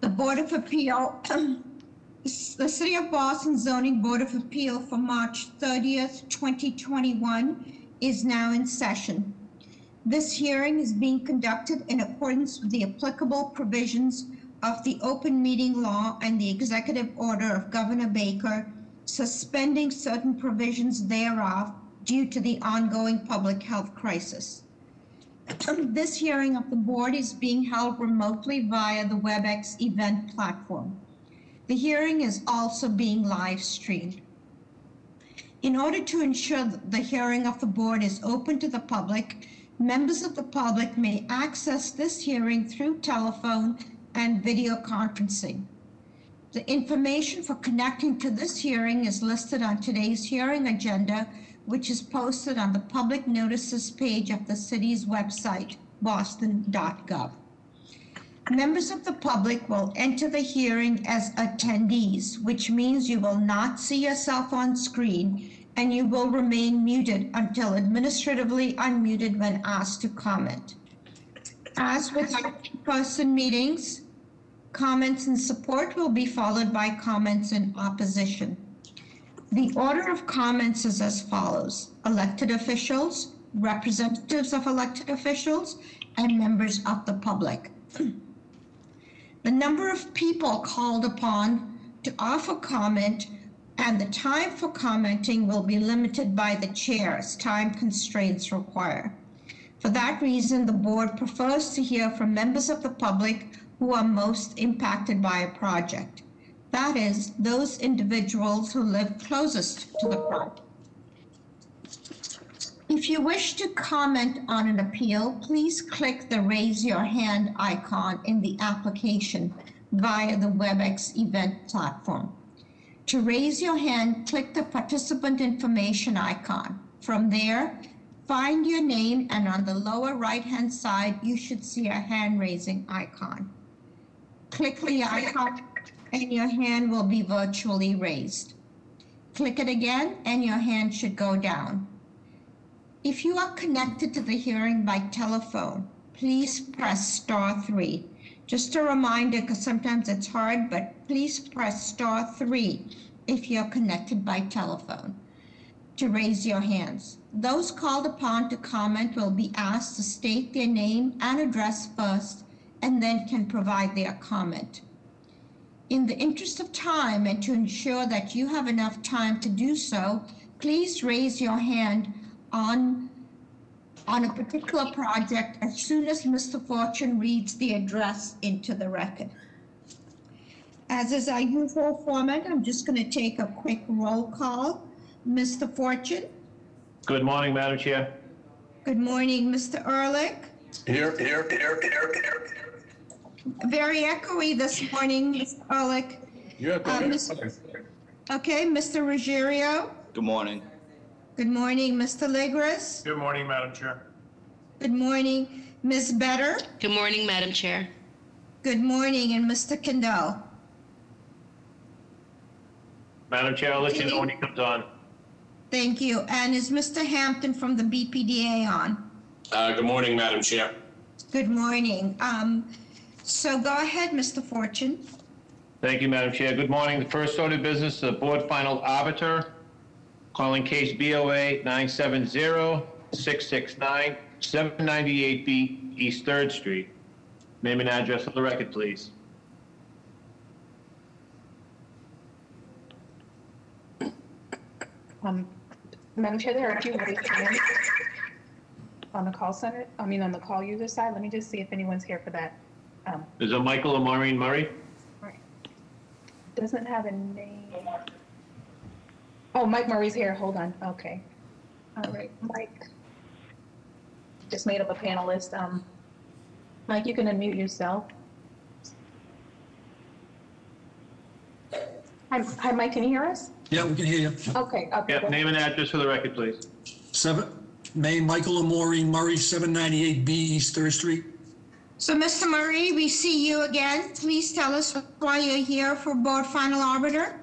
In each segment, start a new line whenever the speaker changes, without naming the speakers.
The Board of Appeal, the City of Boston Zoning Board of Appeal for March 30th, 2021 is now in session. This hearing is being conducted in accordance with the applicable provisions of the open meeting law and the executive order of Governor Baker suspending certain provisions thereof due to the ongoing public health crisis. Um, this hearing of the board is being held remotely via the WebEx event platform. The hearing is also being live streamed. In order to ensure that the hearing of the board is open to the public, members of the public may access this hearing through telephone and video conferencing. The information for connecting to this hearing is listed on today's hearing agenda, which is posted on the public notices page of the city's website, boston.gov. Members of the public will enter the hearing as attendees, which means you will not see yourself on screen and you will remain muted until administratively unmuted when asked to comment. As with in-person meetings, comments in support will be followed by comments in opposition. The order of comments is as follows. Elected officials, representatives of elected officials, and members of the public. The number of people called upon to offer comment and the time for commenting will be limited by the chair as time constraints require. For that reason, the board prefers to hear from members of the public who are most impacted by a project. That is, those individuals who live closest to the front. If you wish to comment on an appeal, please click the raise your hand icon in the application via the WebEx event platform. To raise your hand, click the participant information icon. From there, find your name and on the lower right-hand side, you should see a hand raising icon. Click the icon and your hand will be virtually raised. Click it again and your hand should go down. If you are connected to the hearing by telephone, please press star three. Just a reminder, because sometimes it's hard, but please press star three if you're connected by telephone to raise your hands. Those called upon to comment will be asked to state their name and address first and then can provide their comment. In the interest of time and to ensure that you have enough time to do so, please raise your hand on, on a particular project as soon as Mr. Fortune reads the address into the record. As is our usual format, I'm just going to take a quick roll call. Mr. Fortune,
Good morning, Madam Chair.
good morning, Mr. Erlich.
Here, here, here, here, here.
Very echoey this morning, Mr. Erlich.
Yeah,
Uh, Miss- Okay, Mr. Ruggiero.
Good morning.
Good morning, Mr. Legris.
Good morning, Madam Chair.
Good morning, Ms. Better.
Good morning, Madam Chair.
Good morning, and Mr. Kindell.
Madam Chair, I'll let you know when he comes on.
Thank you. And is Mr. Hampton from the BPDA on?
Uh, good morning, Madam Chair.
Good morning. Um, so go ahead, Mr. Fortune.
Thank you, Madam Chair. Good morning. The first order of business, the board final arbiter, calling case BOA 970-669, 798B East Third Street. Name and address for the record, please.
Um, Madam Chair, there are a few raised hands on the call center, I mean, on the call user side. Let me just see if anyone's here for that. Um,
Is it Michael or Maureen Murray?
Doesn't have a name. Oh, Mike Murray's here. Hold on. Okay. All right, Mike. Just made up a panelist. Um, Mike, you can unmute yourself. Hi, hi, Mike, can you hear us?
Yeah, we can hear you.
Okay, okay.
Yeah,
go
name and address for the record, please.
Seven, May, Michael and Maureen Murray, 798B East Third Street.
So, Mr. Murray, we see you again. Please tell us why you're here for board final arbiter.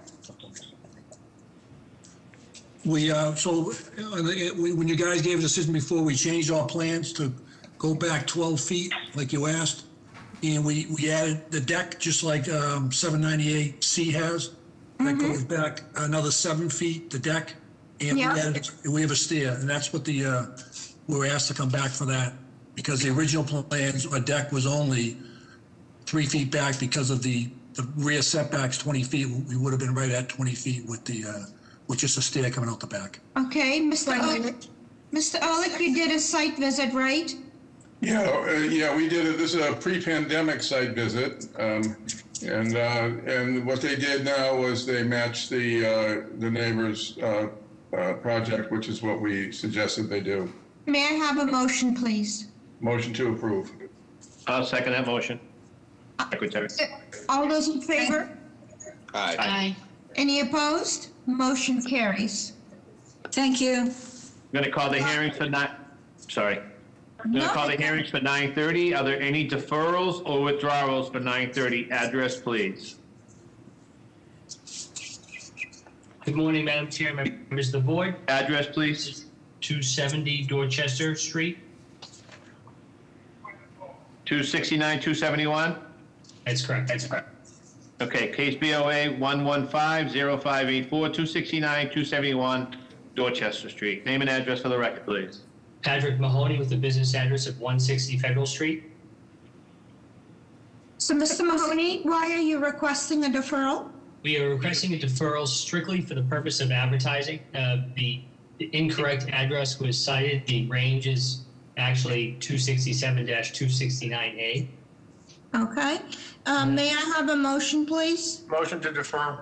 We, uh, so, uh, when when you guys gave a decision before, we changed our plans to go back 12 feet, like you asked. and we, we added the deck, just like um, 798C has. That goes back another seven feet, the deck. And we
Yeah.
added, we have a stair, and that's what the, uh, we were asked to come back for that. Because the original plans, a deck was only three feet back because of the, the rear setbacks 20 feet. We would have been right at 20 feet with the, uh, with just a stair coming out the back.
Okay, Mr.
One Erlich.
Mr. Erlich, you did a site visit, right?
Yeah, uh, yeah, we did it. This is a pre-pandemic site visit, um, and uh, and what they did now was they matched the uh, the neighbor's uh, uh, project, which is what we suggested they do.
May I have a motion, please?
Motion to approve.
I'll second that motion. Secretary.
All those in favor?
Aye.
Aye.
Any opposed? Motion carries.
Thank you.
I'm going to call the hearings for nine, sorry. I'm going to call the hearings for 9:30. Are there any deferrals or withdrawals for 9:30? Address, please.
Good morning, Madam Chair, members of the board.
Address, please.
270 Dorchester Street.
269, 271?
That's correct, that's correct.
Okay, case BOA 1150584, 269, 271 Dorchester Street. Name and address for the record, please.
Patrick Mahoney with the business address of 160 Federal Street.
So, Mr. Mahoney, why are you requesting a deferral?
We are requesting a deferral strictly for the purpose of advertising. Uh, The incorrect address was cited. The range is actually 267-269A.
Okay. Um, May I have a motion, please?
Motion to defer.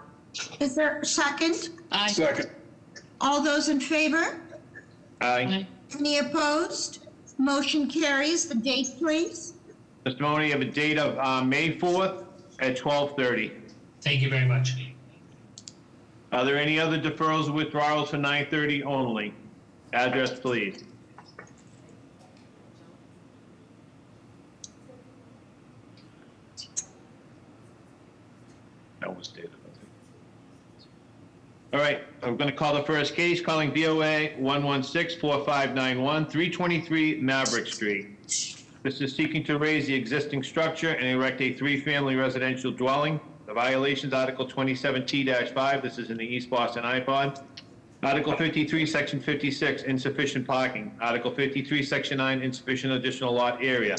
Is there a second?
Aye.
Second.
All those in favor?
Aye.
Any opposed? Motion carries. The date, please.
Mr. Mahoney, you have a date of uh, May 4th at 12:30.
Thank you very much.
Are there any other deferrals or withdrawals for 9:30 only? Address, please. That was dated. All right, I'm going to call the first case, calling BOA 1164591, 323 Maverick Street. This is seeking to raise the existing structure and erect a three-family residential dwelling. The violations, Article 27T-5, this is in the East Boston IPOD. Article 53, Section 56, insufficient parking. Article 53, Section 9, insufficient additional lot area.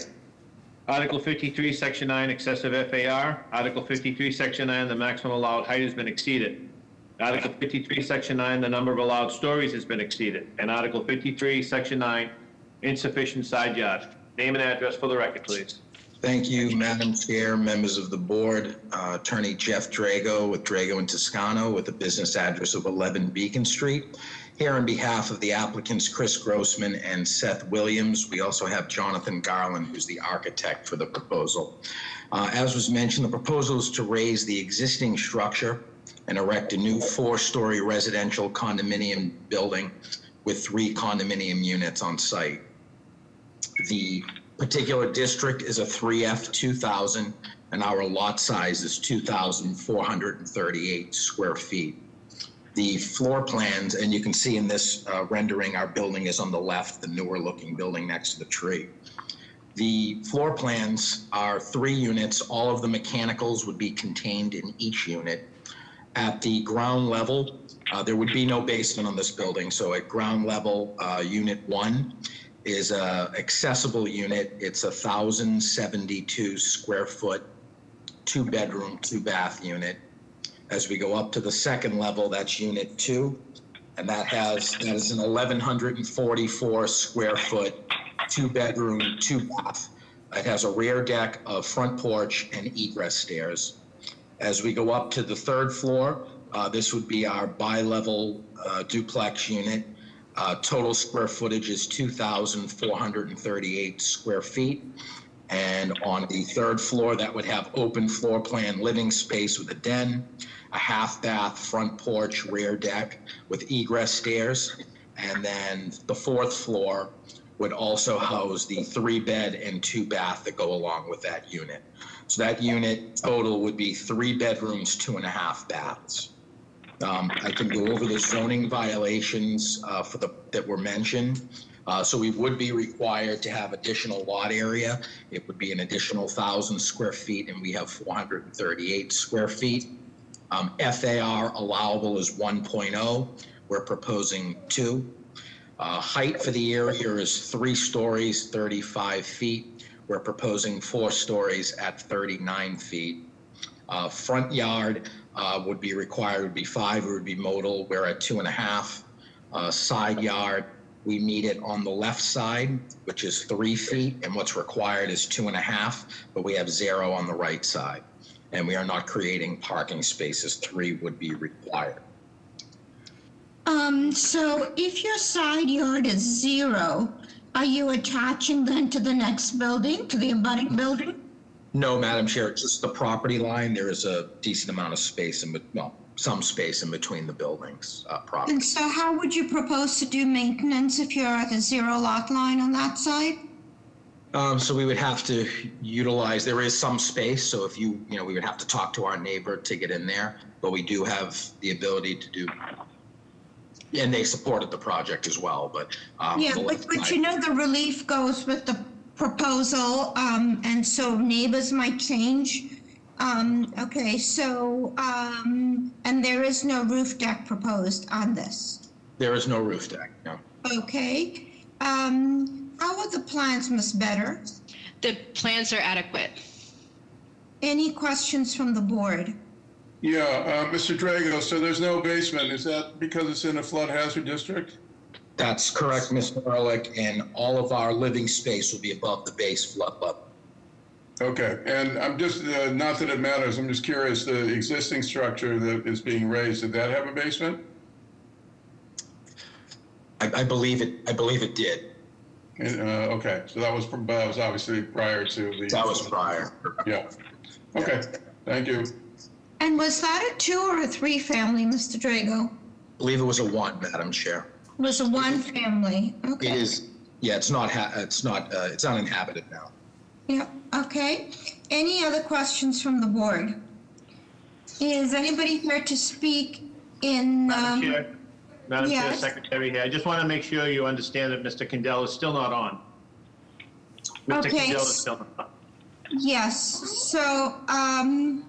Article 53, Section 9, excessive FAR. Article 53, Section 9, the maximum allowed height has been exceeded. Article 53, Section 9, the number of allowed stories has been exceeded. And Article 53, Section 9, insufficient side yard. Name and address for the record, please.
Thank you, Madam Chair, members of the board. Uh, Attorney Jeff Drago with Drago and Toscano with a business address of 11 Beacon Street. Here on behalf of the applicants Chris Grossman and Seth Williams, we also have Jonathan Garland, who's the architect for the proposal. Uh, As was mentioned, the proposal is to raise the existing structure and erect a new four-story residential condominium building with three condominium units on site. The particular district is a 3F 2000, and our lot size is 2,438 square feet. The floor plans, and you can see in this uh, rendering, our building is on the left, the newer-looking building next to the tree. The floor plans are three units. All of the mechanicals would be contained in each unit. At the ground level, uh, there would be no basement on this building, so at ground level, uh, Unit 1 is a accessible unit. It's a 1,072 square foot, two-bedroom, two-bath unit. As we go up to the second level, that's Unit 2, and that has, that is an 1,144 square foot, two-bedroom, two-bath. It has a rear deck, a front porch, and egress stairs. As we go up to the third floor, uh, this would be our bi-level uh, duplex unit. Uh, Total square footage is 2,438 square feet. And on the third floor, that would have open floor plan living space with a den, a half bath, front porch, rear deck with egress stairs. And then the fourth floor would also house the three bed and two bath that go along with that unit. So that unit total would be three bedrooms, two and a half baths. Um, I can go over the zoning violations uh, for the, that were mentioned. Uh, So we would be required to have additional lot area. It would be an additional 1,000 square feet, and we have 438 square feet. Um, FAR allowable is 1.0. We're proposing two. Uh, Height for the area is three stories, 35 feet. We're proposing four stories at 39 feet. Uh, Front yard uh, would be required, would be five, it would be modal, we're at two and a half. Uh, Side yard, we meet it on the left side, which is three feet, and what's required is two and a half, but we have zero on the right side. And we are not creating parking spaces, three would be required.
Um, so if your side yard is zero, are you attaching then to the next building, to the abutting building?
No, Madam Chair, just the property line, there is a decent amount of space in, bet- well, some space in between the buildings, uh, property.
And so how would you propose to do maintenance if you're at a zero lot line on that side?
Um, so we would have to utilize, there is some space, so if you, you know, we would have to talk to our neighbor to get in there, but we do have the ability to do, and they supported the project as well, but. um,
Yeah,
the
but,
left
but
side-
you know the relief goes with the proposal, um, and so neighbors might change. Um, okay, so, um, and there is no roof deck proposed on this.
There is no roof deck, no.
Okay, um, how are the plans, Ms. Better?
The plans are adequate.
Any questions from the board?
Yeah, uh, Mr. Drago, so there's no basement. Is that because it's in a flood hazard district?
That's correct, Mr. Erlich, and all of our living space will be above the base flood level.
Okay, and I'm just, uh, not that it matters, I'm just curious, the existing structure that is being raised, did that have a basement?
I, I believe it, I believe it did.
And, uh, okay, so that was, from- that was obviously prior to the.
That was prior.
Yeah, okay, thank you.
And was that a two or a three family, Mr. Drago?
I believe it was a one, Madam Chair.
It was a one family,
It
okay.
is, yeah, it's not, ha- it's not, uh, it's uninhabited now.
Yep, okay. Any other questions from the board? Is anybody here to speak in,
Madam
um,
Chair, Madam Chair,
yes.
Secretary here, I just want to make sure you understand that Mr. Kindell is still not on. Mr.
Okay.
Kindell is still not on.
yes, so, um,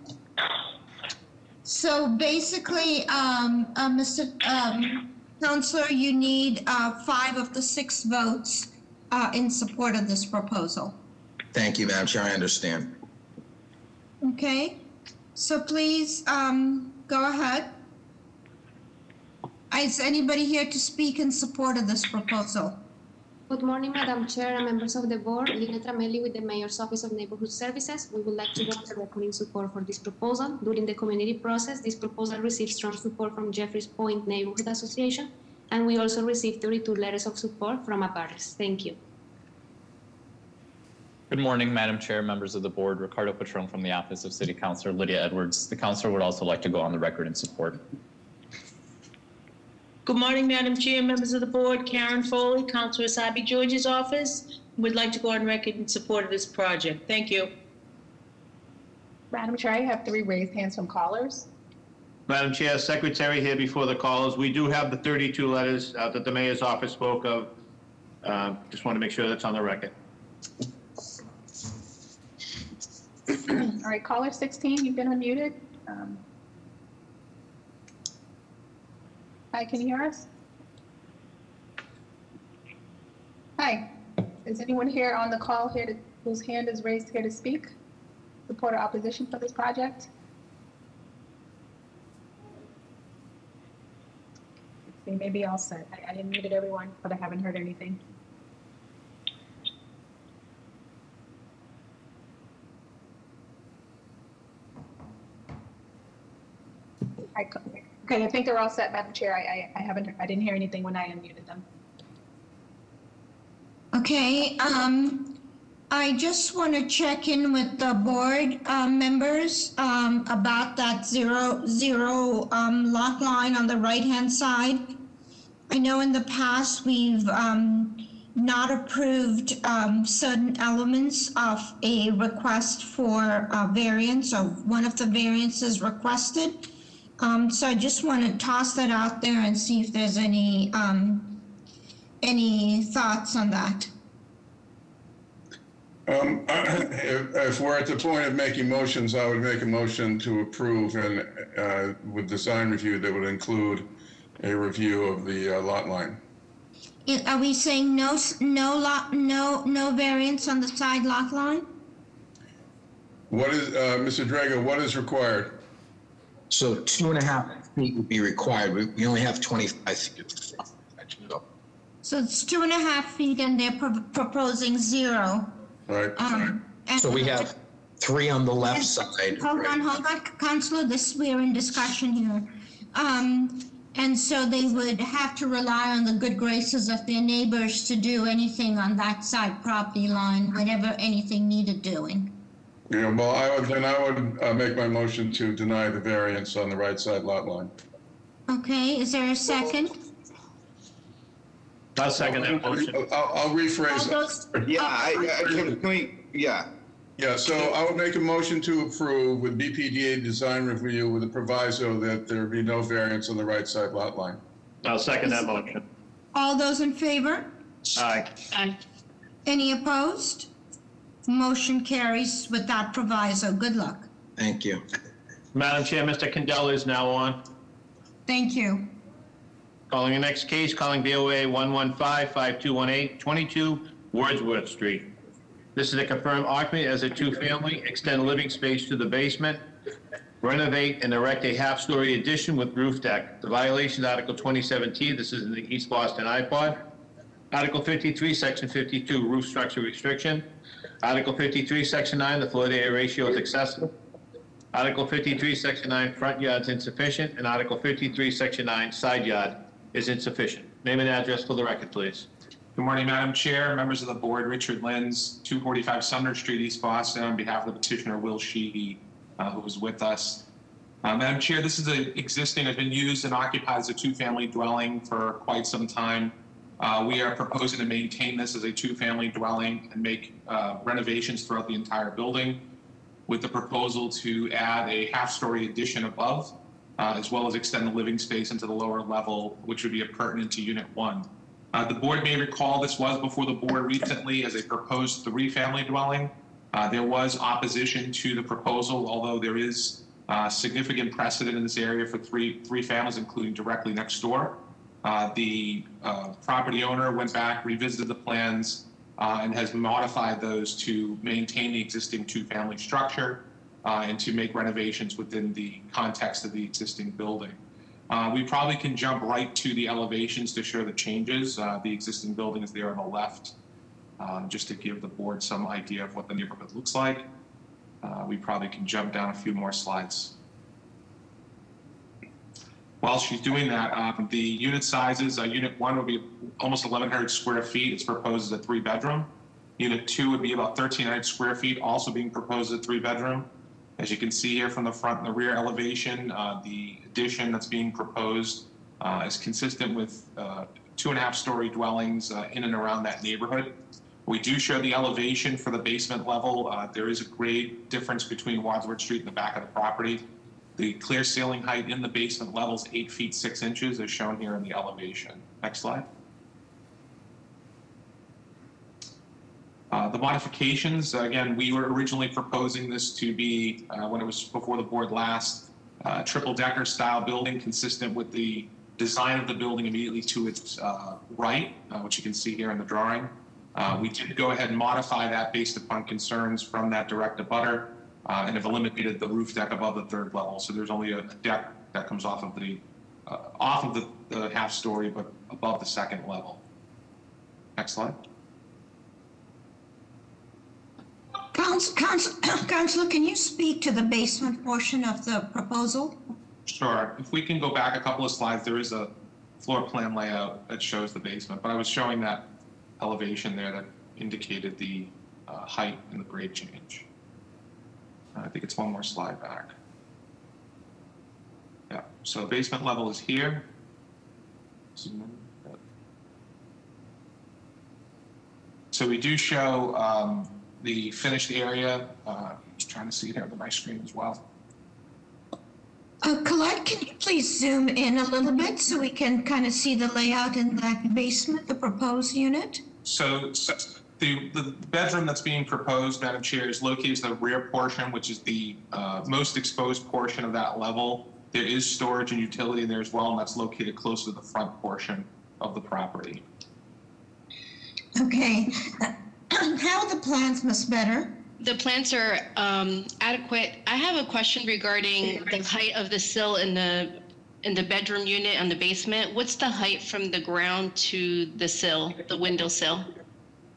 so basically, um, uh, Mr. Um, Counselor, you need, uh, five of the six votes, uh, in support of this proposal.
Thank you, Madam Chair, I understand.
Okay, so please, um, go ahead. Is anybody here to speak in support of this proposal?
Good morning, Madam Chair and members of the board. Lina Tramelli with the Mayor's Office of Neighborhood Services. We would like to vote the record support for this proposal. During the community process, this proposal received strong support from Jeffries Point Neighborhood Association, and we also received 32 letters of support from abutters. Thank you.
Good morning, Madam Chair, members of the board. Ricardo Patron from the Office of City Councilor Lydia Edwards. The councilor would also like to go on the record in support.
Good morning, Madam Chair, members of the board. Karen Foley, Councilor Essaibi George's office. Would like to go on record in support of this project. Thank you.
Madam Chair, I have three raised hands from callers.
Madam Chair, Secretary here before the callers, we do have the 32 letters uh, that the mayor's office spoke of. Uh, Just want to make sure that's on the record.
All right, caller 16, you've been unmuted. Um, Hi, can you hear us? Hi, is anyone here on the call here to, whose hand is raised here to speak? Support or opposition for this project? They may be all set. I, I unmuted everyone, but I haven't heard anything. I, okay, I think they're all set, Madam Chair. I, I, I haven't, I didn't hear anything when I unmuted them.
Okay, um, I just want to check in with the board, uh, members, um, about that zero, zero, um, lot line on the right-hand side. I know in the past, we've, um, not approved, um, certain elements of a request for a variance or one of the variances requested. Um, so I just want to toss that out there and see if there's any, um, Any thoughts on that?
Um, If if we're at the point of making motions, I would make a motion to approve and uh, with design review that would include a review of the uh, lot line.
I- Are we saying no, s- no lot, no, no variance on the side lot line?
What is, uh, Mr. Drago, what is required?
So two and a half feet would be required. We, we only have 25 feet.
So it's two and a half feet and they're pro- proposing zero.
Right?
Um, and-
So we have three on the left side.
Hold on, hold on, Counselor, this, we're in discussion here. Um, and so they would have to rely on the good graces of their neighbors to do anything on that side property line, whenever anything needed doing.
Yeah, well, I would, then I would uh, make my motion to deny the variance on the right side lot line.
Okay, is there a second?
I'll second that motion.
I'll, I'll
All
rephrase.
those-
Yeah, I, I, can can we, yeah.
Yeah, so I would make a motion to approve with BPDA design review with a proviso that there be no variance on the right side lot line.
I'll second that motion.
All those in favor?
Aye.
Aye.
Any opposed? Motion carries with that proviso. Good luck.
Thank you.
Madam Chair, Mr. Candela is now on.
Thank you.
Calling the next case, calling BOA 115-5218, 22 Wordsworth Street. This is a confirmed occupancy as a two-family, extend living space to the basement, renovate and erect a half-story addition with roof deck. The violation is Article 27T, this is in the East Boston IPOD. Article 53, Section 52, roof structure restriction. Article 53, Section 9, the floor to area ratio is excessive. Article 53, Section 9, front yard's insufficient, and Article 53, Section 9, side yard is insufficient. Name and address for the record, please.
Good morning, Madam Chair, members of the board. Richard Lynds, 245 Sumner Street, East Boston, on behalf of the petitioner Will Sheehy, uh, who was with us. Uh, Madam Chair, this is a existing, has been used and occupies a two-family dwelling for quite some time. Uh, We are proposing to maintain this as a two-family dwelling and make uh, renovations throughout the entire building with the proposal to add a half-story addition above, uh, as well as extend the living space into the lower level, which would be appurtenant to Unit 1. Uh, The board may recall this was before the board recently as a proposed three-family dwelling. Uh, There was opposition to the proposal, although there is uh, significant precedent in this area for three, three families, including directly next door. Uh, The uh, property owner went back, revisited the plans, uh, and has modified those to maintain the existing two-family structure uh, and to make renovations within the context of the existing building. Uh, We probably can jump right to the elevations to show the changes. The existing building is there on the left, um, just to give the board some idea of what the neighborhood looks like. We probably can jump down a few more slides. While she's doing that, um, the unit sizes, uh, Unit 1 would be almost 1,100 square feet. It's proposed as a three-bedroom. Unit 2 would be about 1,300 square feet, also being proposed as a three-bedroom. As you can see here from the front and the rear elevation, uh, the addition that's being proposed uh, is consistent with uh, two and a half story dwellings uh, in and around that neighborhood. We do show the elevation for the basement level. Uh, There is a grade difference between Wordsworth Street and the back of the property. The clear ceiling height in the basement level is eight feet, six inches, as shown here in the elevation. Next slide. Uh, The modifications, again, we were originally proposing this to be, uh, when it was before the board last, uh, triple decker style building consistent with the design of the building immediately to its uh, right, uh, which you can see here in the drawing. Uh, We did go ahead and modify that based upon concerns from that direct abutter uh, and have eliminated the roof deck above the third level. So there's only a deck that comes off of the, uh, off of the the half story, but above the second level. Next slide.
Counsel, counsel, Counselor, can you speak to the basement portion of the proposal?
Sure. If we can go back a couple of slides, there is a floor plan layout that shows the basement, but I was showing that elevation there that indicated the uh, height and the grade change. I think it's one more slide back. Yeah, so basement level is here. Zoom in. So we do show um, the finished area. Uh, Just trying to see it here on my screen as well.
Uh, Colette, can you please zoom in a little bit so we can kind of see the layout in that basement, the proposed unit?
So, so the, the bedroom that's being proposed, Madam Chair, is located in the rear portion, which is the uh, most exposed portion of that level. There is storage and utility in there as well, and that's located close to the front portion of the property.
Okay. How are the plants, Ms. Better?
The plants are um, adequate. I have a question regarding the height of the sill in the in the bedroom unit on the basement. What's the height from the ground to the sill, the window sill?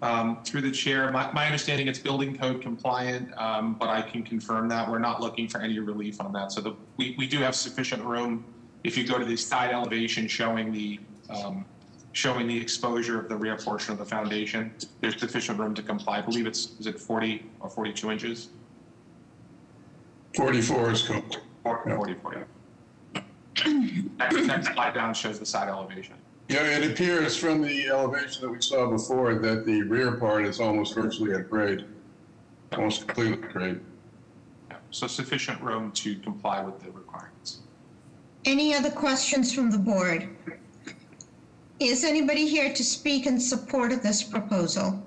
Um, Through the chair, my, my understanding it's building code compliant, um, but I can confirm that. We're not looking for any relief on that. So the, we, we do have sufficient room. If you go to the side elevation showing the, um, showing the exposure of the rear portion of the foundation, there's sufficient room to comply. I believe it's, is it 40 or 42 inches?
44 is cool.
40, 40, 40. Next, next slide down shows the side elevation.
Yeah, it appears from the elevation that we saw before that the rear part is almost virtually at grade, almost completely at grade.
Yeah, So sufficient room to comply with the requirements.
Any other questions from the board? Is anybody here to speak in support of this proposal?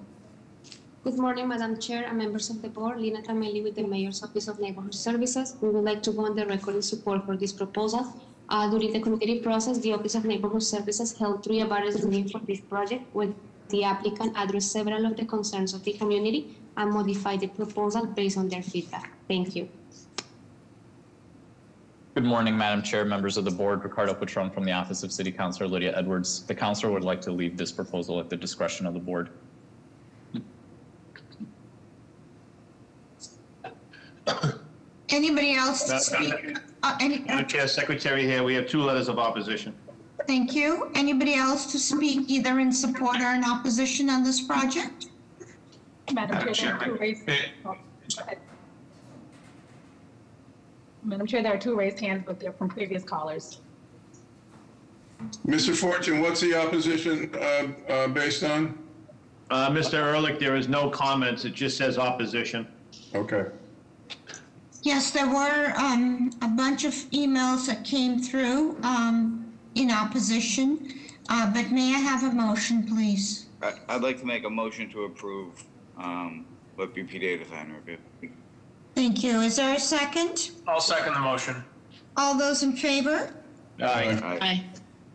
Good morning, Madam Chair and members of the board. Lina Tramelli with the Mayor's Office of Neighborhood Services. We would like to go on the record in support for this proposal. Uh, during the committee process, the Office of Neighborhood Services held three abutters meetings for this project where the applicant addressed several of the concerns of the community and modified the proposal based on their feedback. Thank you.
Good morning, Madam Chair, members of the board. Ricardo Patron from the Office of City Councilor Lydia Edwards. The council would like to leave this proposal at the discretion of the board.
Anybody else to speak? Uh, any,
Madam Chair, Secretary here, we have two letters of opposition.
thank you. Anybody else to speak either in support or in opposition on this project?
Madam
Madam
Chair, there are two raised,
eh,
oh, go ahead. Madam Chair, there are two raised hands, but they're from previous callers.
Mr. Fortune, what's the opposition uh, uh, based on?
Uh, Mr. Erlich, there is no comments, it just says opposition.
Okay.
Yes, there were um, a bunch of emails that came through um, in opposition, uh, but may I have a motion, please?
I- I'd like to make a motion to approve um, what BPDA Design review.
Thank you. Is there a second?
I'll second the motion.
All those in favor?
Aye.
Aye.
Aye.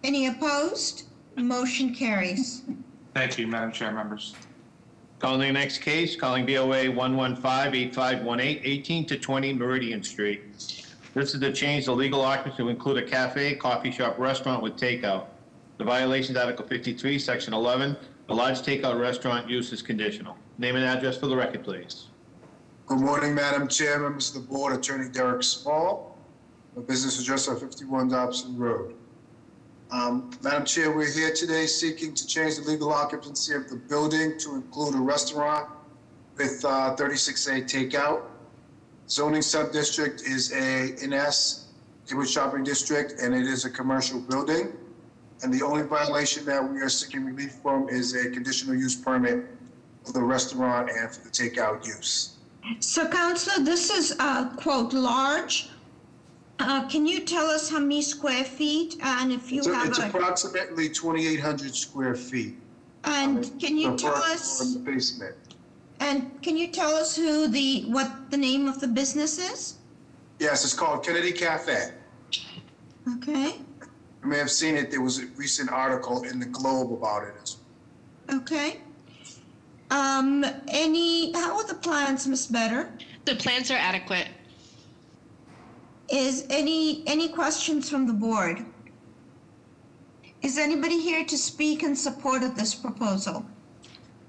Any opposed? Motion carries.
Thank you, Madam Chair, members.
Calling the next case, calling BOA 115-8518, 18 to 20 Meridian Street. This is to change the legal occupancy to include a cafe, coffee shop, restaurant with takeout. The violation is Article 53, Section 11. A large takeout restaurant use is conditional. Name and address for the record, please.
Good morning, Madam Chair, members of the board, Attorney Derek Small, my business address on 51 Dobson Road. Um, Madam Chair, we're here today seeking to change the legal occupancy of the building to include a restaurant with uh, 36A takeout. Zoning sub-district is a NS, neighborhood shopping district, and it is a commercial building. And the only violation that we are seeking relief from is a conditional use permit for the restaurant and for the takeout use.
So Counselor, this is uh, quote, "large." Uh, Can you tell us how many square feet and if you
It's a-
have
it's
a,
approximately 2,800 square feet.
and can you
The
tell
first
us,
floor and the Basement.
and can you tell us who the, what the name of the business is?
Yes, it's called Kennedy Cafe.
Okay,
You may have seen it, there was a recent article in the Globe about it.
okay. Um, Any, how are the plans, Ms. Better?
The plants are adequate.
Is any, any questions from the board? Is anybody here to speak in support of this proposal?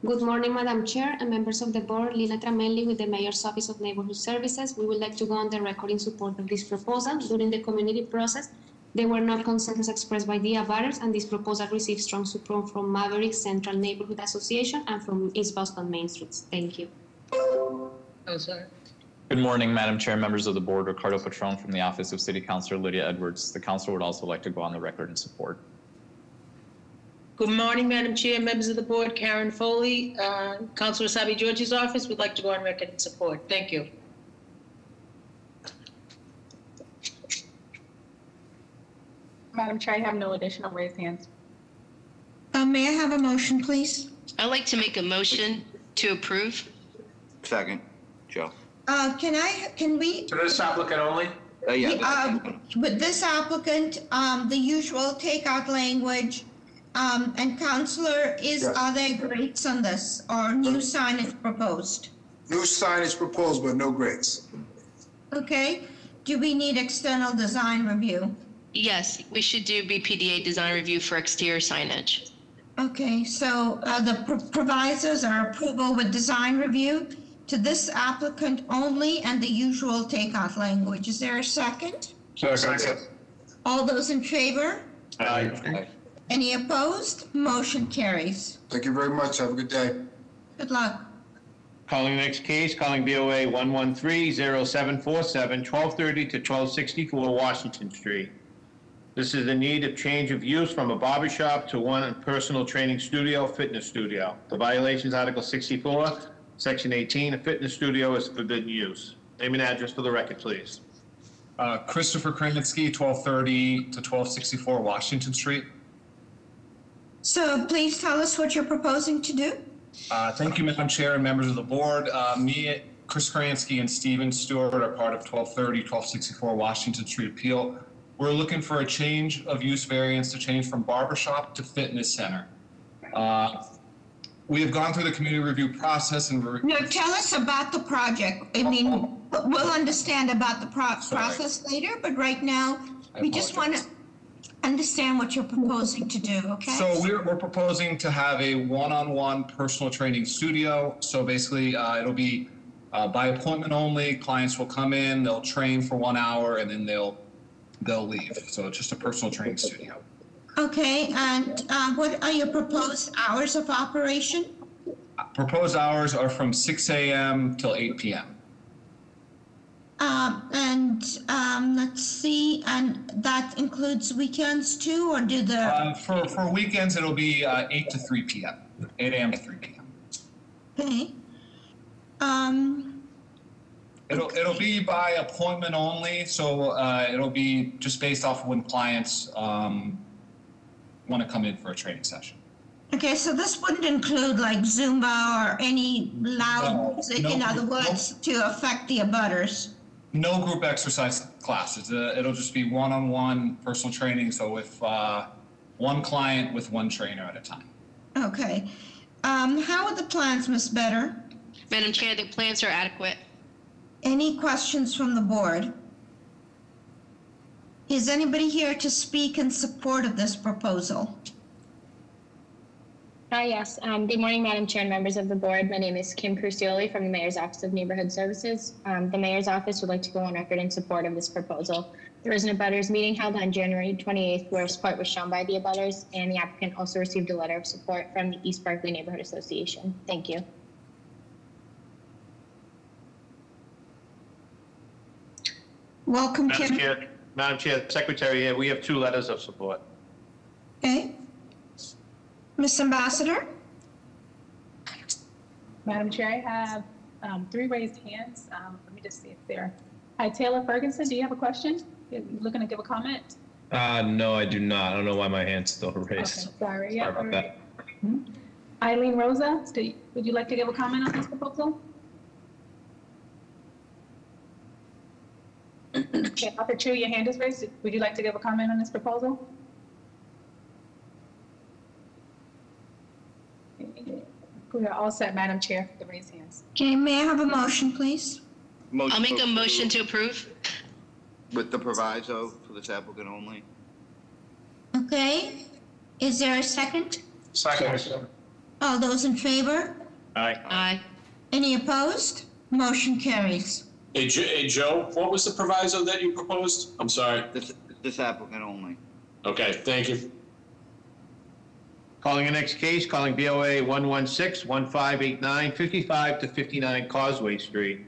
Good morning, Madam Chair and members of the board. Lina Tramelli with the Mayor's Office of Neighborhood Services. We would like to go on the record in support of this proposal. During the community process, there were no concerns expressed by the abutters, and this proposal received strong support from Maverick Central Neighborhood Association and from East Boston Main Streets. Thank you.
Oh, sorry.
Good morning, Madam Chair, members of the board. Ricardo Patron from the Office of City Councilor Lydia Edwards. The council would also like to go on the record in support.
Good morning, Madam Chair, members of the board, Karen Foley, uh, Councilor Essaibi George's office would like to go on record in support. Thank you.
Madam Chair, I have no additional raised hands.
Uh, May I have a motion, please?
I'd like to make a motion to approve.
Second, Joe.
Uh, Can I, can we,
To this applicant only?
Uh, yeah.
uh, with this applicant, um, the usual takeout language, um, and Counselor, is,
Yes.
are there grades on this or new signage proposed?
New signage proposed, but no grades.
Okay, do we need external design review?
Yes, we should do BPDA design review for exterior signage.
Okay, so uh, the pro- provisos are approval with design review to this applicant only and the usual takeout language. Is there a second?
Second.
All those in favor?
Aye.
Any opposed? Motion carries.
Thank you very much. Have a good day.
Good luck.
Calling the next case, calling BOA 1130747, 1230 to 1264 Washington Street. This is in need of change of use from a barber shop to one personal training studio, fitness studio. The violations, Article 64, Section 18, a fitness studio is forbidden use. Name and address for the record, please.
Uh, Christopher Kransky, 1230 to 1264 Washington Street.
So please tell us what you're proposing to do.
Uh, Thank you, Madam Chair and members of the board. Uh, Me, Chris Kransky, and Steven Stewart are part of 1230, 1264 Washington Street Appeal. We're looking for a change of use variance to change from barbershop to fitness center. Uh, We have gone through the community review process and we're-
No, tell us about the project. I mean, we'll understand about the pro- process later, but right now,
I
we just want to
apologize.
understand what you're proposing to do, okay?
So we're, we're proposing to have a one-on-one personal training studio. So basically, uh, it'll be uh, by appointment only. Clients will come in, they'll train for one hour, and then they'll they'll leave. So it's just a personal training studio.
Okay, and uh, what are your proposed hours of operation?
Proposed hours are from 6 a.m. till 8 p.m.
Um, And um, let's see, and that includes weekends too, or do the,
Uh, for for weekends, it'll be uh, 8 to 3 p.m. 8 a.m. to 3 p.m.
okay? Um,
It'll it'll be by appointment only. So uh, it'll be just based off when clients um, want to come in for a training session.
Okay, so this wouldn't include like Zumba or any loud
No,
music, in
no,
other
no.
words, to affect the abutters?
No group exercise classes. Uh, it'll just be one-on-one personal training. So with uh, one client with one trainer at a time.
Okay. Um, How are the plans, Ms. Better?
Madam Chair, the plans are adequate.
Any questions from the board? Is anybody here to speak in support of this proposal?
Hi, yes. Um, good morning, Madam Chair and members of the board. My name is Kim Crucioli from the Mayor's Office of Neighborhood Services. Um, the Mayor's Office would like to go on record in support of this proposal. There was an abutters meeting held on January 28th where support was shown by the abutters, and the applicant also received a letter of support from the East Berkeley Neighborhood Association. Thank you.
Welcome,
Madam
Kim.
Chair, Madam Chair, Secretary here, we have two letters of support.
Okay. Ms. Ambassador?
Madam Chair, I have um, three raised hands. Um, Let me just see if they're, hi, Taylor Ferguson, do you have a question? You looking to give a comment?
Uh, no, I do not. I don't know why my hand's still raised.
Okay, sorry.
Sorry
Yeah,
about
all
that.
right. Eileen Rosa, you- would you like to give a comment on this proposal? Okay, Dr. Chu, your hand is raised. Would you like to give a comment on this proposal? We are all set, Madam Chair, for the raised hands.
Okay, may I have a motion, please?
Motion I'll make a
to
motion to approve.
With the proviso for this applicant only.
Okay, is there a second?
Second.
All those in favor?
Aye.
Aye.
Any opposed? Motion carries.
Hey, Jo- hey, Joe, what was the proviso that you proposed? I'm sorry.
This, this applicant only.
Okay, thank you.
Calling the next case, calling BOA 116-1589, 55 to 59 Causeway Street.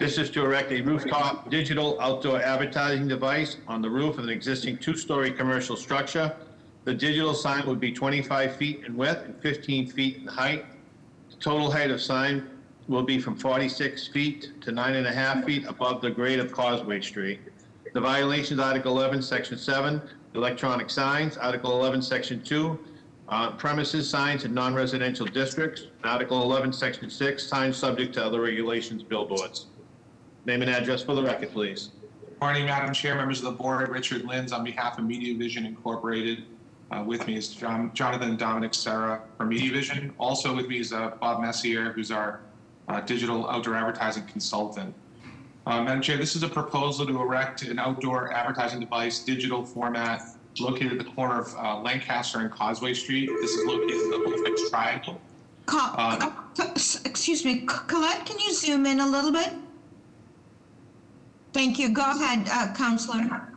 This is to erect a rooftop digital outdoor advertising device on the roof of an existing two-story commercial structure. The digital sign would be 25 feet in width and 15 feet in height. The total height of sign will be from 46 feet to nine and a half feet above the grade of Causeway Street. The violations, Article 11, Section 7, electronic signs. Article 11, Section 2, uh, premises signs in non-residential districts. Article 11, Section 6, signs subject to other regulations, billboards. Name and address for the record, please.
Morning, Madam Chair, members of the board. Richard Lynds on behalf of Media Vision Incorporated. Uh, With me is John- Jonathan Dominic Sarah from Media Vision. Also with me is uh, Bob Messier, who's our uh, digital outdoor advertising consultant. Uh, Madam Chair, this is a proposal to erect an outdoor advertising device, digital format, located at the corner of uh, Lancaster and Causeway Street. This is located in the Bulfinch Triangle. Uh,
Excuse me, Colette, can you zoom in a little bit? Thank you. Go ahead, uh, Counselor.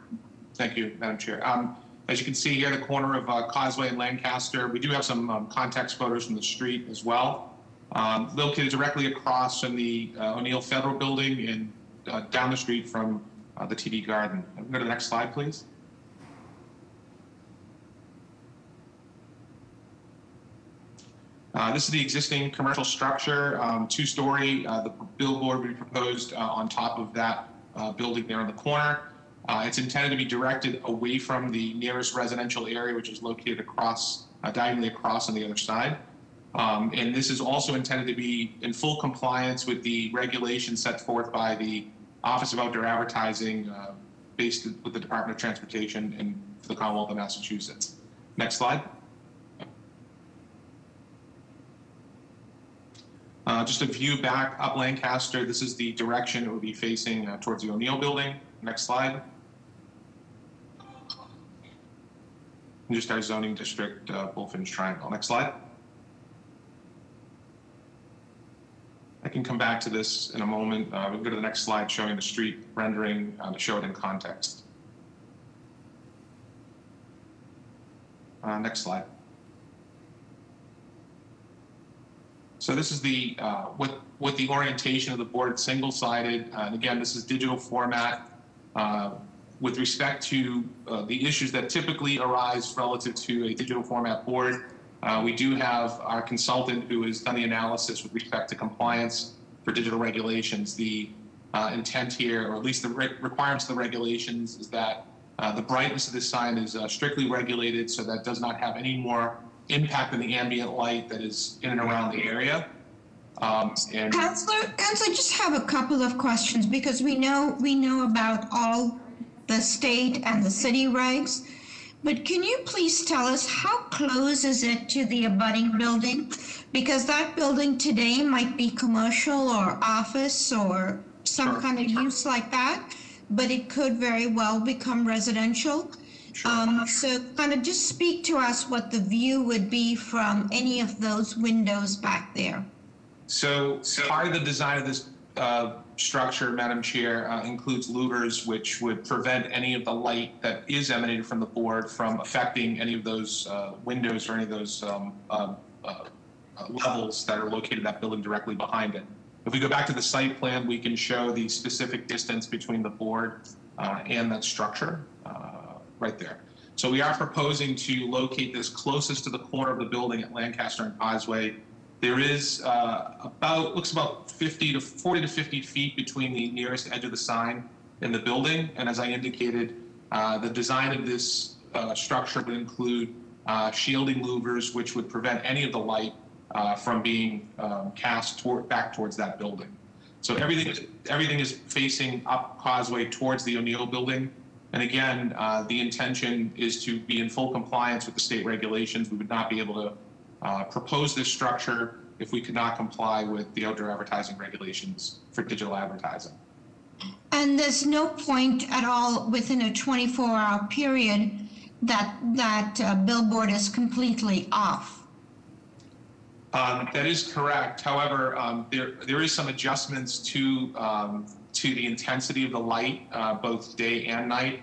Thank you, Madam Chair. Um, As you can see here, at the corner of uh, Causeway and Lancaster, we do have some um, context photos from the street as well. Um, Located directly across from the uh, O'Neill Federal Building and uh, down the street from uh, the TD Garden. Go to the next slide, please. Uh, This is the existing commercial structure, um, two-story. Uh, The billboard we proposed uh, on top of that building there in the corner. It's intended to be directed away from the nearest residential area, which is located across, diagonally across on the other side. Um, And this is also intended to be in full compliance with the regulations set forth by the Office of Outdoor Advertising, uh, based with the Department of Transportation and the Commonwealth of Massachusetts. Next slide. Uh, Just a view back up Lancaster, this is the direction it would be facing uh, towards the O'Neill Building. Next slide. And Just our zoning district, uh, Bulfinch Triangle. Next slide. I can come back to this in a moment. Uh, We'll go to the next slide showing the street rendering uh, to show it in context. Uh, Next slide. So this is the, uh, what, what the orientation of the board, single-sided. Uh, And again, this is digital format. Uh, With respect to uh, the issues that typically arise relative to a digital format board, uh, we do have our consultant who has done the analysis with respect to compliance for digital regulations. The uh, intent here, or at least the re- requirements of the regulations, is that uh, the brightness of this sign is uh, strictly regulated, so that does not have any more impact than the ambient light that is in and around the area. Um, and
Counselor, I just have a couple of questions because we know, we know about all the state and the city regs. But can you please tell us how close is it to the abutting building? Because that building today might be commercial or office or some kind of use like that, but it could very well become residential. Um, so kind of just speak to us what the view would be from any of those windows back there.
So part of the design of this uh, structure, Madam Chair, uh, includes louvers which would prevent any of the light that is emanated from the board from affecting any of those uh, windows or any of those um, um, uh, uh, levels that are located in that building directly behind it. If we go back to the site plan, we can show the specific distance between the board uh, and that structure uh, right there. So we are proposing to locate this closest to the corner of the building at Lancaster and Causeway. There is uh, about, looks about 50 to 40 to 50 feet between the nearest edge of the sign and the building. And as I indicated, uh, the design of this uh, structure would include uh, shielding louvers, which would prevent any of the light uh, from being um, cast toward, back towards that building. So everything, everything is facing up Causeway towards the O'Neill Building. And again, uh, the intention is to be in full compliance with the state regulations. We would not be able to uh, propose this structure if we could not comply with the outdoor advertising regulations for digital advertising.
And there's no point at all within a 24-hour period that that uh, billboard is completely off.
Um, That is correct. However, um, there, there is some adjustments to, um, to the intensity of the light, uh, both day and night.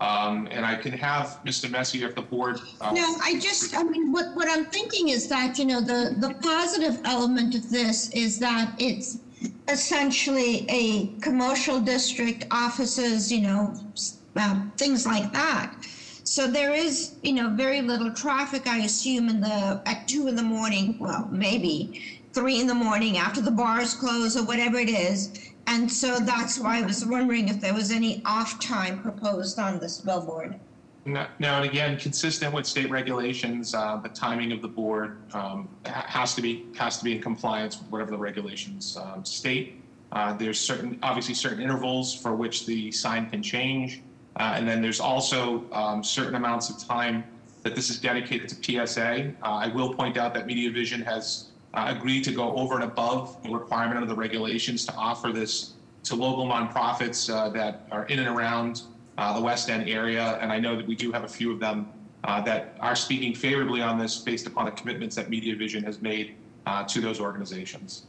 Um, And I can have Mr. Messier, if the board. uh,
No, I just, I mean, what, what I'm thinking is that, you know, the, the positive element of this is that it's essentially a commercial district, offices, you know, um, things like that. So there is, you know, very little traffic, I assume, in the, at two in the morning, well, maybe three in the morning after the bars close or whatever it is. And so that's why I was wondering if there was any off time proposed on this billboard.
Now, no, and again, consistent with state regulations, uh, the timing of the board um, ha- has to be has to be in compliance with whatever the regulations um, state. Uh, there's certain, obviously, certain intervals for which the sign can change, uh, and then there's also um, certain amounts of time that this is dedicated to PSA. Uh, I will point out that Media Vision has uh, agreed to go over and above the requirement of the regulations to offer this to local nonprofits uh, that are in and around uh, the West End area. And I know that we do have a few of them uh, that are speaking favorably on this based upon the commitments that Media Vision has made uh, to those organizations.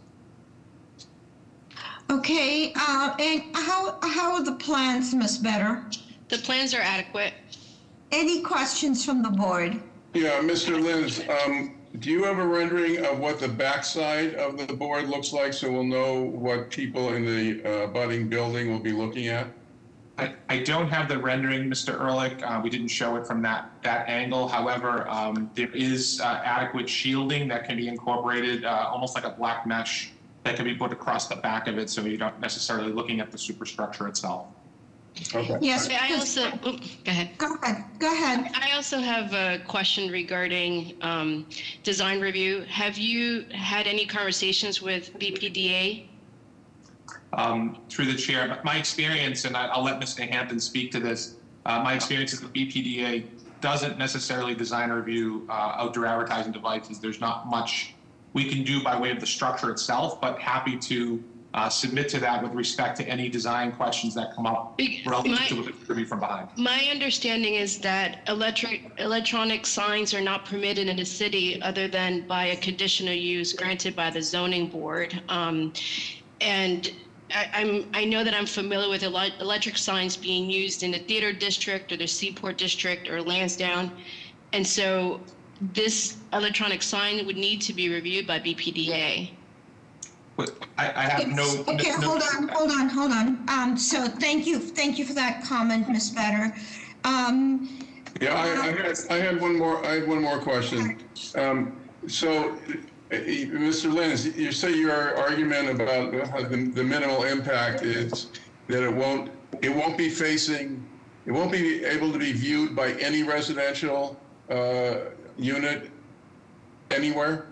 Okay, uh, and how, how are the plans, Ms. Better?
The plans are adequate.
Any questions from the board?
Yeah, Mr. Lynds, um, do you have a rendering of what the backside of the board looks like so we'll know what people in the uh, budding building will be looking at?
I, I don't have the rendering, Mr. Erlich. Uh, we didn't show it from that, that angle. However, um, there is uh, adequate shielding that can be incorporated, uh, almost like a black mesh that can be put across the back of it so you're not necessarily looking at the superstructure itself.
Okay.
Yes,
I also, oh, go ahead.
Go ahead, go ahead.
I also have a question regarding um, design review. Have you had any conversations with BPDA?
um, through the chair. My experience, and I, I'll let Mr. Hampton speak to this. Uh, my experience is the BPDA doesn't necessarily design or review uh, outdoor advertising devices. There's not much we can do by way of the structure itself, but happy to uh, submit to that with respect to any design questions that come up relative
my-
to review from behind.
My understanding is that electric, electronic signs are not permitted in a city other than by a conditional use granted by the zoning board. Um, And I, I'm, I know that I'm familiar with ele- electric signs being used in the theater district or the Seaport district or Lansdowne. And so this electronic sign would need to be reviewed by BPDA.
But I, I have no.
Okay,
no-
hold on, hold on, hold on. Um, so thank you, thank you for that comment, Ms. Better. Um,
Yeah, I, I had, I had one more, I had one more question. Um, so, uh, Mr. Lynds, you say your argument about the, the minimal impact is that it won't, it won't be facing, it won't be able to be viewed by any residential, uh, unit anywhere?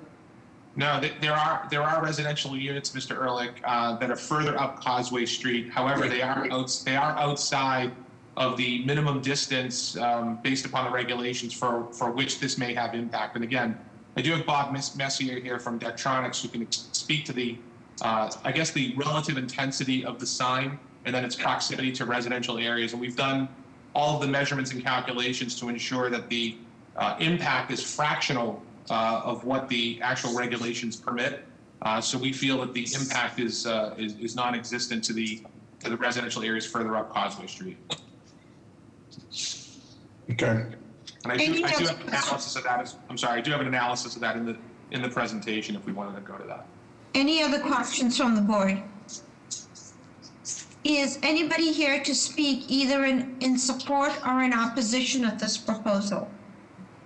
No, th- there are there are residential units, Mr. Erlich, uh, that are further up Causeway Street. However, they are they are outside of the minimum distance um, based upon the regulations for for which this may have impact. And again, I do have Bob Mess- Messier here from Daktronics who can speak to the uh, I guess the relative intensity of the sign and then its proximity to residential areas. And we've done all of the measurements and calculations to ensure that the uh, impact is fractional uh, of what the actual regulations permit. Uh, so we feel that the impact is, uh, is, is non-existent to the, to the residential areas further up Causeway Street.
Okay.
And I do, I do have an analysis of that, as- I'm sorry, I do have an analysis of that in the, in the presentation if we wanted to go to that.
any other questions from the board? Is anybody here to speak either in, in support or in opposition of this proposal?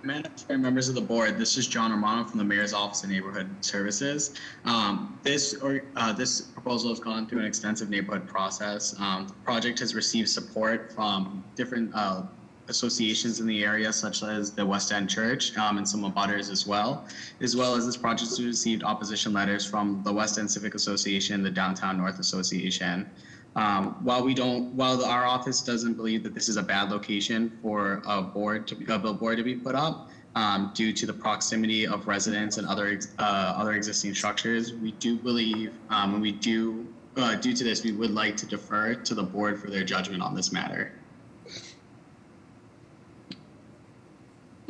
Madam members of the board, this is John Romano from the Mayor's Office of Neighborhood Services. Um, This, or, uh, this proposal has gone through an extensive neighborhood process. Um, The project has received support from different uh, associations in the area, such as the West End Church um, and some abutters as well, as well as this project has received opposition letters from the West End Civic Association, the Downtown North Association. Um, while we don't, while the- our office doesn't believe that this is a bad location for a board to, a billboard to be put up, um, due to the proximity of residents and other, uh, other existing structures, we do believe, um, we do, uh, due to this, we would like to defer to the board for their judgment on this matter.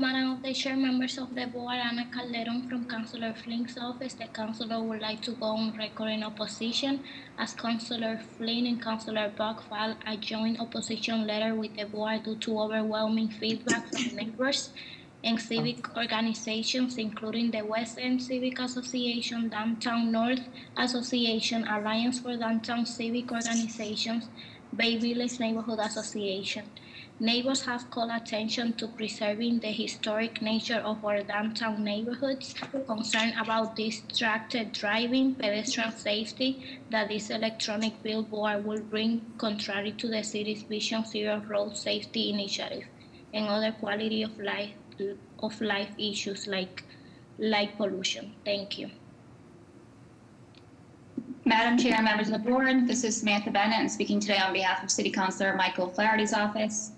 Madam of the Chair, members of the board, Ana Calderon from Councilor Flynn's office. The councilor would like to go on record in opposition as Councilor Flynn and Councilor Bok filed a joint opposition letter with the board due to overwhelming feedback from neighbors and civic organizations, including the West End Civic Association, Downtown North Association, Alliance for Downtown Civic Organizations, Bay Village Neighborhood Association. Neighbors have called attention to preserving the historic nature of our downtown neighborhoods, concerned about distracted driving, pedestrian safety that this electronic billboard will bring contrary to the city's Vision Zero road safety initiative. and other quality of life of life issues like light pollution. Thank you.
Madam Chair, members of the board, this is Samantha Bennett, and speaking today on behalf of City Councilor Michael Flaherty's office.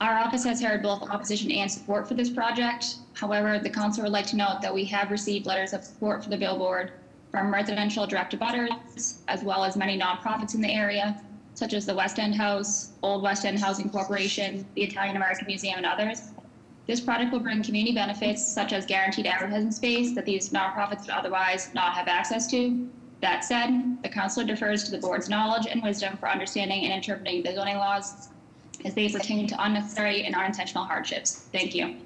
Our office has heard both opposition and support for this project. However, the council would like to note that we have received letters of support for the billboard from residential direct abutters, as well as many nonprofits in the area, such as the West End House, Old West End Housing Corporation, the Italian American Museum, and others. This project will bring community benefits such as guaranteed advertising space that these nonprofits would otherwise not have access to. That said, the council defers to the board's knowledge and wisdom for understanding and interpreting the zoning laws as they pertain to unnecessary and unintentional hardships. Thank you.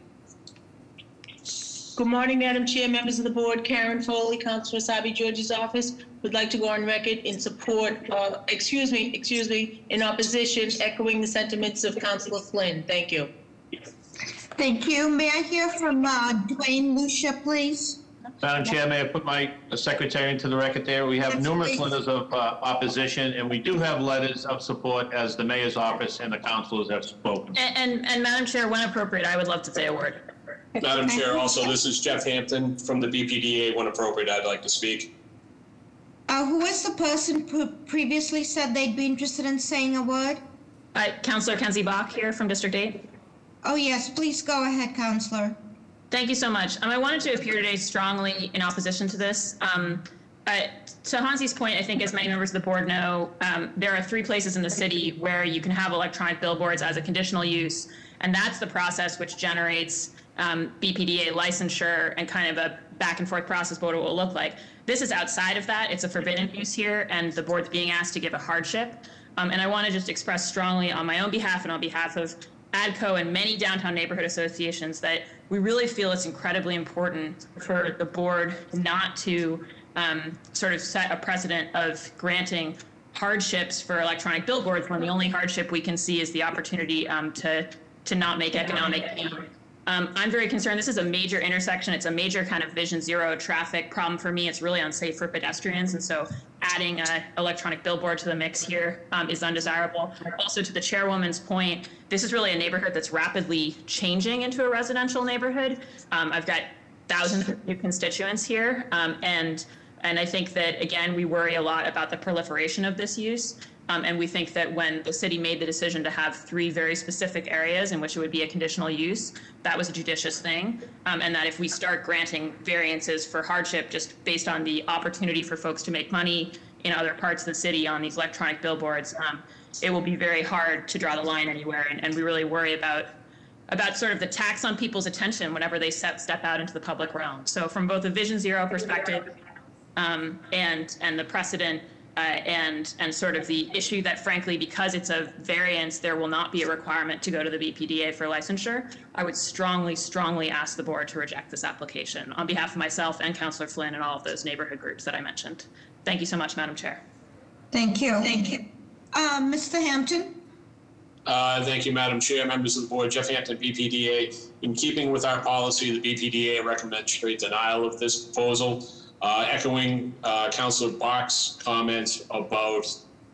Good morning, Madam Chair, members of the board. Karen Foley, Councilor Essaibi George's office, would like to go on record in support, uh, excuse me, excuse me, in opposition, echoing the sentiments of Councilor Flynn. Thank you.
Thank you. May I hear from uh, Dwayne Lucia, please?
Madam Chair, may I put my secretary into the record there? We have
Yes,
numerous
please.
letters of uh, opposition, and we do have letters of support as the mayor's office and the councilors have spoken.
And, and, and Madam Chair, when appropriate, I would love to say a word.
Madam Chair, also, this is Jeff Hampton from the BPDA. When appropriate, I'd like to speak.
Uh, Who was the person who previously said they'd be interested in saying a word?
Uh, Councilor Kenzie Bok here from District 8.
Oh, yes, please go ahead, Counselor.
Thank you so much. Um, I wanted to appear today strongly in opposition to this. Um, uh, to Hansi's point, I think as many members of the board know, um, there are three places in the city where you can have electronic billboards as a conditional use, and that's the process which generates um, BPDA licensure and kind of a back and forth process what it will look like. This is outside of that. It's a forbidden use here, and the board's being asked to give a hardship. Um, and I want to just express strongly on my own behalf and on behalf of ADCO and many downtown neighborhood associations that we really feel it's incredibly important for the board not to um, sort of set a precedent of granting hardships for electronic billboards when the only hardship we can see is the opportunity um, to to not make economic. Um, I'm very concerned. This is a major intersection. It's a major kind of vision zero traffic problem for me. It's really unsafe for pedestrians, and so adding an electronic billboard to the mix here um, is undesirable. Also, to the chairwoman's point, this is really a neighborhood that's rapidly changing into a residential neighborhood. Um, I've got thousands of new constituents here, um, and and I think that again we worry a lot about the proliferation of this use. Um, and we think that when the city made the decision to have three very specific areas in which it would be a conditional use, that was a judicious thing. Um, and that if we start granting variances for hardship just based on the opportunity for folks to make money in other parts of the city on these electronic billboards, um, it will be very hard to draw the line anywhere. And, and we really worry about about sort of the tax on people's attention whenever they step step out into the public realm. So from both a Vision Zero perspective um, and and the precedent uh, and and sort of the issue that frankly because it's a variance there will not be a requirement to go to the BPDA for licensure I would strongly strongly ask the board to reject this application on behalf of myself and Councillor Flynn and all of those neighborhood groups that I mentioned thank you so much Madam Chair
Thank you. Thank you. Uh, Mr. Hampton?
Uh, Thank you, Madam Chair, members of the board. Jeff Hampton, BPDA. In keeping with our policy, the BPDA recommends straight denial of this proposal. Uh, Echoing uh, Councilor Bok's comments about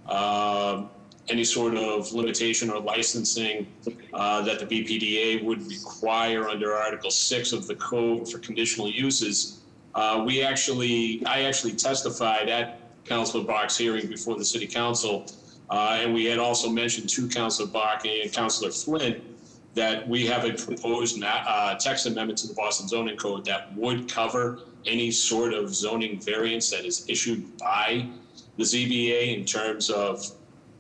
uh, any sort of limitation or licensing uh, that the BPDA would require under Article 6 of the code for conditional uses. Uh, We actually, I actually testified at Councilor Bok's hearing before the city council. Uh, and we had also mentioned to Councilor Bok and Councilor Flynn that we have a proposed uh, text amendment to the Boston zoning code that would cover any sort of zoning variance that is issued by the ZBA in terms of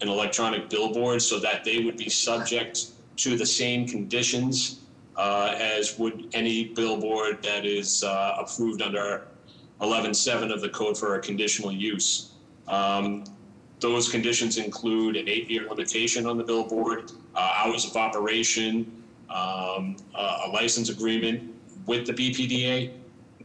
an electronic billboard so that they would be subject to the same conditions uh, as would any billboard that is uh, approved under 11.7 of the code for a conditional use. Um, those conditions include an eight-year limitation on the billboard, uh, hours of operation, um, a a license agreement with the BPDA.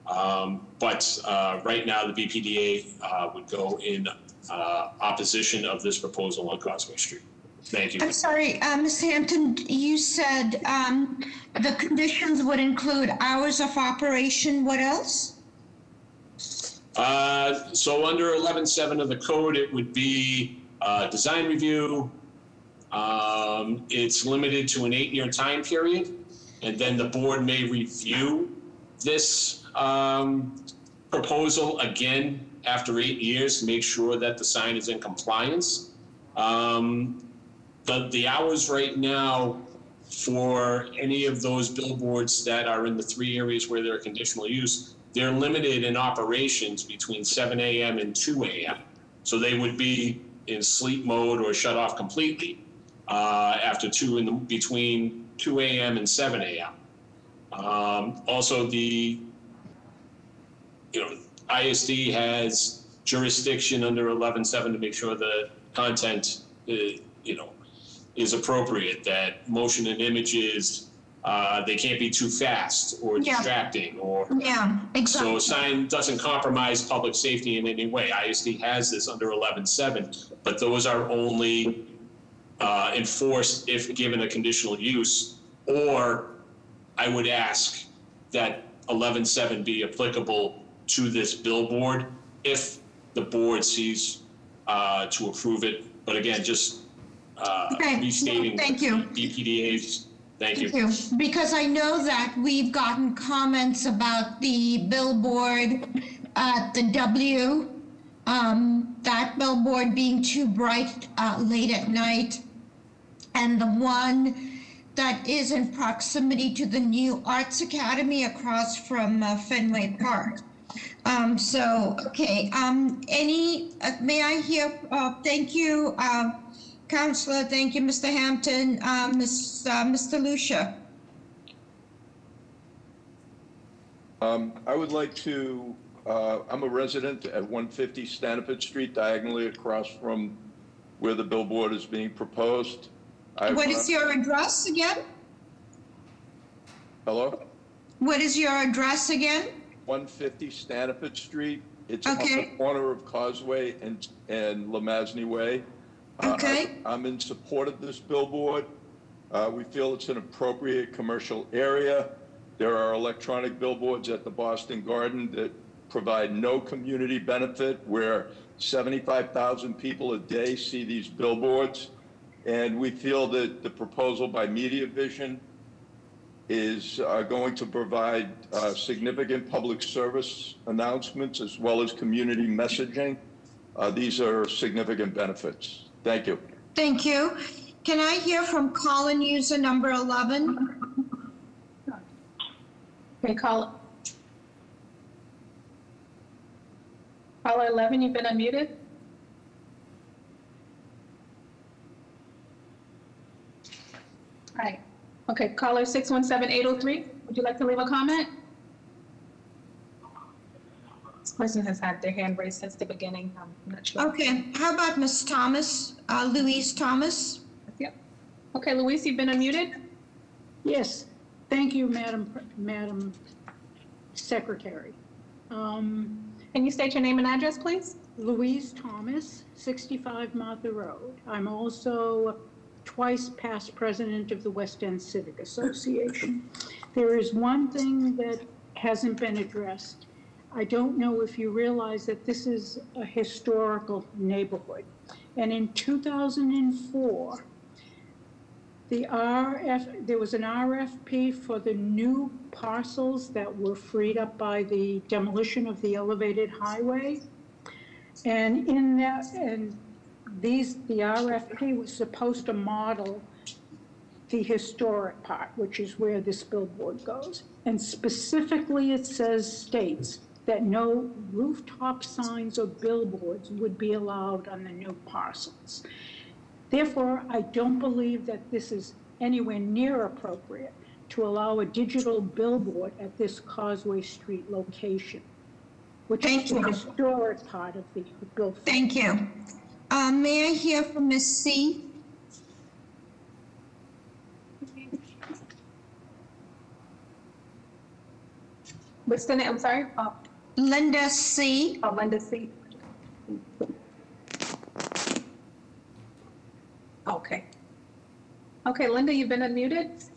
Um, But uh, right now, the BPDA uh, would go in uh, opposition of this proposal on Causeway Street. Thank you.
I'm sorry, uh, Ms. Hampton, you said um, the conditions would include hours of operation. What else?
Uh, So under 11.7 of the code, it would be uh, design review, Um, It's limited to an eight-year time period, and then the board may review this um, proposal again after eight years, make sure that the sign is in compliance. Um, The, the hours right now for any of those billboards that are in the three areas where they're conditional use, they're limited in operations between 7 AM and 2 AM. So they would be in sleep mode or shut off completely uh, after two in the, between 2 AM and 7 AM. Um, Also, the, you know, ISD has jurisdiction under 11.7 to make sure the content, uh, you know, is appropriate, that motion and images, uh, they can't be too fast or
Yeah.
distracting or
Yeah,
so
exactly.
a sign doesn't compromise public safety in any way. ISD has this under 11.7, but those are only uh, enforced if given a conditional use. Or I would ask that 11.7 be applicable to this billboard if the board sees uh, to approve it. But again, just uh,
Okay,
restating.
thank you.
BPDA's, thank you.
Thank you. Because I know that we've gotten comments about the billboard at the W, um, that billboard being too bright uh, late at night, and the one that is in proximity to the new Arts Academy across from uh, Fenway Park. Um, so, okay, um, any, uh, may I hear, uh, thank you, uh, Counselor, thank you, Mr. Hampton, uh, Ms., uh, Mr. Lucia.
Um, I would like to, uh, I'm a resident at 150 Staniford Street, diagonally across from where the billboard is being proposed. I've,
What
uh,
your address again?
Hello?
What is your address again?
150 Staniford Street. It's on the
Okay.
corner of Causeway and, and Lomasney Way. Uh, I-
Okay.
I'm in support of this billboard. Uh, We feel it's an appropriate commercial area. There are electronic billboards at the Boston Garden that provide no community benefit, where 75,000 people a day see these billboards. And we feel that the proposal by Media Vision is uh, going to provide uh, significant public service announcements as well as community messaging. Uh, These are significant benefits. Thank you.
Thank you. Can I hear from Colin user number 11?
Okay, call. Caller 11, you've been unmuted. All right. Okay, caller 617803, would you like to leave a comment? This person has had their hand raised since the beginning. I'm not sure.
Okay, how about Miss Thomas, uh, Louise Thomas?
Yep. Okay, Louise, you've been unmuted?
Yes, thank you, Madam, Madam Secretary. Um,
Can you state your name and address, please?
Louise Thomas, 65 Martha Road. I'm also twice past president of the West End Civic Association. There is one thing that hasn't been addressed. I don't know if you realize that this is a historical neighborhood. And in 2004, the RF, there was an RFP for the new parcels that were freed up by the demolition of the elevated highway. And in that, and these, the RFP was supposed to model the historic part, which is where this billboard goes. And specifically, it says, states that no rooftop signs or billboards would be allowed on the new parcels. Therefore, I don't believe that this is anywhere near appropriate to allow a digital billboard at this Causeway Street location, which is
Thank
the
you.
historic part of the billboard.
Thank you. Uh, May I hear from Miss C?
What's the name, I'm sorry? Oh,
Linda C.
oh, Linda C. Okay. Okay, Linda, you've been unmuted?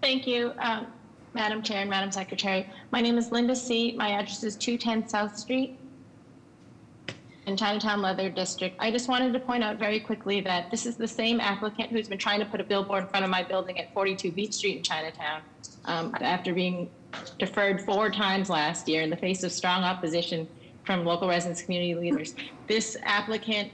Thank you, um, Madam Chair and Madam Secretary. My name is Linda C. My address is 210 South Street.
In Chinatown Leather District. I just wanted to point out very quickly that this is the same applicant who's been trying to put a billboard in front of my building at 42 Beach Street in Chinatown um, after being deferred four times last year in the face of strong opposition from local residents, community leaders. This applicant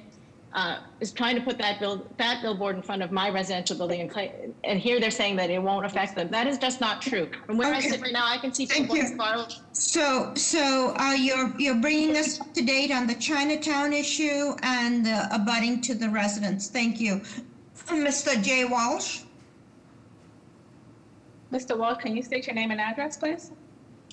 uh, is trying to put that bill, that billboard in front of my residential building, and, Clay- and here they're saying that it won't affect them. That is just not true. From where I
Okay.
sit right now, I can see people as far
So, so uh, you're, you're bringing us up to date on the Chinatown issue and uh, abutting to the residents. Thank you. Mr. Jay Walsh?
Mr. Wall, can you state your name and address, please?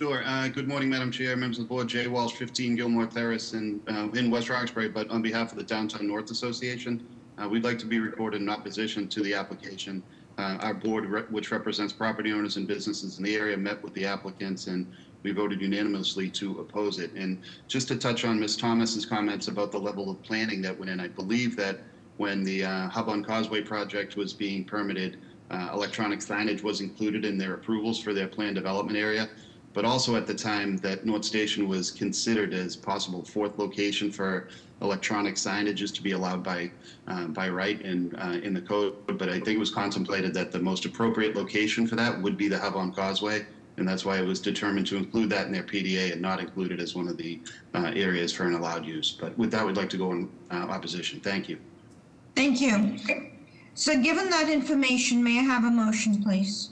Sure. Uh, Good morning, Madam Chair, members of the board. Jay Walsh, 15 Gilmore Terrace in, uh, in West Roxbury, but on behalf of the Downtown North Association, uh, we'd like to be recorded in opposition to the application. Uh, Our board, re- which represents property owners and businesses in the area, met with the applicants, and we voted unanimously to oppose it. And just to touch on Ms. Thomas's comments about the level of planning that went in, I believe that when the uh, Hub on Causeway project was being permitted, uh, electronic signage was included in their approvals for their planned development area. But also at the time that North Station was considered as possible fourth location for electronic signages to be allowed by, uh, by right in, uh, in the code. But I think it was contemplated that the most appropriate location for that would be the Hub on Causeway. And that's why it was determined to include that in their PDA and not include it as one of the uh, areas for an allowed use. But with that, we'd like to go in uh, opposition. Thank you.
Thank you. So given that information, may I have a motion, please?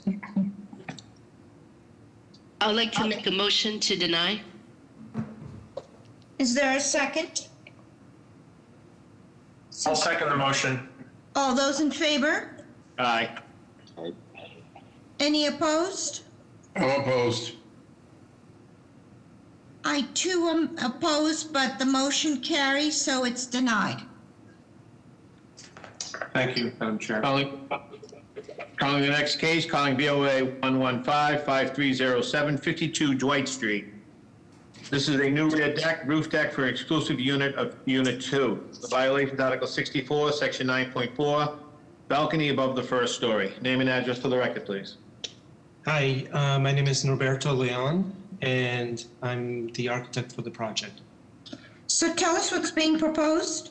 I would like to make a motion to deny.
Is there a second?
I'll second the motion.
All those in favor?
Aye.
Any opposed?
I'm opposed.
I too am opposed, but the motion carries, so it's denied.
Thank you, Madam Chair.
Calling, calling the next case, calling BOA 115-5307, 52 Dwight Street. This is a new rear deck, roof deck for an exclusive unit of Unit 2. The violation is Article 64, Section 9.4, balcony above the first story. Name and address for the record, please.
Hi, uh, my name is Norberto Leon, and I'm the architect for the project.
So tell us what's being proposed?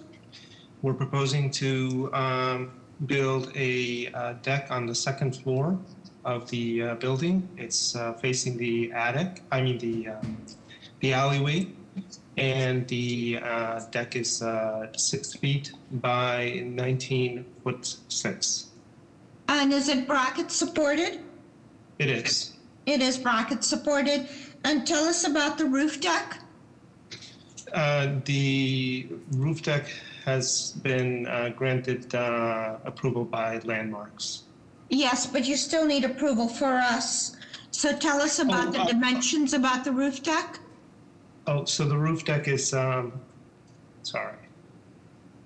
We're proposing to um, build a uh, deck on the second floor of the uh, building. It's uh, facing the attic, I mean the um, the alleyway, and the uh, deck is uh, six feet by 19 foot six.
And is it bracket supported?
It is.
It is bracket supported. And tell us about the roof deck?
Uh, the roof deck has been uh, granted uh, approval by landmarks.
Yes, but you still need approval for us. So tell us about the
uh,
dimensions about the roof deck?
Oh, so the roof deck is, um, sorry.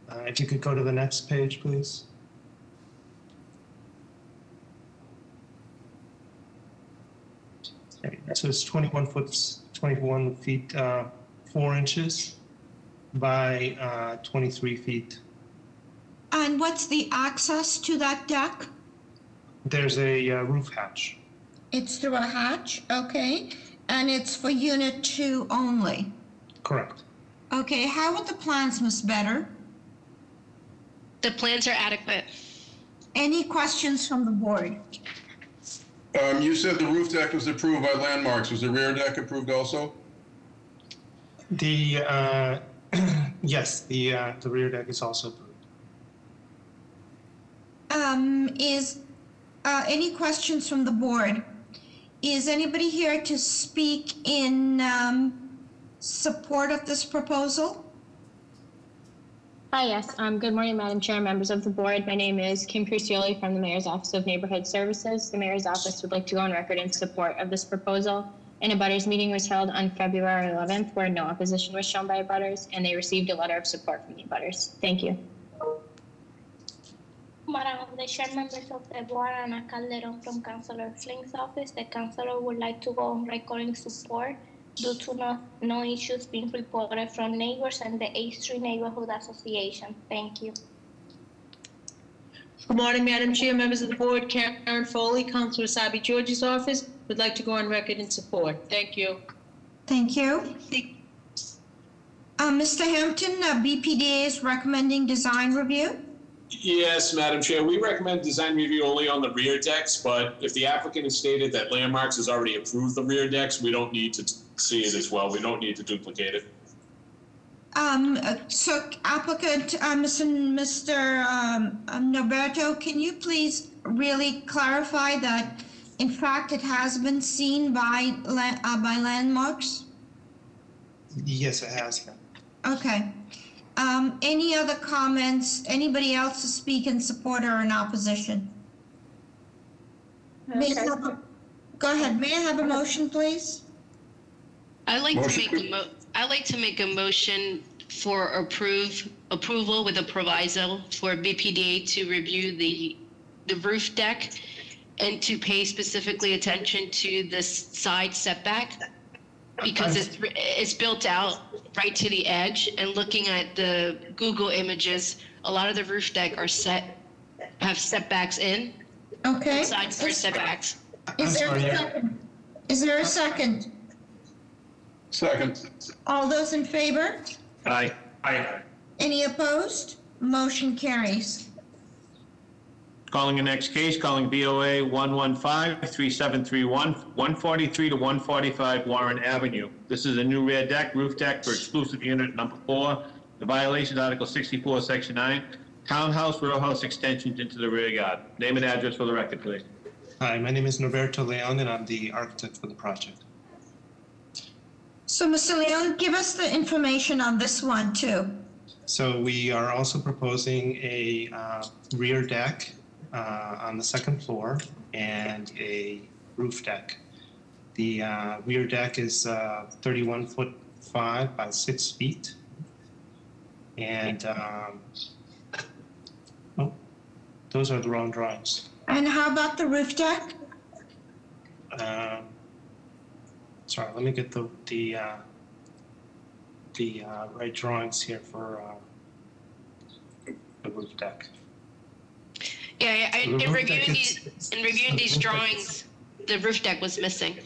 Uh, if you could go to the next page, please. So it's 21 foot, 21 feet, uh, 4 inches by uh, 23 feet.
And what's the access to that deck?
There's a uh, roof hatch.
It's through a hatch, okay? And it's for unit two only?
Correct.
Okay, how would the plans, Ms. Better?
The plans are adequate.
Any questions from the board?
Um, you said the roof deck was approved by landmarks. Was the rear deck approved also?
The, uh, yes, the, uh, the rear deck is also approved.
Um, is, uh, any questions from the board? Is anybody here to speak in, um, support of this proposal?
Hi, yes. Um, good morning, Madam Chair, members of the board. My name is Kim Crucioli from the Mayor's Office of Neighborhood Services. The Mayor's Office would like to go on record in support of this proposal. An abutters meeting was held on February 11th where no opposition was shown by abutters and they received a letter of support from the abutters. Thank you.
Madam of the Chair, members of the board, Ana Calderon from Councilor Flynn's office. The councilor would like to go on record in support due to no, no issues being reported from neighbors and the A Street Neighborhood Association. Thank you.
Good morning, Madam Chair, members of the board. Karen Foley, Councilor Essaibi George's office, would like to go on record in support. Thank you.
Thank you. Uh, Mr. Hampton, uh, BPDA is recommending design review.
Yes, Madam Chair, we recommend design review only on the rear decks, but if the applicant has stated that Landmarks has already approved the rear decks, we don't need to see it as well. We don't need to duplicate it.
Um, uh, so applicant, uh, Mr. Mr. Um, um, Norberto, can you please really clarify that in fact it has been seen by, uh, by landmarks?
Yes, it has been.
Okay. Um, any other comments? Anybody else to speak in support or in opposition? May I
Okay.
have a- Go ahead. May I have a motion, please?
I'd like to
Motion.
make a mo, I'd like to make a motion for approve, approval with a proviso for BPDA to review the, the roof deck and to pay specifically attention to this side setback because it's, it's built out right to the edge and looking at the Google images, a lot of the roof deck are set, have setbacks in,
Okay.
side yard setbacks.
Is there a
sorry, yeah.
second? Is there a second?
Second.
All those in favor?
Aye.
Aye.
Any opposed? Motion carries.
Calling the next case, calling BOA 115-3731, 143 to 145 Warren Avenue. This is a new rear deck, roof deck for exclusive unit number four. The violation, is Article 64, Section 9, townhouse, row house extensions into the rear yard. Name and address for the record, please.
Hi, my name is Norberto Leon, and I'm the architect for the project.
So, Mr. Leon, give us the information on this one, too.
So we are also proposing a uh, rear deck uh, on the second floor and a roof deck. The uh, rear deck is uh, 31 foot 5 by 6 feet. And um, oh, those are the wrong drawings.
And how about the roof deck?
Um, sorry, let me get the the uh, the uh, right drawings here for uh, the roof deck.
Yeah, I,
The
in reviewing these, in reviewing these
the roof deck
drawings, the roof deck was missing.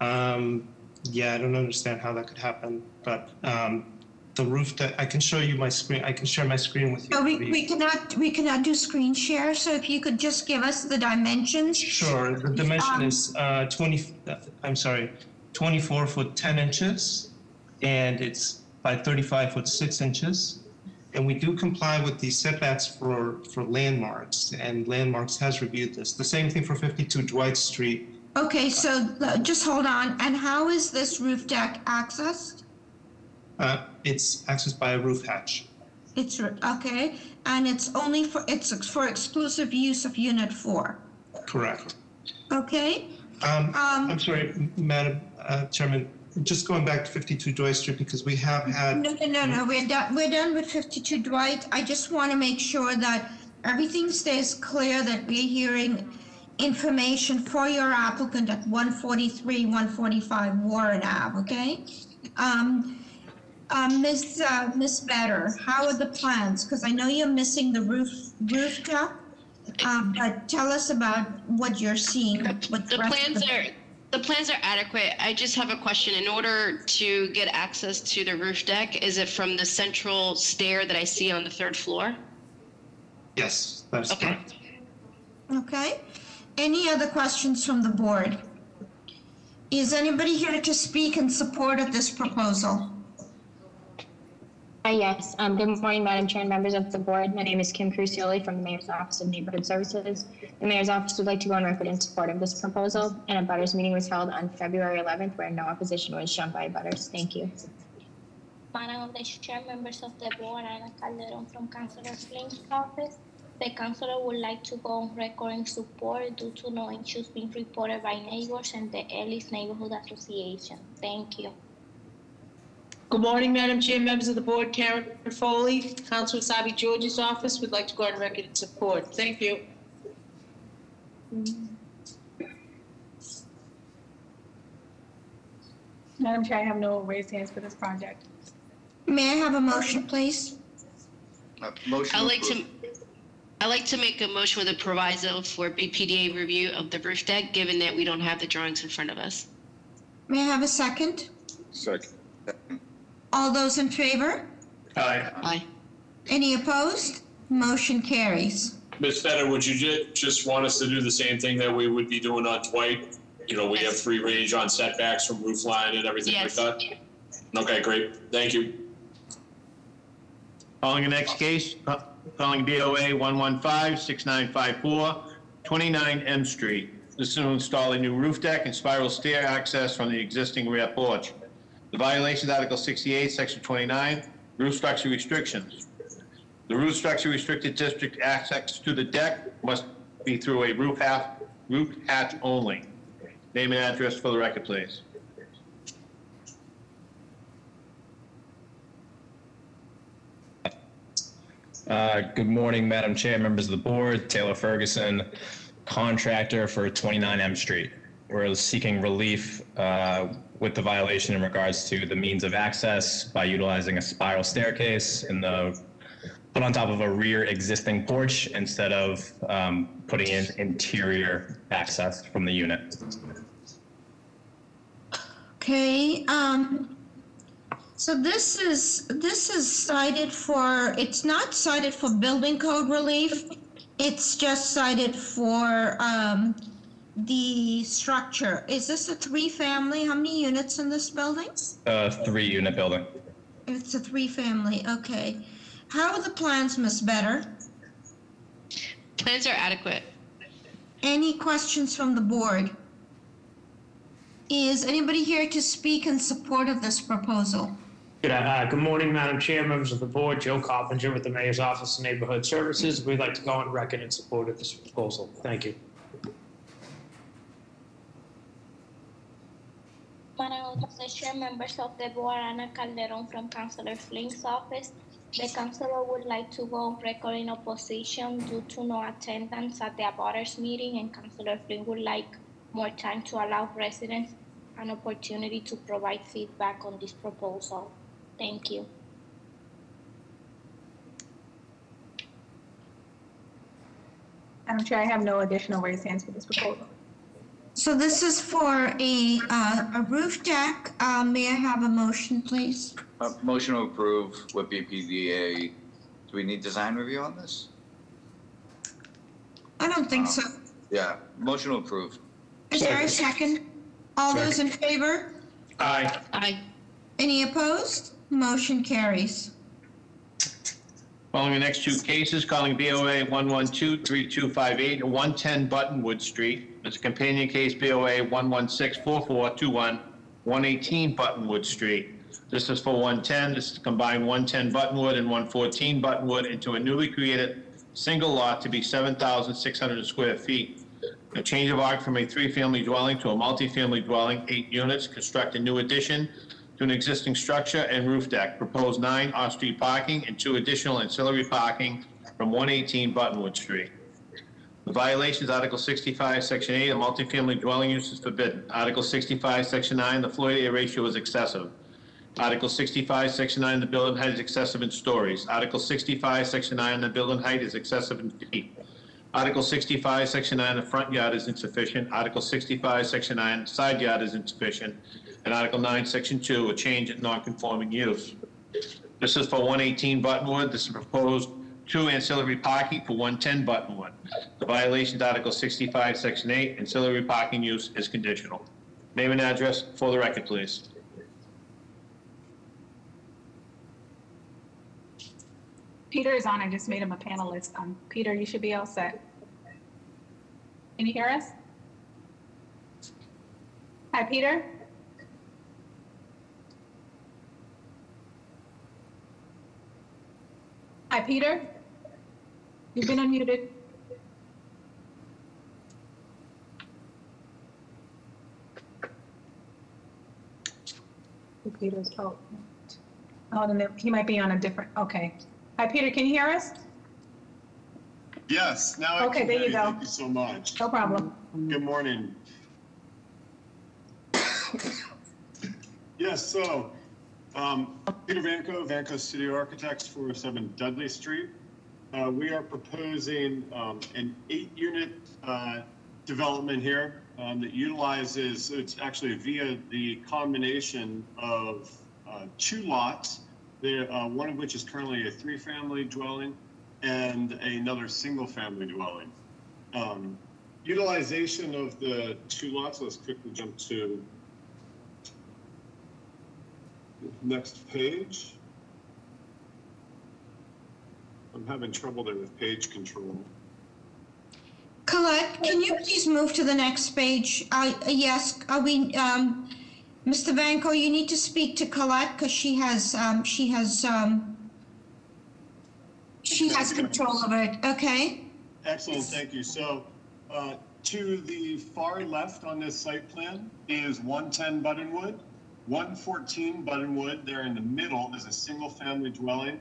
Um, yeah, I don't understand how that could happen, but um, the roof deck. I can show you my screen. I can share my screen with you.
No, we,
please.
we cannot, we cannot do screen share, so if you could just give us the dimensions.
Sure. The dimension
Um,
is uh, 20. uh, I'm sorry, 24 foot 10 inches, and it's by 35 foot 6 inches. And we do comply with the setbacks for for landmarks, and landmarks has reviewed this. The same thing for 52 Dwight Street.
Okay, so uh, just hold on. And how is this roof deck accessed?
Uh, it's accessed by a roof hatch.
It's, okay, and it's only for, it's for exclusive use of unit four,
Correct.
okay?
Um,
Um,
I'm sorry, Madam uh, Chairman. Just going back to 52 Dwight Street because we have had.
No, no, no, no, we're done, we're done with 52 Dwight. I just want to make sure that everything stays clear, that we're hearing information for your applicant at 143, 145 Warren Ave, okay? Um, um, Ms., uh, Ms. Better, how are the plans? Because I know you're missing the roof, roof top. Um, but tell us about what you're seeing, what
The
rest of
plans are, the plans are adequate. I just have a question. In order to get access to the roof deck, is it from the central stair that I see on the third floor?
Yes, that's
Okay.
correct.
Okay. Any other questions from the board? Is anybody here to speak in support of this proposal?
Uh, yes, um, good morning, Madam Chair and members of the board. My name is Kim Crucioli from the Mayor's Office of Neighborhood Services. The Mayor's Office would like to go on record in support of this proposal, and a butters meeting was held on February 11th where no opposition was shown by butters. Thank you.
Madam the Chair, members of the board, Ana Calderon from Councilor Flynn's office. The councilor would like to go on record in support due to no issues being reported by neighbors and the Ellis Neighborhood Association. Thank you.
Good morning, Madam Chair, members of the board, Karen Foley, Councilor Essaibi George's office would like to go on record in support. Thank you.
Madam Chair, I have no raised hands for this project.
May I have a motion, please?
Uh, Motion
I'd like to. I'd like to make a motion with a proviso for BPDA review of the roof deck, given that we don't have the drawings in front of us.
May I have a second?
Second.
All those in favor?
Aye.
Aye.
Any opposed? Motion carries.
Ms. Feder, would you ju- just want us to do the same thing that we would be doing on Dwight? You know, we have free range on setbacks from roof line and everything like
Yes.
that? Okay, great. Thank you.
Calling the next case, uh, calling BOA 115-6954, 29 M Street. This is to install a new roof deck and spiral stair access from the existing rear porch. The violation is Article 68, Section 29, roof structure restrictions. The roof structure restricted district access to the deck must be through a roof half, roof hatch only. Name and address for the record, please.
Uh, Good morning, Madam Chair, members of the board. Taylor Ferguson, contractor for 29 M Street. We're seeking relief uh, with the violation in regards to the means of access by utilizing a spiral staircase in the, put on top of a rear existing porch instead of um, putting in interior access from the unit.
Okay, um, so this is, this is cited for, it's not cited for building code relief. It's just cited for, um, the structure. Is this a three-family? How many units in this building?
A three-unit building.
It's a three-family, okay. How are the plans, Miss Better?
Plans are adequate.
Any questions from the board? Is anybody here to speak in support of this proposal?
Good, uh, good morning, Madam Chair, members of the board. Joe Coppinger with the Mayor's Office of Neighborhood Services. We'd like to go on record in support of this proposal. Thank you.
Madam Chair, members of the board, Ana Calderon from Councilor Flynn's office. The councilor would like to go on record in opposition due to no attendance at the abutters meeting, and Councilor Flynn would like more time to allow residents an opportunity to provide feedback on this proposal. Thank you.
Madam Chair, I have no additional raised hands for this proposal.
So this is for a, uh, a roof deck. Uh, May I have a motion, please?
Uh, Motion to approve with BPDA. Do we need design review on this?
I don't think so.
Yeah, motion to approve.
Is there a second? All those in favor?
Aye.
Aye.
Any opposed? Motion carries.
Following the next two cases, calling BOA 112-3258 and 110 Buttonwood Street. As a companion case, BOA 116-4421, 118 Buttonwood Street. This is for 110, this is to combine 110 Buttonwood and 114 Buttonwood into a newly created single lot to be 7,600 square feet. A change of art from a three-family dwelling to a multifamily dwelling, eight units, construct a new addition to an existing structure and roof deck, propose nine off-street parking and two additional ancillary parking from 118 Buttonwood Street. The violation is Article 65, Section 8, a multifamily dwelling use is forbidden. Article 65, Section 9, the floor area ratio is excessive. Article 65, Section 9, the building height is excessive in stories. Article 65, Section 9, the building height is excessive in feet. Article 65, Section 9, the front yard is insufficient. Article 65, Section 9, side yard is insufficient. And Article 9, Section 2, a change in non-conforming use. This is for 118 Buttonwood. This is proposed two ancillary parking for 110 Buttonwood. The violation is Article 65, Section 8, ancillary parking use is conditional. Name and address for the record, please.
Peter is on. I just made him a panelist. Um, Peter, you should be all set. Can you hear us? Hi, Peter? Hi, Peter? You've been unmuted. Peter's, oh. Oh, then he might be on a different, okay. Hi, Peter, can you hear us?
Yes, now I
Okay,
can
there you
you.
go.
Thank you so much.
No problem.
Good morning. Yes, so, um, Peter Vanco, Vanco Studio Architects, 407 Dudley Street. Uh, we are proposing, um, an eight-unit, uh, development here, um, that utilizes, it's actually via the combination of, uh, two lots, there, uh, one of which is currently a three-family dwelling and another single-family dwelling. Um, Utilization of the two lots, let's quickly jump to the next page. I'm having trouble there with page control.
Colette, can you please move to the next page? Uh, yes, are we, um, Mr. Vanko, you need to speak to Colette because she has, um, she has, um, she has control of it, okay?
Excellent, thank you. So, uh, to the far left on this site plan is 110 Buttonwood. 114 Buttonwood, there in the middle, is a single-family dwelling.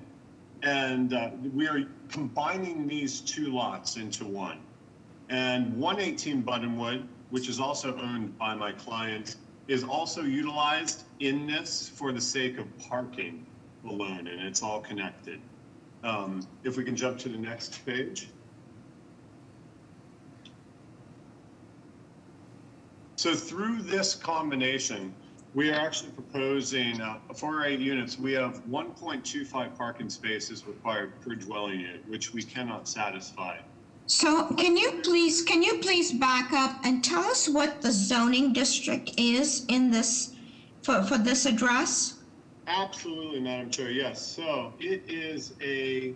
And uh, we are combining these two lots into one. And 118 Buttonwood, which is also owned by my client, is also utilized in this for the sake of parking alone, and it's all connected. Um, If we can jump to the next page. So through this combination, we are actually proposing, uh, for our eight units, we have 1.25 parking spaces required per dwelling unit, which we cannot satisfy.
So can you please, can you please back up and tell us what the zoning district is in this, for, for this address?
Absolutely, Madam Chair, yes. So it is a,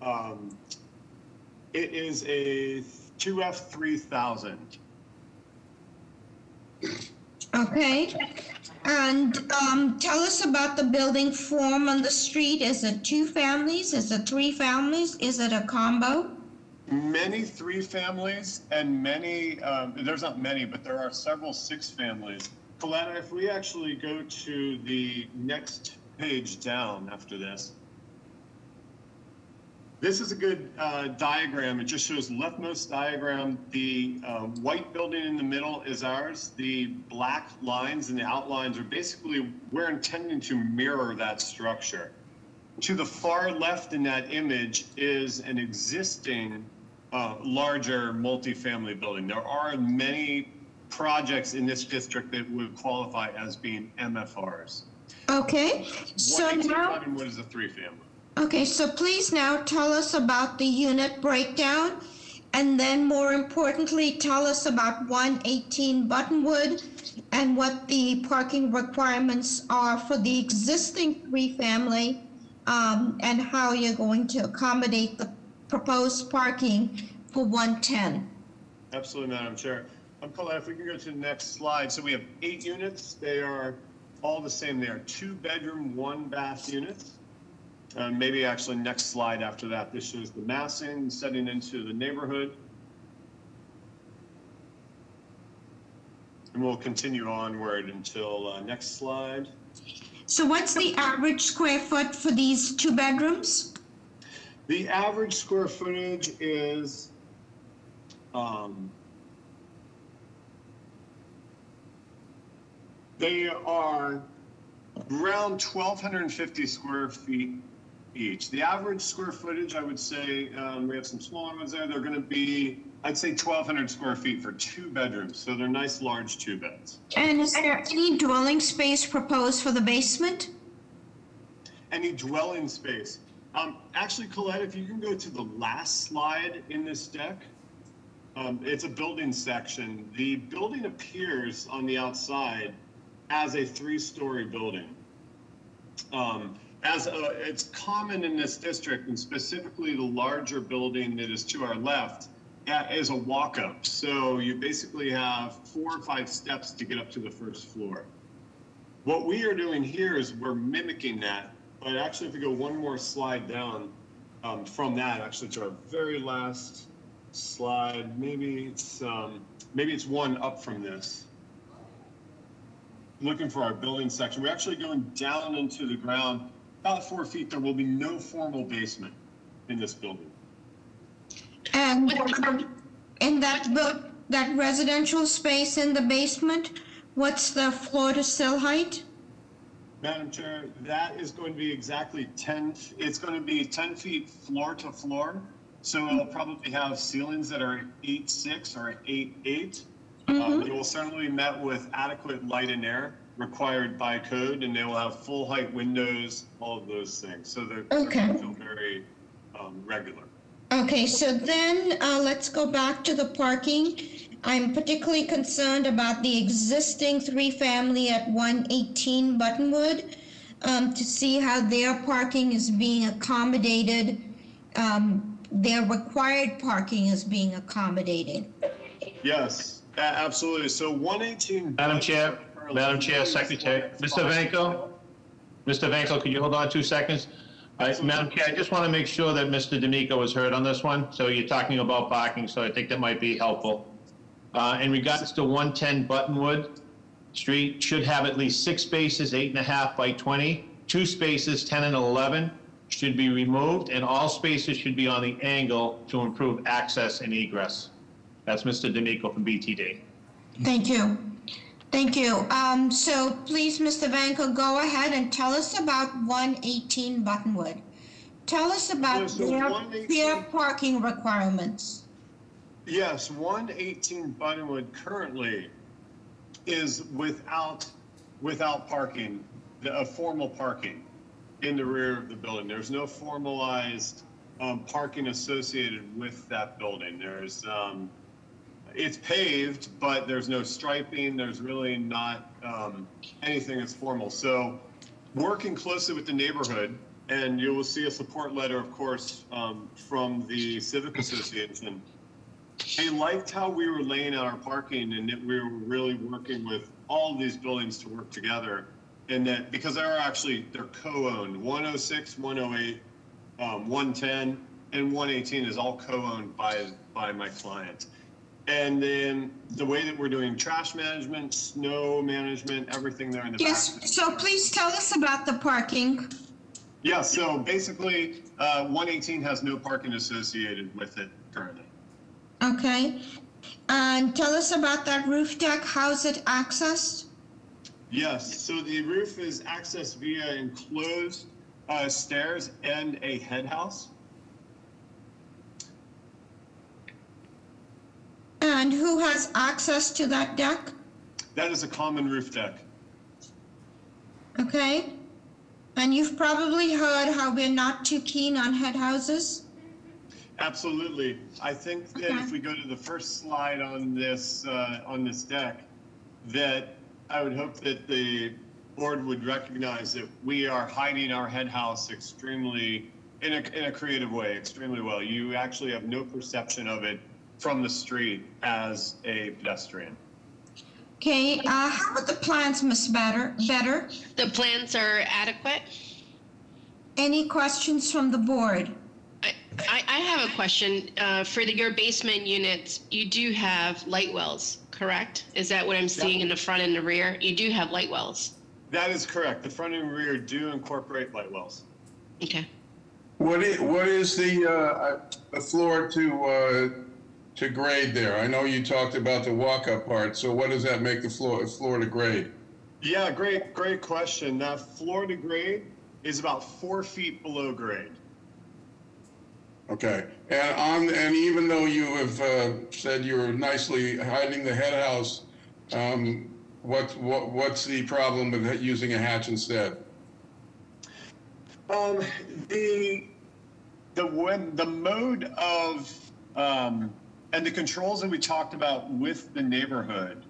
um, it is a 2F 3000.
Okay, and, um, tell us about the building form on the street. Is it two families? Is it three families? Is it a combo?
Many three families and many, um, there's not many, but there are several six families. Coletta, if we actually go to the next page down after this, this is a good uh, diagram. It just shows leftmost diagram. The uh, white building in the middle is ours. The black lines and the outlines are basically, we're intending to mirror that structure. To the far left in that image is an existing uh, larger multifamily building. There are many projects in this district that would qualify as being MFRs.
Okay, so
118
now,
Buttonwood is a three-family.
Okay, so please now tell us about the unit breakdown. And then more importantly, tell us about 118 Buttonwood and what the parking requirements are for the existing three-family um, and how you're going to accommodate the proposed parking for 110.
Absolutely, Madam Chair. I'm Colette, if we can go to the next slide. So we have eight units. They are all the same. They are two bedroom, one bath units. Uh, maybe actually next slide after that. This shows the massing setting into the neighborhood. And we'll continue onward until uh, next slide.
So what's the average square foot for these two bedrooms?
The average square footage is, um, they are around 1,250 square feet each. The average square footage, I would say, um, we have some smaller ones there. They're going to be, I'd say, 1,200 square feet for two bedrooms. So they're nice, large two beds.
And is there any dwelling space proposed for the basement?
Any dwelling space? Um, actually, Colette, if you can go to the last slide in this deck, um, it's a building section. The building appears on the outside as a three-story building. Um, as a, it's common in this district, and specifically the larger building that is to our left, uh, is a walk-up. So you basically have four or five steps to get up to the first floor. What we are doing here is we're mimicking that, but actually, if we go one more slide down um, from that, actually to our very last slide, maybe it's um, maybe it's one up from this. Looking for our building section, we're actually going down into the ground about four feet. There will be no formal basement in this building.
And in that, bu- that residential space in the basement, what's the floor to sill height?
Madam Chair, that is going to be exactly 10, it's going to be 10 feet floor to floor. So it'll probably have ceilings that are eight six or eight eight. Um, It will certainly be met with adequate light and air. Required by code, and they will have full height windows, all of those things. So they're, they're
Okay.
feel very um, regular.
Okay, so then uh, let's go back to the parking. I'm particularly concerned about the existing three-family at 118 Buttonwood um, to see how their parking is being accommodated, um, their required parking is being accommodated.
Yes, a- absolutely. So 118.
Madam Chair, Madam Chair, Secretary, Mr. Vanko, Mr. Vanko, could you hold on two seconds? Right, Madam Chair, I just want to make sure that Mr. D'Amico was heard on this one. So you're talking about parking, so I think that might be helpful. Uh, In regards to 110 Buttonwood Street, should have at least six spaces, eight and a half by 20. Two spaces, 10 and 11, should be removed, and all spaces should be on the angle to improve access and egress. That's Mr. D'Amico from BTD.
Thank you. Thank you. Um, so please, Mr. Vanko, go ahead and tell us about 118 Buttonwood. Tell us about
So
their,
118
their parking requirements.
Yes, 118 Buttonwood currently is without, without parking, the- a formal parking in the rear of the building. There's no formalized um, parking associated with that building. There's, um, it's paved, but there's no striping. There's really not um, anything that's formal. So working closely with the neighborhood, and you will see a support letter, of course, um, from the Civic Association. They liked how we were laying out our parking and that we were really working with all these buildings to work together. And that, because they're actually, they're co-owned, 106, 108, um, 110, and 118 is all co-owned by, by my client. And then the way that we're doing trash management, snow management, everything there in the back.
Yes, so please tell us about the parking.
Yeah, so basically, uh, 118 has no parking associated with it currently.
Okay. And tell us about that roof deck. How's it accessed?
Yes, so the roof is accessed via enclosed uh, stairs and a head house.
And who has access to that deck?
That is a common roof deck.
Okay. And you've probably heard how we're not too keen on head houses.
Absolutely. I think that if we go to the first slide on this, uh, on this deck, that I would hope that the board would recognize that we are hiding our head house extremely, in a, in a creative way, extremely well. You actually have no perception of it from the street as a pedestrian.
Okay, uh, how about the plans, Miss Better? Better?
The plans are adequate?
Any questions from the board?
I, I have a question. Uh, for the, your basement units, you do have light wells, correct? Is that what I'm seeing in the front and the rear? You do have light wells.
That is correct. The front and rear do incorporate light wells.
Okay.
What is, what is the, uh, the floor to, uh, to grade there? I know you talked about the walk-up part, so what does that make the floor, floor to grade?
Yeah, great, great question. That floor to grade is about four feet below grade.
Okay, and on, and even though you have uh, said you're nicely hiding the head house, um, what, what, what's the problem with using a hatch instead?
Um, the the when the mode of um, and the controls that we talked about with the neighborhood,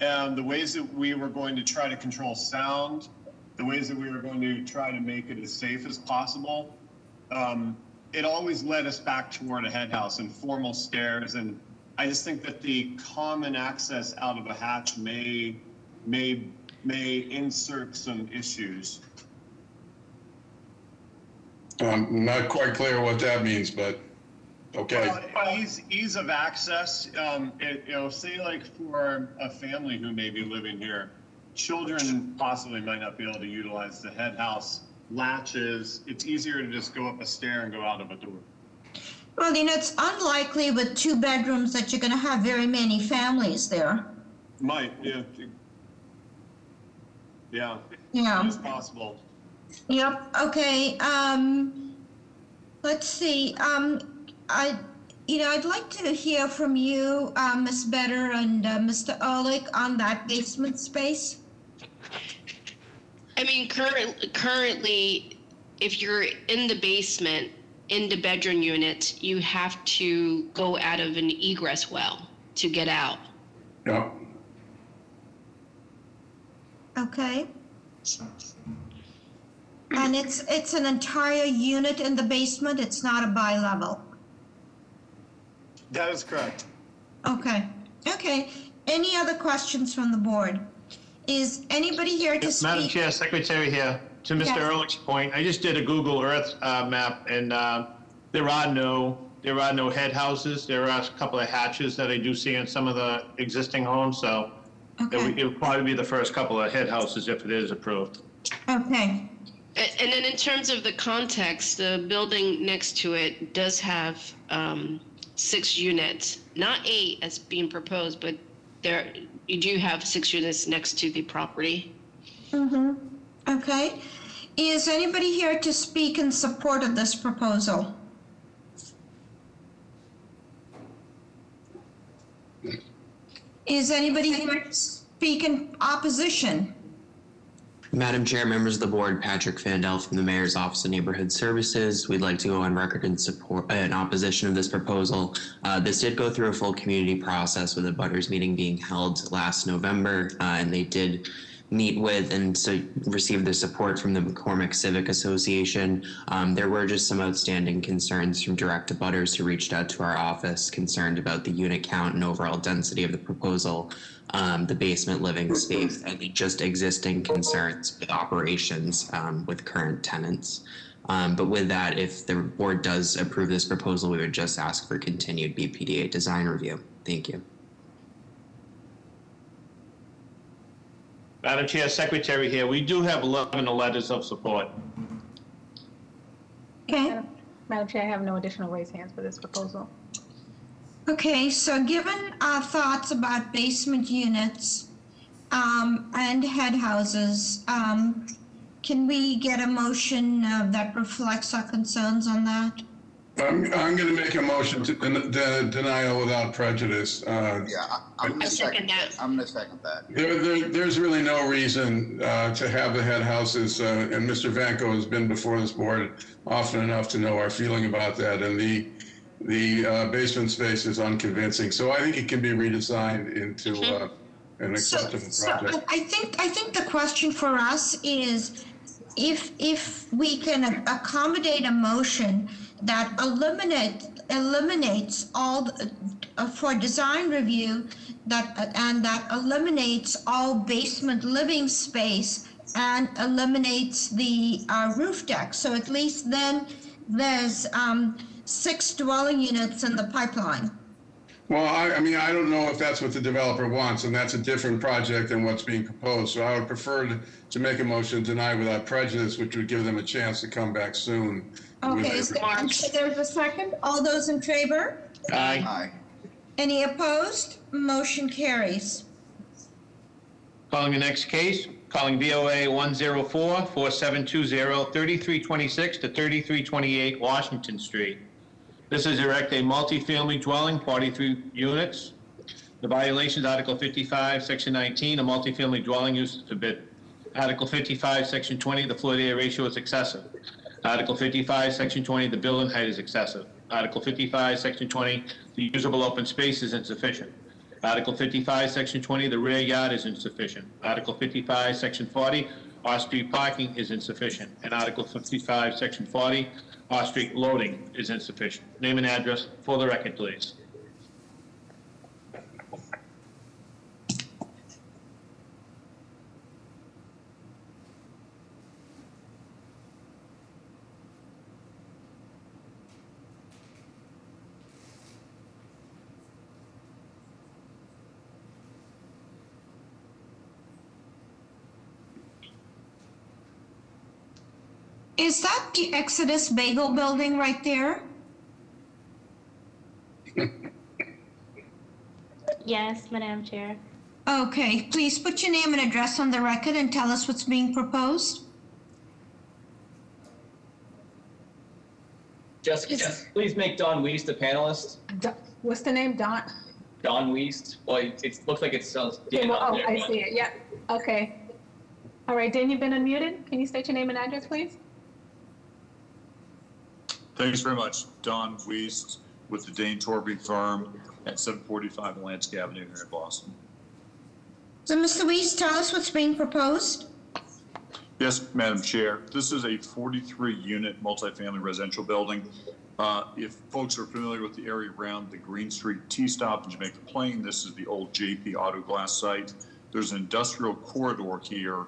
and the ways that we were going to try to control sound, the ways that we were going to try to make it as safe as possible. Um, it always led us back toward a head house and formal stairs, and I just think that the common access out of a hatch may may may insert some issues.
I'm not quite clear what that means, but, okay.
Well, Ease, ease of access, um, it, you know, say like for a family who may be living here, children possibly might not be able to utilize the head house latches. It's easier to just go up a stair and go out of a door.
Well, you know, it's unlikely with two bedrooms that you're going to have very many families there.
Might, yeah. Yeah.
Yeah.
It's possible.
Yep, okay, um, let's see, um, I, you know, I'd like to hear from you, uh, Ms. Better and, uh, Mr. Erlich on that basement space.
I mean, current, currently, if you're in the basement, in the bedroom unit, you have to go out of an egress well to get out.
Yeah.
Okay. And it's, it's an entire unit in the basement, it's not a bi-level?
That is correct.
Okay, okay. Any other questions from the board? Is anybody here to speak?
Madam Chair, Secretary here. To Mr.
Yes.
Erlich's point, I just did a Google Earth uh, map, and uh, there are no, there are no head houses. There are a couple of hatches that I do see in some of the existing homes, so it would- it would probably be the first couple of head houses if it is approved.
Okay.
And then in terms of the context, the building next to it does have um, six units, not eight as being proposed, but there, you do have six units next to the property.
Mm-hmm, okay. Is anybody here to speak in support of this proposal? Is anybody here to speak in opposition?
Madam Chair, members of the board, Patrick Fandell from the Mayor's Office of Neighborhood Services. We'd like to go on record in support, in opposition of this proposal. Uh, this did go through a full community process with a butters meeting being held last November, uh, and they did meet with and so receive the support from the McCormick Civic Association. Um, there were just some outstanding concerns from direct to butters who reached out to our office concerned about the unit count and overall density of the proposal, um, the basement living space, and just existing concerns with operations um, with current tenants. Um, but with that, if the board does approve this proposal, we would just ask for continued BPDA design review. Thank you.
Madam Chair, Secretary here. We do have 11 letters of support.
Okay.
Madam Chair, I have no additional raised hands for this proposal.
Okay, so given our thoughts about basement units um, and head houses, um, can we get a motion uh, that reflects our concerns on that?
I'm, I'm going to make a motion to den- den- denial without prejudice. Uh,
Yeah, I'm gonna second that. I'm gonna second that.
There, there, there's really no reason uh, to have the head houses, uh, and Mr. Vanko has been before this board often enough to know our feeling about that, and the, the uh, basement space is unconvincing. So I think it can be redesigned into uh, an acceptable
So I
project.
I think, I think the question for us is if, if we can accommodate a motion that eliminate, eliminates all, the- uh, for design review, that, and that eliminates all basement living space and eliminates the uh, roof deck. So at least then there's um, six dwelling units in the pipeline.
Well, I, I mean, I don't know if that's what the developer wants, and that's a different project than what's being proposed. So I would prefer to, to make a motion deny without prejudice, which would give them a chance to come back soon. With
Okay,
a-
so so there's a second. All those in favor?
Aye.
Aye.
Any opposed? Motion carries.
Calling the next case, calling BOA 104-4720, 3326 to 3328 Washington Street. This is erect a multifamily dwelling, 43 units. The violations, Article 55, Section 19, a multifamily dwelling use is forbidden. Article 55, Section 20, the floor-to-area ratio is excessive. Article 55, Section 20, the building height is excessive. Article 55, Section 20, the usable open space is insufficient. Article 55, Section 20, the rear yard is insufficient. Article 55, Section 40, off-street parking is insufficient. And Article 55, Section 40, off-street loading is insufficient. Name and address for the record, please.
Is that the Exodus Bagel Building right there?
Yes, Madam Chair.
Okay, please put your name and address on the record and tell us what's being proposed.
Jessica, please make Don Wiest the panelist.
What's the name, Don?
Don Wiest. Well, it, it looks like it says uh, Dan
Oh,
there.
I
but-
see it, yeah, okay. All right, Dan, you've been unmuted. Can you state your name and address, please?
Thanks very much. Don Wiest with the Dain Torpy firm at 745 Atlantic Avenue here in Boston.
So, Mr. Wiest, tell us what's being proposed.
Yes, Madam Chair. This is a 43-unit multifamily residential building. Uh, If folks are familiar with the area around the Green Street T-stop in Jamaica Plain, this is the old JP Auto Glass site. There's an industrial corridor here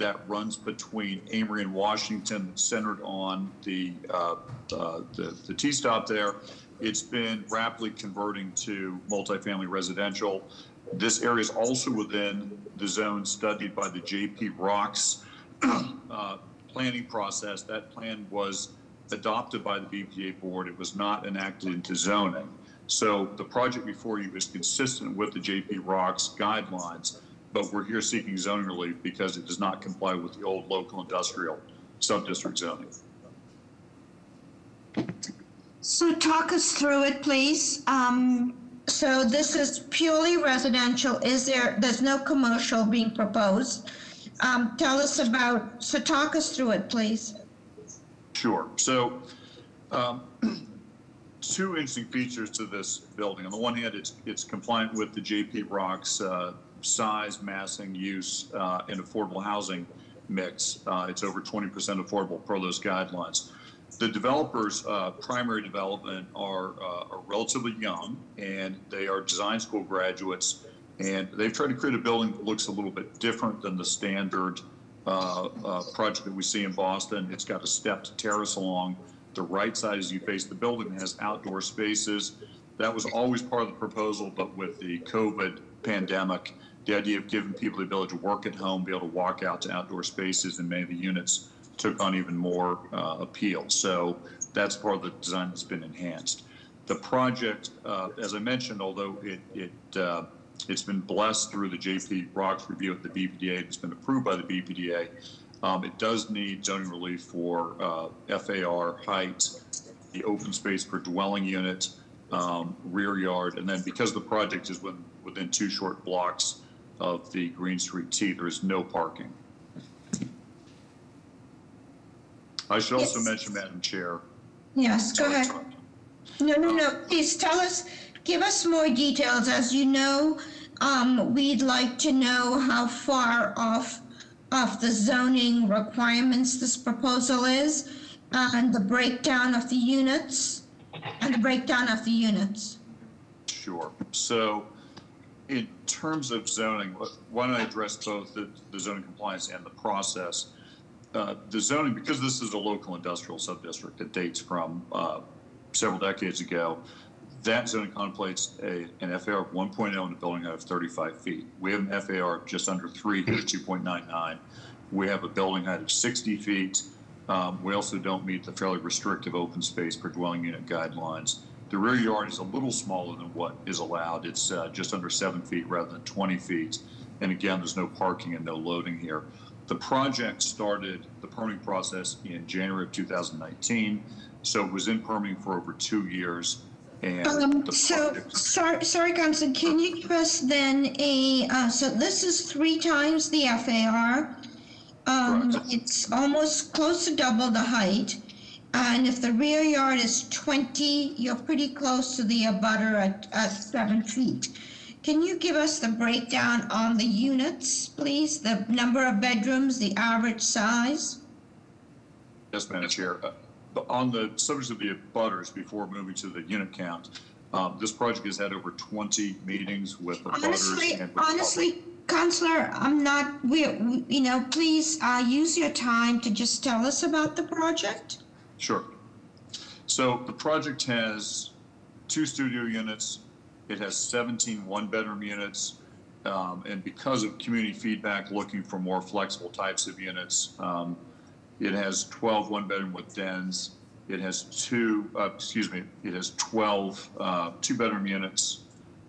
that runs between Amory and Washington, centered on the, uh, uh, the the T-stop there. It's been rapidly converting to multifamily residential. This area is also within the zone studied by the JP/ROCS uh, planning process. That plan was adopted by the BPA board. It was not enacted into zoning. So the project before you is consistent with the JP/ROCS guidelines, but we're here seeking zoning relief because it does not comply with the old local industrial subdistrict zoning.
So talk us through it, please. Um, so this is purely residential. Is there, there's no commercial being proposed? Um, tell us about, so talk us through it, please.
Sure. So, um, two interesting features to this building. On the one hand, it's it's compliant with the JP/ROCS uh, size, massing, use, uh, and affordable housing mix. Uh, it's over 20% affordable per those guidelines. The developers' uh, primary development are, uh, are relatively young, and they are design school graduates, and they've tried to create a building that looks a little bit different than the standard uh, uh, project that we see in Boston. It's got a stepped terrace along the right side as you face the building. It has outdoor spaces. That was always part of the proposal, but with the COVID pandemic, the idea of giving people the ability to work at home, be able to walk out to outdoor spaces in many of the units took on even more uh, appeal. So that's part of the design that's been enhanced. The project, uh, as I mentioned, although it, it uh, it's been blessed through the JP/ROCS review at the BPDA. It's been approved by the BPDA. Um, it does need zoning relief for uh, FAR height, the open space per dwelling unit, um, rear yard, and then because the project is within, within two short blocks of the Green Street T, there is no parking. I should also
Yes.
mention, Madam Chair,
Yes, go ahead. No, no, no, please tell us, give us more details. As you know, um, we'd like to know how far off of the zoning requirements this proposal is and the breakdown of the units and the breakdown of the units.
Sure. So in terms of zoning, why don't I address both the, the zoning compliance and the process? Uh, the zoning, because this is a local industrial subdistrict that dates from uh, several decades ago, that zoning contemplates a, an FAR of 1.0 and a building height of 35 feet. We have an FAR of just under three here, 2.99. We have a building height of 60 feet. Um, we also don't meet the fairly restrictive open space per dwelling unit guidelines. The rear yard is a little smaller than what is allowed. It's uh, just under seven feet rather than 20 feet. And again, there's no parking and no loading here. The project started the permitting process in January of 2019, so it was in permitting for over two years. And
Um, so, sorry, sorry, can you give us then a, uh, so this is three times the FAR. Um, it's almost close to double the height. And if the rear yard is 20, you're pretty close to the abutter at, at seven feet. Can you give us the breakdown on the units, please? The number of bedrooms, the average size?
yes, Madam Chair. Uh, on the subject of the abutters, before moving to the unit count, um, this project has had over 20 meetings with abutters
Honestly,
and with
honestly, Counselor, I'm not, we, we- you know, please, uh, use your time to just tell us about the project.
Sure. So the project has two studio units. It has 17 one-bedroom units. Um, and because of community feedback looking for more flexible types of units, um, it has 12 one-bedroom with dens. It has two, uh, excuse me, it has 12 uh, two-bedroom units,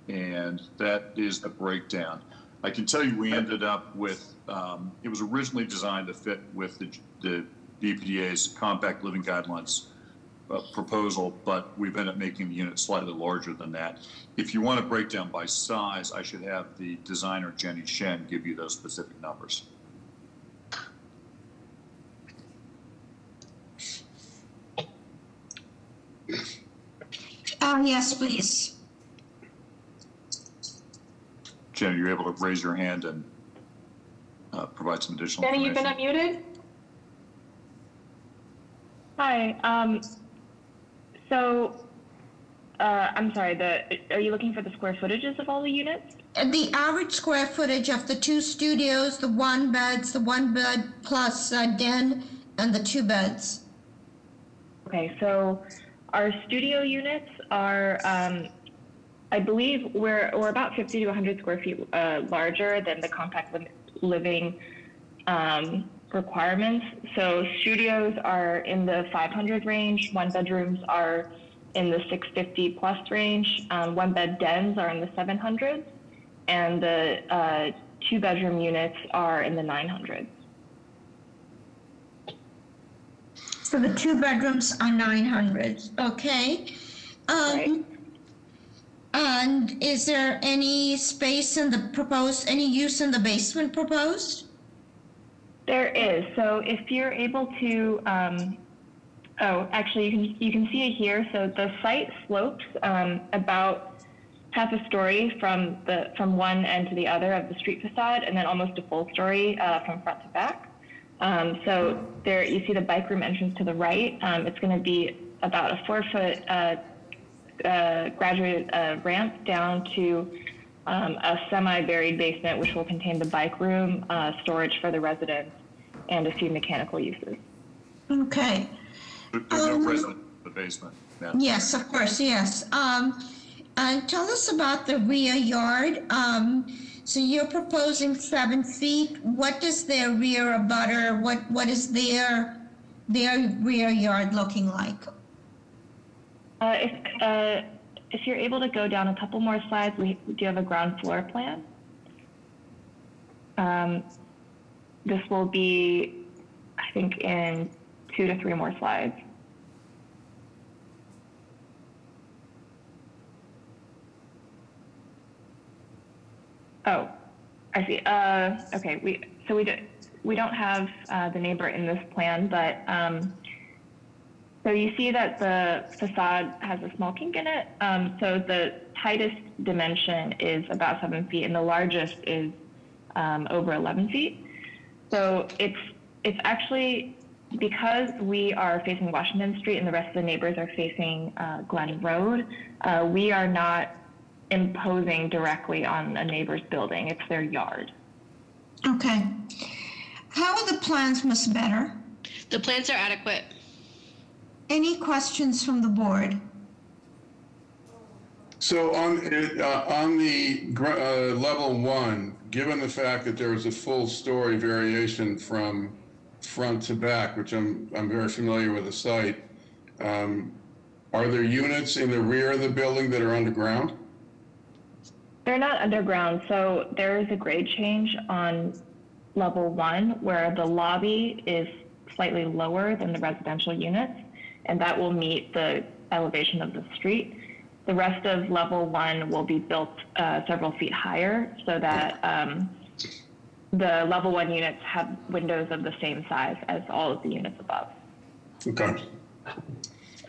and that is the breakdown. I can tell you, we ended up with. Um, it was originally designed to fit with the, the BPDA's compact living guidelines uh, proposal, but we've ended up making the unit slightly larger than that. If you want a breakdown by size, I should have the designer Jenny Shen give you those specific numbers.
Uh, yes, please.
Jenny, you're able to raise your hand and uh, provide some additional
Jenny, you've been unmuted?
Hi. Um, so, uh, I'm sorry. The are you looking for the square footages of all the units?
Uh, The average square footage of the two studios, the one beds, the one bed plus uh, den, and the two beds.
Okay. So, our studio units are, um, I believe, we're we're about 50 to 100 square feet uh, larger than the compact living um, requirements. So, studios are in the 500 range. One bedrooms are in the 650 plus range. Um, one bed dens are in the 700s, and the uh, two bedroom units are in the 900s.
So the two bedrooms are 900s, okay? Um, And is there any space in the proposed, any use in the basement proposed?
There is. So if you're able to, um, oh, actually, you can you can see it here. So the site slopes um, about half a story from the from one end to the other of the street facade, and then almost a full story uh, from front to back. Um, so there, you see the bike room entrance to the right. Um, it's going to be about a four foot uh, uh, graduated uh, ramp down to um, a semi-buried basement, which will contain the bike room, uh, storage for the residents, and a few mechanical uses.
Okay,
There- There's no resident in the basement. now.
yes, of course, yes. Um, And tell us about the rear yard. Um, So you're proposing seven feet. What does their rear abutter, what, what is their, their rear yard looking like?
Uh, if, uh, if you're able to go down a couple more slides, we do have a ground floor plan. Um, this will be, I think, in two to three more slides. Oh, I see. Uh, okay, we so we do, we don't have uh, the neighbor in this plan, but um, so you see that the facade has a small kink in it. Um, so the tightest dimension is about seven feet, and the largest is um, over 11 feet. So it's it's actually because we are facing Washington Street and the rest of the neighbors are facing uh, Glen Road. Uh, we are not imposing directly on a neighbor's building; it's their yard.
Okay. How are the plans, Ms. Better?
The plans are adequate.
Any questions from the board?
So on, uh, on the uh, level one, given the fact that there was a full story variation from front to back, which I'm, I'm very familiar with the site, um, are there units in the rear of the building that are underground?
They're not underground, so there is a grade change on level one where the lobby is slightly lower than the residential units, and that will meet the elevation of the street. The rest of level one will be built uh, several feet higher so that um, the level one units have windows of the same size as all of the units above.
Okay.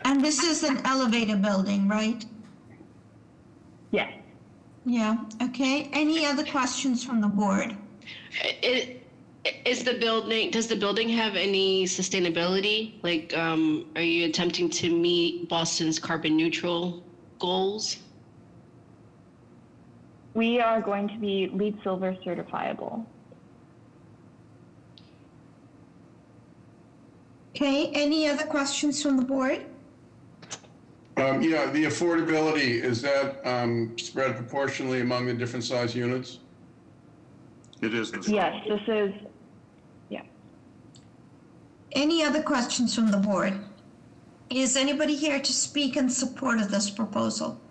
And this is an elevator building, right?
Yes.
Yeah, okay. Any other questions from the board?
I- Is the building, does the building have any sustainability? Like, um, are you attempting to meet Boston's carbon neutral goals?
We are going to be LEED Silver certifiable.
Okay, any other questions from the board?
Um, yeah, the affordability, is that, um, spread proportionally among the different size units?
It is.
Yes, this is,
Any other questions from the board? Is anybody here to speak in support of this proposal?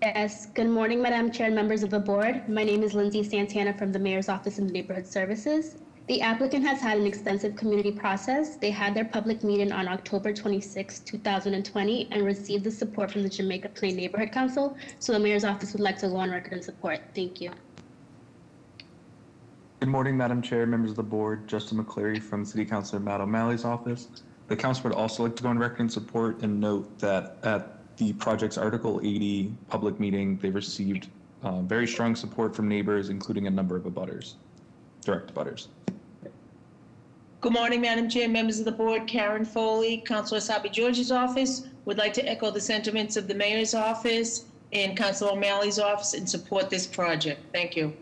Yes, good morning, Madam Chair and members of the board. My name is Lindsay Santana from the Mayor's Office of Neighborhood Services. The applicant has had an extensive community process. They had their public meeting on October 26, 2020, and received the support from the Jamaica Plain Neighborhood Council. So the Mayor's Office would like to go on record in support. Thank you.
Good morning, Madam Chair, members of the board. Justin McCleary from City Councilor Matt O'Malley's office. The council would also like to go on record in support and note that at the project's Article 80 public meeting, they received uh, very strong support from neighbors, including a number of abutters, direct abutters.
Good morning, Madam Chair, members of the board. Karen Foley, Councilor Essaibi George's office, would like to echo the sentiments of the mayor's office and Councilor O'Malley's office and support this project. Thank you.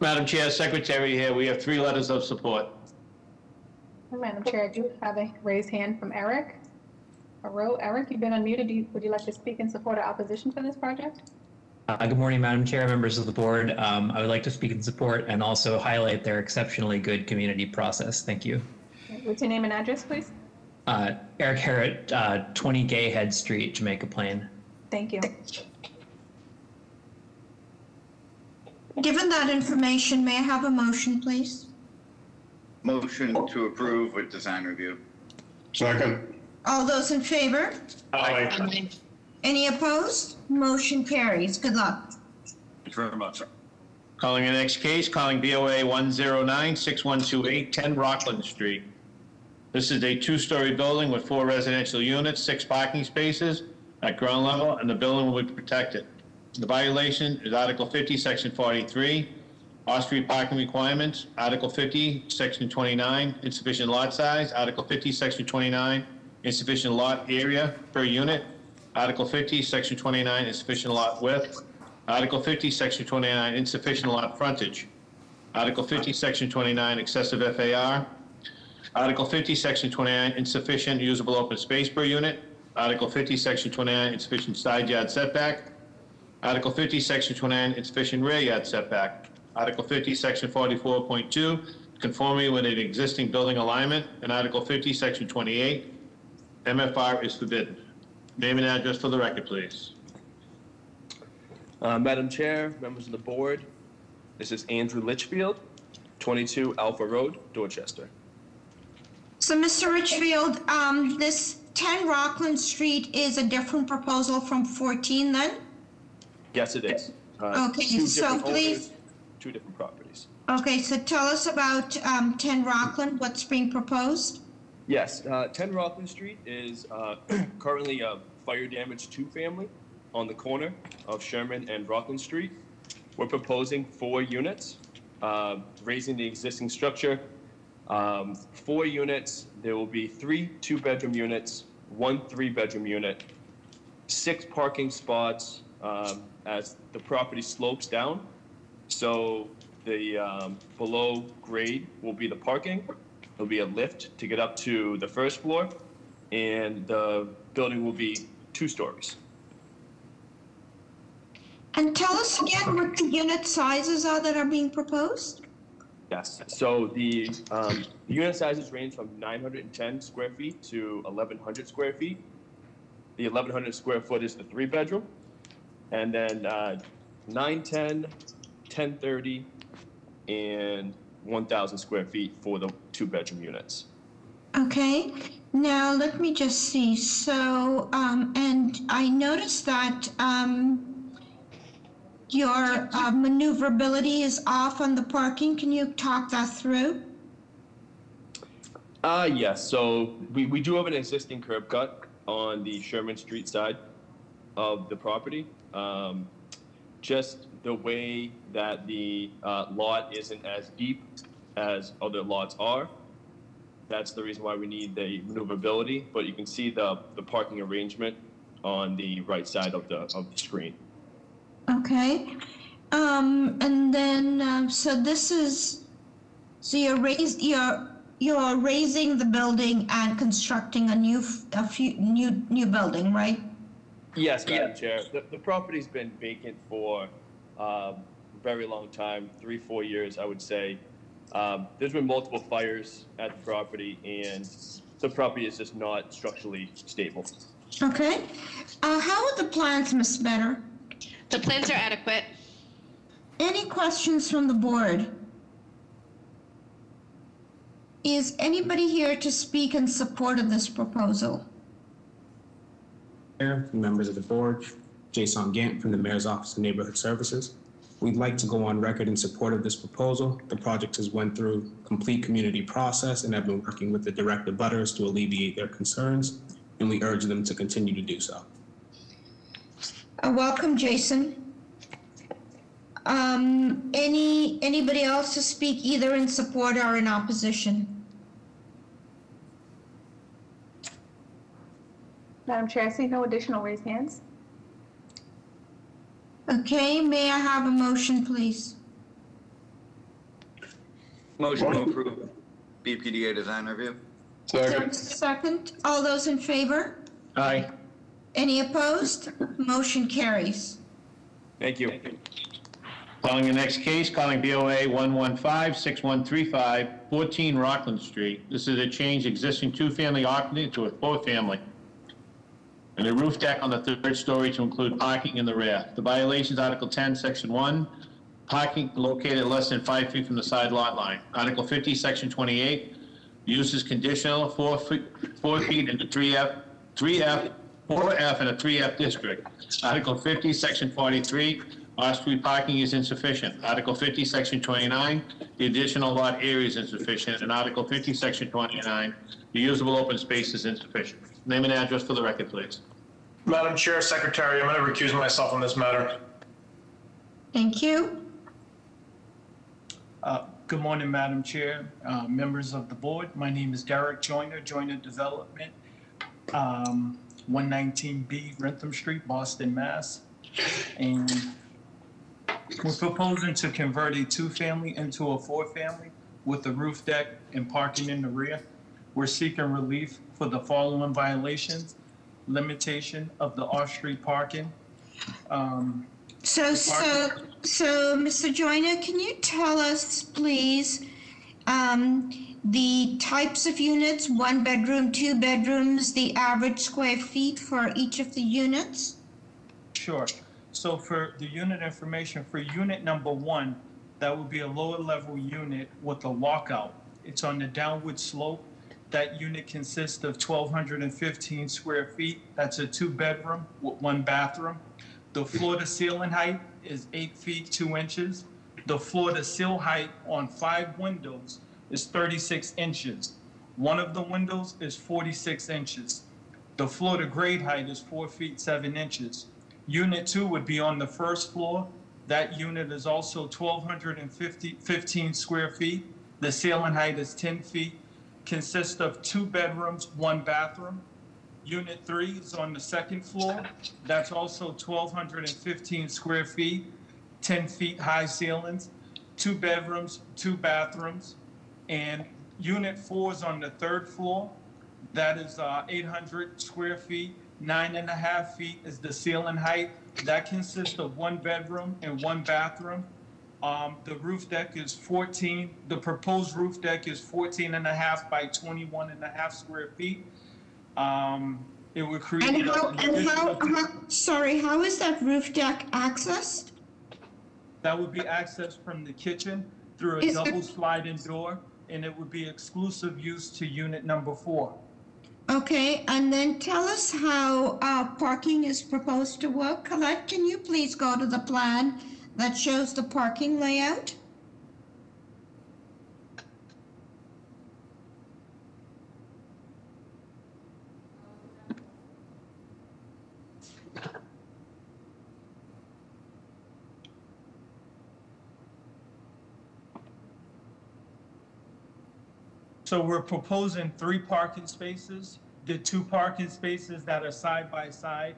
Madam Chair, Secretary here, we have three letters of support.
Madam Chair, I do have a raised hand from Eric. Aro, Eric, you've been unmuted. Do you- Would you like to speak in support or opposition for this project?
Uh, Good morning, Madam Chair, members of the board. Um, I would like to speak in support and also highlight their exceptionally good community process. Thank you.
What's your name and address, please?
Uh, Eric Harrod, uh, 20 Gay Head Street, Jamaica Plain.
Thank you.
Given that information, may I have a motion, please?
Motion to approve with design review.
Second.
All those in favor?
Aye.
Any opposed? Motion carries. Good luck.
Thank you very much.
Calling the next case, calling BOA 109-6128, 10 Rockland Street. This is a two-story building with four residential units, six parking spaces at ground level, and the building will be protected. The violation is Article 50, Section 43, off-street parking requirements, Article 50, Section 29, insufficient lot size, Article 50, Section 29, insufficient lot area per unit, Article 50, Section 29, insufficient lot width, Article 50, Section 29, insufficient lot frontage, Article 50, Section 29, excessive FAR, Article 50, Section 29, insufficient usable open space per unit, Article 50, Section 29, insufficient side yard setback, Article 50, Section 29, insufficient rear yard setback. Article 50, Section 44.2, conformity with an existing building alignment. And Article 50, Section 28, MFR is forbidden. Name and address for the record, please.
Uh, Madam Chair, members of the board, this is Andrew Litchfield, 22 Alpha Road, Dorchester.
So, Mr. Richfield, um, this 10 Rockland Street is a different proposal from 14 then?
Yes, it is. Uh,
Okay,
two
so
different
please-
owners, Two different properties.
Okay, so tell us about um, 10 Rockland, what's being proposed?
Yes, uh, 10 Rockland Street is uh, currently a fire damage two family on the corner of Sherman and Rockland Street. We're proposing four units, uh, raising the existing structure. Um, four units, there will be three two bedroom units, one three bedroom unit, six parking spots um, as the property slopes down. So the um, below grade will be the parking. There'll be a lift to get up to the first floor, and the building will be two stories.
And tell us again what the unit sizes are that are being proposed?
Yes. So the, um, the unit sizes range from 910 square feet to 1,100 square feet. The 1,100 square foot is the three bedroom, and then uh, 910, 1030, and 1,000 square feet for the two bedroom units.
Okay, now let me just see. So, um, and I noticed that um, your uh, maneuverability is off on the parking. Can you talk that through?
Uh, yes. So we, we do have an existing curb cut on the Sherman Street side of the property. Um, just the way that the uh, lot isn't as deep as other lots are. That's the reason why we need the maneuverability. But you can see the, the parking arrangement on the right side of the of the screen.
Okay. Um, and then, um, so this is, so you're raised, you're, you're raising the building and constructing a new, a few, new, new building, right?
Yes, Madam Chair. The, the property's been vacant for um, a very long time, three, four years, I would say. Um, there's been multiple fires at the property, and the property is just not structurally stable.
Okay. Uh, how are the plans, Ms. Better?
The plans are adequate.
Any questions from the board? Is anybody here to speak in support of this proposal?
Mayor, members of the board, Jason Gant from the Mayor's Office of Neighborhood Services. We'd like to go on record in support of this proposal. The project has went through complete community process and have been working with the direct abutters to alleviate their concerns. and we urge them to continue to do so.
Uh, Welcome, Jason. Um, Any, anybody else to speak either in support or in opposition?
Madam Chair, I see no additional raised hands.
Okay, may I have a motion, please?
Motion to approve BPDA design review.
Second.
Second, all those in favor?
Aye.
Any opposed? Motion carries.
Thank you. Calling the next case, calling BOA 115-6135, 14 Rockland Street. This is a change existing two-family occupancy to a four-family. And a roof deck on the third story to include parking in the rear. The violations, Article 10, Section 1, parking located less than five feet from the side lot line. Article 50, Section 28, use is conditional, four feet, four feet in the 3F, 3F, 4F, and a 3F district. Article 50, Section 43, off-street parking is insufficient. Article 50, Section 29, the additional lot area is insufficient. And Article 50, Section 29, the usable open space is insufficient. Name and address for the record, please.
Madam Chair, Secretary, I'm going to recuse myself on this matter.
Thank you.
Uh, Good morning, Madam Chair, uh, members of the board. My name is Derek Joyner, Joyner Development, um, 119B Wrentham Street, Boston, Mass. And we're proposing to convert a two-family into a four-family with a roof deck and parking in the rear. We're seeking relief for the following violations: limitation of the off-street parking, um,
So, so, so, Mr. Joyner, can you tell us, please, um, the types of units, one bedroom, two bedrooms, the average square feet for each of the units?
Sure. So for the unit information, for unit number one, that would be a lower level unit with a walkout. It's on the downward slope. That unit consists of 1,215 square feet. That's a two bedroom with one bathroom. The floor to ceiling height is eight feet, two inches. The floor to sill height on five windows is 36 inches. One of the windows is 46 inches. The floor to grade height is four feet, seven inches. Unit two would be on the first floor. That unit is also 1,215 square feet. The ceiling height is 10 feet, consists of two bedrooms, one bathroom. Unit three is on the second floor. That's also 1,215 square feet, 10 feet high ceilings, two bedrooms, two bathrooms. And unit four is on the third floor. That is uh, 800 square feet, nine and a half feet is the ceiling height. That consists of one bedroom and one bathroom. Um, the roof deck is 14, the proposed roof deck is 14 and a half by 21 and a half square feet. Um, it would create.
And how, and how, how, sorry, how is that roof deck accessed?
That would be accessed from the kitchen through a
Is
double sliding door, and it would be exclusive use to unit number four.
Okay, and then tell us how uh, parking is proposed to work. Colette, can you please go to the plan that shows the parking layout?
So we're proposing three parking spaces. The two parking spaces that are side by side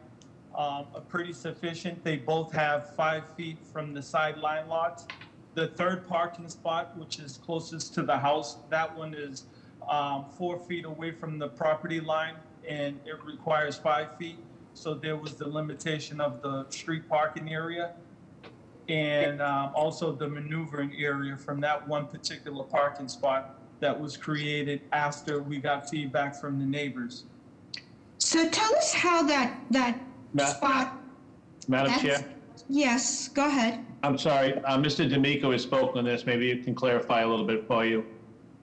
um, are pretty sufficient. They both have five feet from the sideline lots. The third parking spot, which is closest to the house, that one is um, four feet away from the property line and it requires five feet. So there was the limitation of the street parking area and um, also the maneuvering area from that one particular parking spot that was created after we got feedback from the neighbors.
So tell us how that, that
Ma-
spot.
Madam
that's-
Chair?
Yes, go ahead.
I'm sorry, uh, Mr. D'Amico has spoken on this, maybe you can clarify a little bit for you.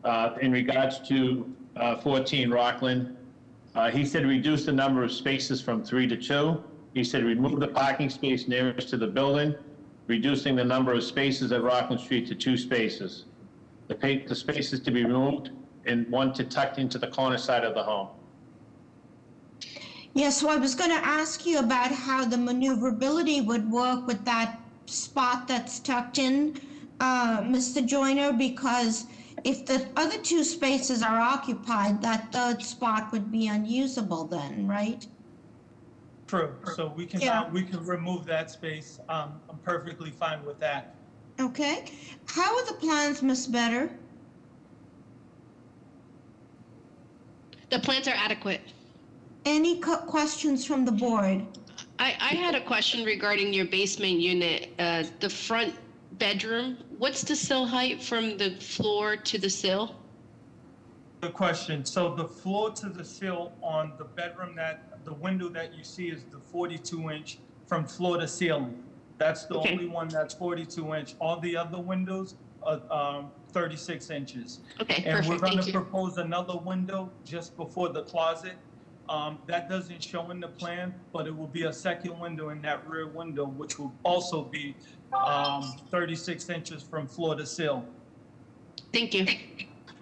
Uh, In regards to uh, 14 Rockland, uh, he said reduce the number of spaces from three to two. He said remove the parking space nearest to the building, reducing the number of spaces at Rockland Street to two spaces. The pa- the spaces to be removed and one to tucked into the corner side of the home.
Yeah, so I was going to ask you about how the maneuverability would work with that spot that's tucked in, uh, Mr. Joyner, because if the other two spaces are occupied, that third spot would be unusable then, right?
True, so we can,
Yeah.
we can remove that space. Um, I'm perfectly fine with that.
Okay. How are the plans, Miss Better?
The plans are adequate.
Any co- questions from the board?
I, I had a question regarding your basement unit, uh, the front bedroom. What's the sill height from the floor to the sill?
Good question. So the floor to the sill on the bedroom that, the window that you see is the 42 inch from floor to ceiling. That's the
Okay.
only one that's 42 inch. All the other windows are um, 36 inches.
Okay,
And we're
perfect,
going
thank
to
you.
propose another window just before the closet. Um, That doesn't show in the plan, but it will be a second window in that rear window, which will also be um, 36 inches from floor to sill.
Thank you.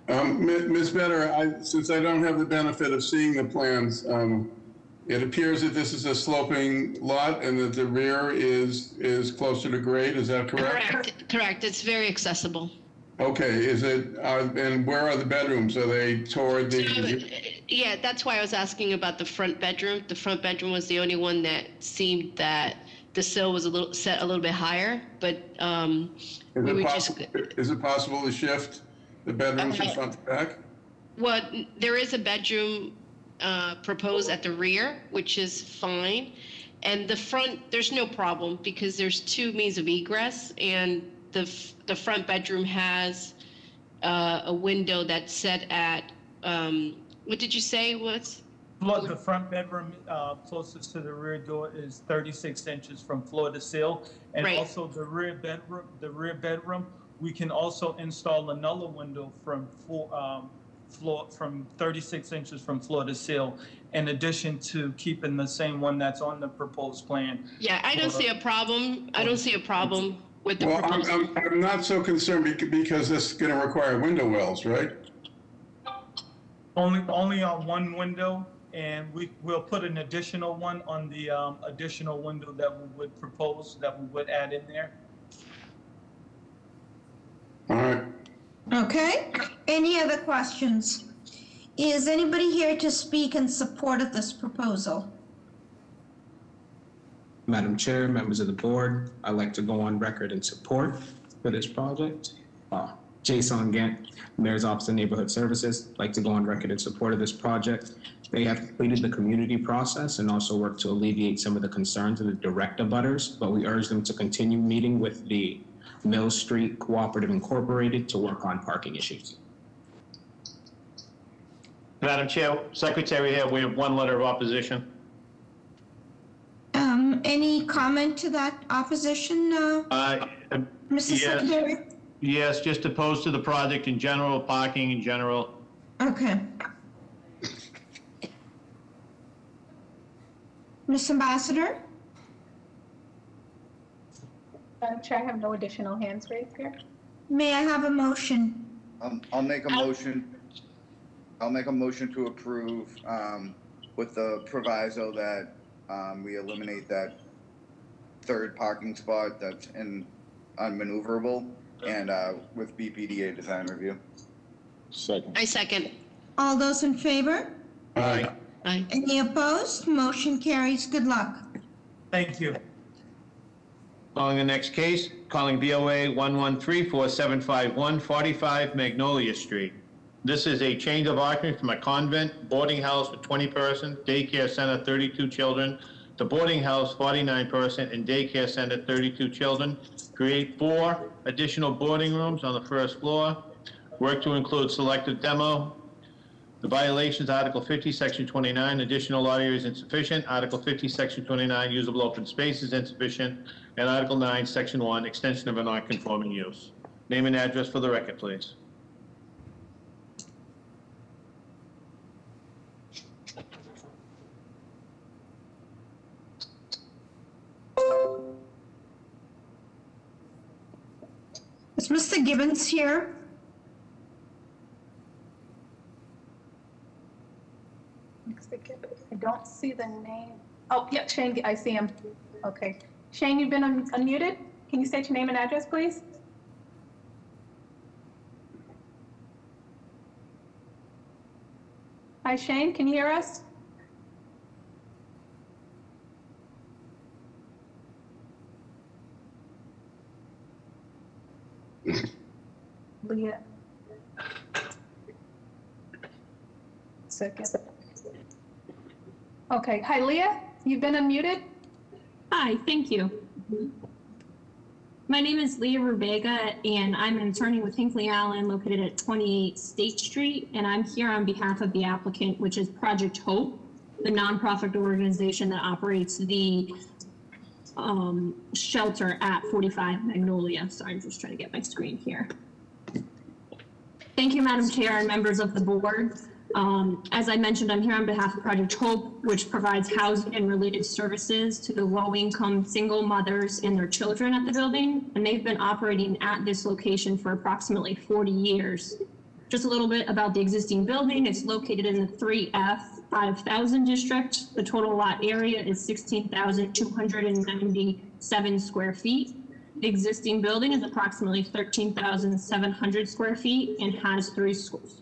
Um, Ms. Better, I, since I don't have the benefit of seeing the plans, um, it appears that this is a sloping lot and that the rear is, is closer to grade, is that correct?
Correct, correct. It's very accessible.
Okay, is it, uh, and where are the bedrooms? Are they toward the,
Yeah, that's why I was asking about the front bedroom. The front bedroom was the only one that seemed that the sill was a little, set a little bit higher, but, um,
is
we
it
just,
possible, is it possible to shift the bedrooms from front to back?
well, there is a bedroom, uh, proposed at the rear, which is fine. And the front, there's no problem because there's two means of egress and the, f- the front bedroom has, uh, a window that's set at, um, what did you say was?
Floor, the front bedroom uh, closest to the rear door is 36 inches from floor to sill. And
Right.
also the rear bedroom, the rear bedroom, we can also install another window from floor, um, floor, from 36 inches from floor to sill, in addition to keeping the same one that's on the proposed plan.
Yeah, I don't see a problem. I don't see a problem with the
Well, I'm. I'm, I'm not so concerned bec- because this is gonna require window wells, right?
Only, only on one window, and we will put an additional one on the um, additional window that we would propose, that we would add in there.
All right.
Okay. Any other questions? Is anybody here to speak in support of this proposal?
Madam Chair, members of the board, I'd like to go on record in support for this project. Uh, Jason Gant, Mayor's Office of Neighborhood Services, like to go on record in support of this project. They have completed the community process and also worked to alleviate some of the concerns of the direct abutters, but we urge them to continue meeting with the Mill Street Cooperative Incorporated to work on parking issues.
Madam Chair, Secretary here, we have one letter of opposition.
Um, any comment to that opposition, uh,
Uh,
Mr.
yes.
Secretary?
Yes, just opposed to the project in general, parking in general.
Okay. Ms. Ambassador?
Madam Chair, I have no additional hands raised here.
May I have a motion?
Um, I'll make a motion, I'll make a motion to approve, um, with the proviso that, um, we eliminate that third parking spot that's in unmaneuverable and, uh, with BPDA design review.
Second.
I second.
All those in favor?
Aye.
Aye.
Any opposed? Motion carries. Good luck.
Thank you.
Calling the next case, calling BOA 1134751, 45 Magnolia Street. This is a change of occupancy from a convent boarding house for 20 persons, daycare center 32 children, to boarding house 49 person and daycare center 32 children. Create four additional boarding rooms on the first floor. Work to include selective demo. The violations, Article 50, Section 29, additional lot area is insufficient. Article 50, Section 29, usable open space is insufficient. And Article 9, Section 1, extension of a non-conforming use. Name and address for the record, please.
Is Mr. Gibbons here?
I don't see the name. Oh, yeah, Shane, I see him. Okay. Shane, you've been un- unmuted. Can you state your name and address, please? Hi, Shane, can you hear us? Leah. Second. Okay, hi, Leah, you've been unmuted?
Hi, thank you. My name is Leah Rubega, and I'm an attorney with Hinckley Allen located at 28 State Street, and I'm here on behalf of the applicant, which is Project Hope, the nonprofit organization that operates the um, shelter at 45 Magnolia. Sorry, I'm just trying to get my screen here. Thank you, Madam Chair and members of the board. Um, As I mentioned, I'm here on behalf of Project Hope, which provides housing and related services to the low-income single mothers and their children at the building. And they've been operating at this location for approximately 40 years. Just a little bit about the existing building. It's located in the 3F 5000 district. The total lot area is 16,297 square feet. The existing building is approximately 13,700 square feet and has three,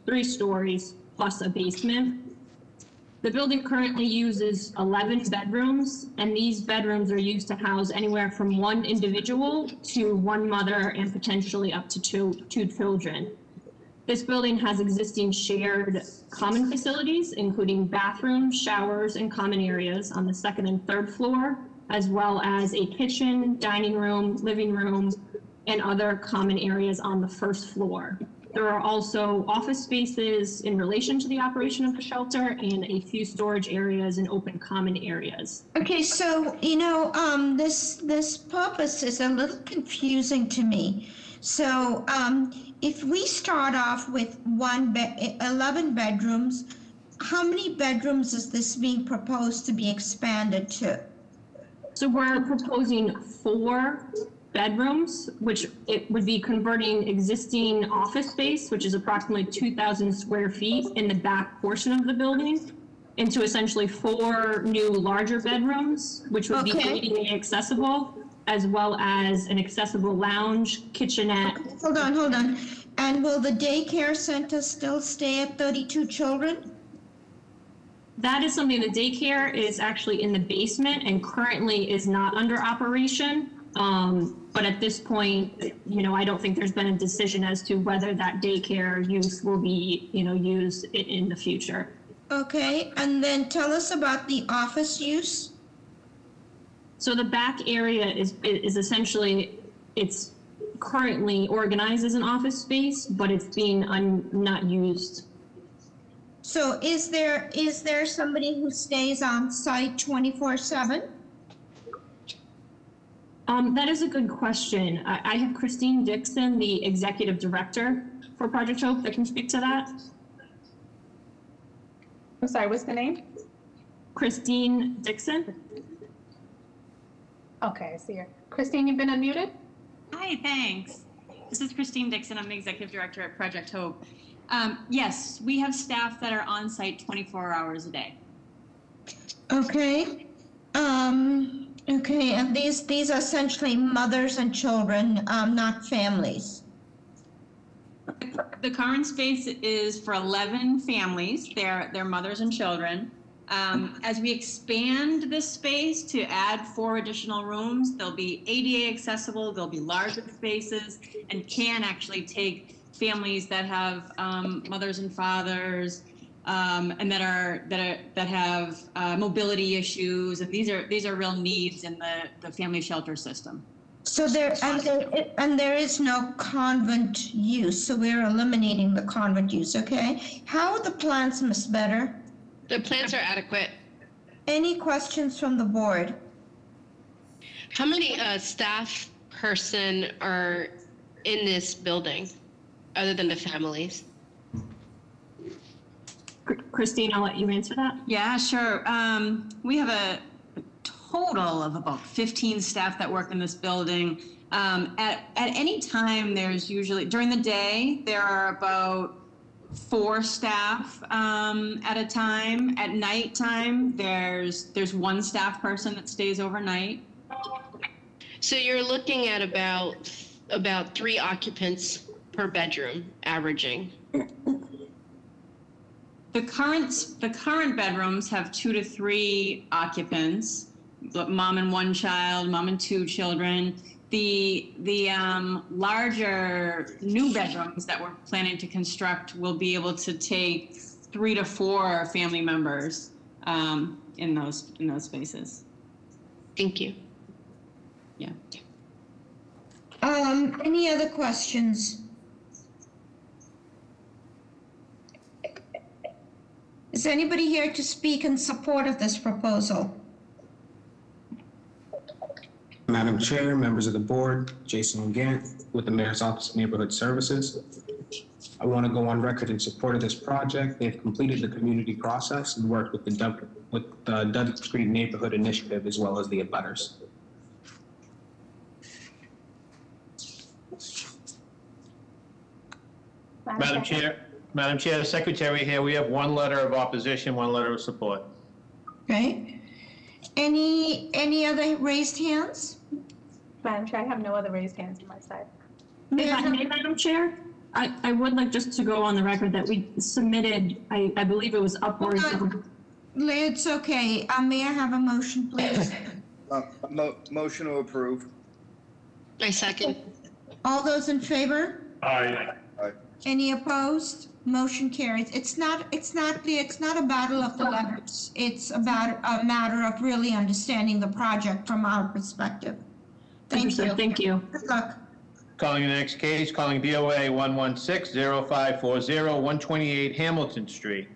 three stories plus a basement. The building currently uses 11 bedrooms, and these bedrooms are used to house anywhere from one individual to one mother and potentially up to two, two children. This building has existing shared common facilities, including bathrooms, showers, and common areas on the second and third floor, as well as a kitchen, dining room, living room, and other common areas on the first floor. There are also office spaces in relation to the operation of the shelter and a few storage areas and open common areas.
Okay, so, you know, um, this, this purpose is a little confusing to me. So, um, if we start off with one be, eleven bedrooms, how many bedrooms is this being proposed to be expanded to?
So we're proposing four bedrooms, which it would be converting existing office space, which is approximately 2,000 square feet in the back portion of the building, into essentially four new larger bedrooms, which would be
Okay.
ADA accessible, as well as an accessible lounge, kitchenette.
Hold on, hold on. And will the daycare center still stay at 32 children?
That is something, the daycare is actually in the basement and currently is not under operation. Um, but at this point, you know, I don't think there's been a decision as to whether that daycare use will be, you know, used i- in the future.
Okay, and then tell us about the office use.
So the back area is, is essentially, it's currently organized as an office space, but it's being un, not used.
So is there, is there somebody who stays on site 24/7?
Um, that is a good question. I, I have Christine Dixon, the executive director for Project Hope, that can speak to that.
I'm sorry, what's the name?
Christine Dixon.
Okay, I see her. Christine, you've been unmuted?
Hi, thanks. This is Christine Dixon. I'm the executive director at Project Hope. Um, yes, we have staff that are on site 24 hours a day.
Okay, um, okay, and these, these are essentially mothers and children, um, not families.
The current space is for 11 families. They're, they're mothers and children. Um, as we expand this space to add four additional rooms, they'll be ADA accessible, they'll be larger spaces, and can actually take families that have um, mothers and fathers, um, and that are that are that have uh, mobility issues, and these are these are real needs in the the family shelter system.
So there, and there, and there is no convent use, so we're eliminating the convent use, okay? How are the plants, Miss Better?
The plans are adequate.
Any questions from the board?
How many uh, staff person are in this building, other than the families?
Christine, I'll let you answer that.
Yeah, sure. Um, we have a total of about 15 staff that work in this building. Um, at, at any time, there's usually, during the day, there are about four staff um, at a time. At nighttime, there's there's one staff person that stays overnight.
So you're looking at about about three occupants per bedroom, averaging.
The current the current bedrooms have two to three occupants, mom and one child, mom and two children. The the um, larger new bedrooms that we're planning to construct will be able to take three to four family members um, in those in those spaces.
Thank you.
Yeah.
Um, any other questions? Is anybody here to speak in support of this proposal?
Madam Chair, members of the board, Jason Gant with the Mayor's Office of Neighborhood Services. I want to go on record in support of this project. They've completed the community process and worked with the Dud, with the Dudley Street Neighborhood Initiative as well as the abutters.
Madam Chair, Madam Chair, the Secretary here, we have one letter of opposition, one letter of support.
Okay. Any, any other raised hands?
Madam Chair, I have no other raised hands on my side.
If I may, Madam Chair, I, I would like just to go on the record that we submitted, I, I believe it was upwards of
It's okay. Uh, may I have a motion, please?
Uh, mo- motion to approve.
I second.
All those in favor?
Aye.
Aye.
Any opposed? Motion carries. It's not, it's not, it's not a battle of the letters. It's about a matter of really understanding the project from our perspective. Thank
Understood.
you.
Thank you.
Good luck.
Calling the next case, calling BOA 116-0540, 128 Hamilton Street.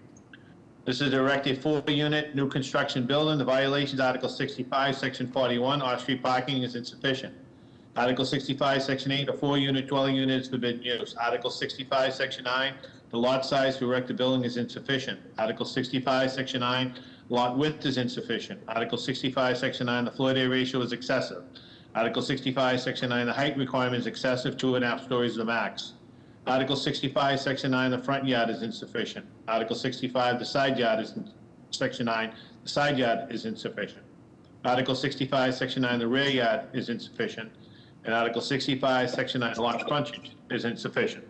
This is a erected four-unit new construction building. The violations, Article 65, Section 41, off-street parking is insufficient. Article 65, Section 8, a four-unit dwelling unit is forbidden use. Article 65, Section 9, the lot size to erect the building is insufficient. Article 65, Section 9, lot width is insufficient. Article 65, Section 9, the floor area ratio is excessive. Article 65, Section 9, the height requirement is excessive, two and a half stories is the max. Article 65, Section 9, the front yard is insufficient. Article 65, the side yard is, Section 9, the side yard is insufficient. Article 65, Section 9, the rear yard is insufficient. And Article 65, Section 9, lot frontage is insufficient.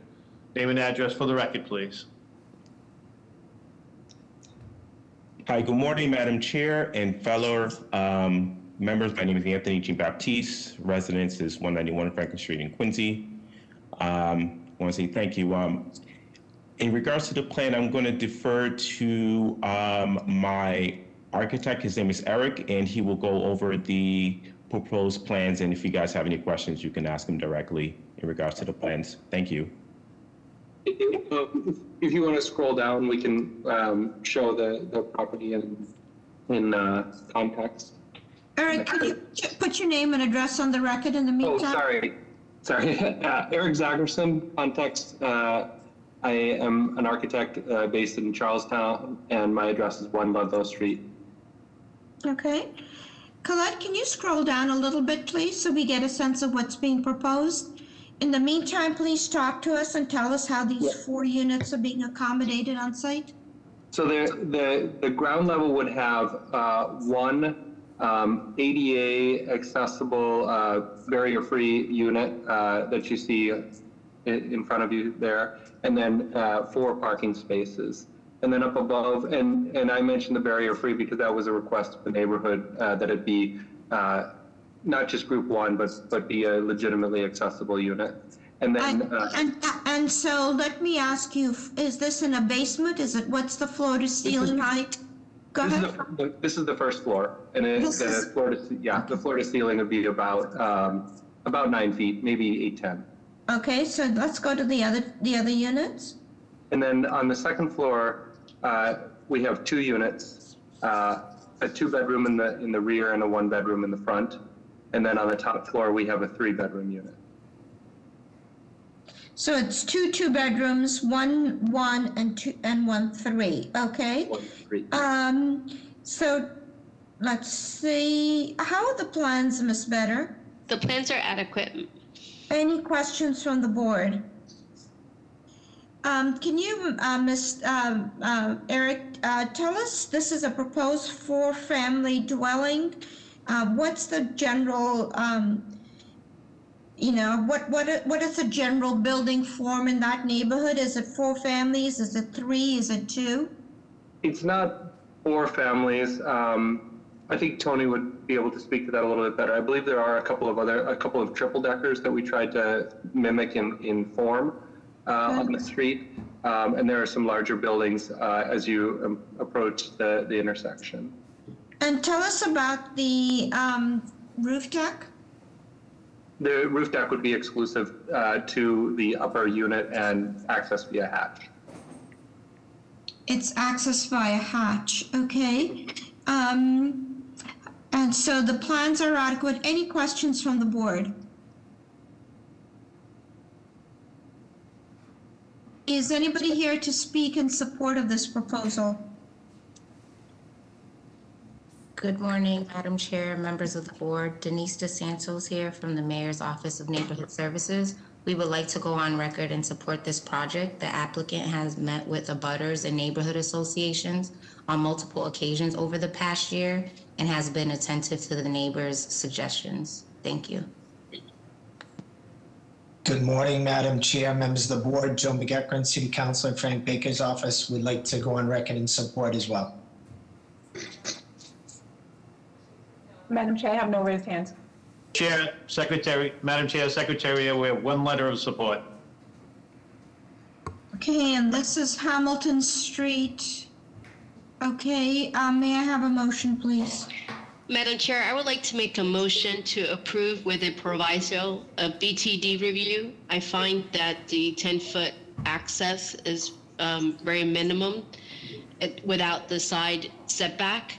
Name and address for the record, please.
Hi, good morning, Madam Chair and fellow um, members. My name is Anthony Jean Baptiste. Residence is 191 Franklin Street in Quincy. Um, I want to say thank you. Um, in regards to the plan, I'm going to defer to um, my architect. His name is Eric, and he will go over the proposed plans. And if you guys have any questions, you can ask him directly in regards to the plans. Thank you.
If you want to scroll down, we can um, show the, the property in, in uh, context.
Eric, can you put your name and address on the record in the meantime?
Oh,
meantime?
sorry, sorry. Uh, Eric Zagerson, context. uh, I am an architect uh, based in Charlestown, and my address is 1 Ludlow Street.
Okay. Colette, can you scroll down a little bit, please, so we get a sense of what's being proposed? In the meantime, please talk to us and tell us how these four units are being accommodated on site.
So the, the, the ground level would have uh, one um, ADA accessible, uh, barrier-free unit uh, that you see in, in front of you there, and then uh, four parking spaces. And then up above, and, and I mentioned the barrier-free because that was a request of the neighborhood uh, that it be uh, not just group one, but, but be a legitimately accessible unit. And then, uh,
And, and so let me ask you, is this in a basement? Is it, what's the floor to ceiling height? Go
This is
ahead.
the, the- this is the first floor, and it,
This
the
is-
floor to, yeah, the floor to ceiling would be about, um, about nine feet, maybe eight, ten.
Okay, so let's go to the other, the other units.
And then on the second floor, uh, we have two units, uh, a two-bedroom in the, in the rear and a one-bedroom in the front. And then on the top floor, we have a three-bedroom unit.
So it's two two bedrooms, one one and two and one three. Okay.
One, three.
Um. So, let's see. How are the plans, Miss Better?
The plans are adequate.
Any questions from the board? Um, can you, uh, Ms., um, uh, Eric, uh, tell us, this is a proposed four-family dwelling. Uh, what's the general, um, you know, what, what, what is the general building form in that neighborhood? Is it four families? Is it three? Is it two?
It's not four families. Um, I think Tony would be able to speak to that a little bit better. I believe there are a couple of other, a couple of triple deckers that we tried to mimic in, in form uh, on the street. Um, and there are some larger buildings uh, as you um, approach the, the intersection.
And tell us about the, um, roof deck?
The roof deck would be exclusive uh, to the upper unit and access via hatch.
It's accessed via hatch, okay? Um, and so the plans are adequate. Any questions from the board? Is anybody here to speak in support of this proposal?
Good morning, Madam Chair, members of the board. Denise DeSantos here from the Mayor's Office of Neighborhood Services. We would like to go on record and support this project. The applicant has met with abutters and neighborhood associations on multiple occasions over the past year and has been attentive to the neighbors' suggestions. Thank you.
Good morning, Madam Chair, members of the board. Joe McEckern, City Councilor Frank Baker's office would like to go on record in support as well.
Madam Chair, I have no raised hands.
Chair, Secretary, Madam Chair, Secretary, we have one letter of support.
Okay, and this is Hamilton Street. Okay, um, may I have a motion, please?
Madam Chair, I would like to make a motion to approve with a proviso a BTD review. I find that the 10-foot access is um, very minimum uh, without the side setback.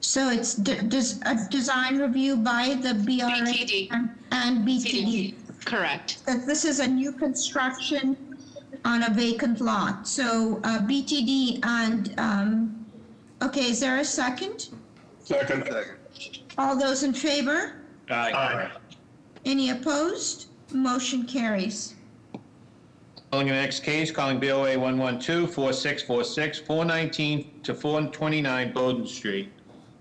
So it's de- des- a design review by the BRA and- and BTD.
Correct.
That this is a new construction on a vacant lot. So uh, BTD and, um, okay, is there a second?
Second.
All those in favor?
Aye.
Any opposed? Motion carries.
Calling the next case, calling BOA 112-4646, 419 to 429 Bowdoin Street.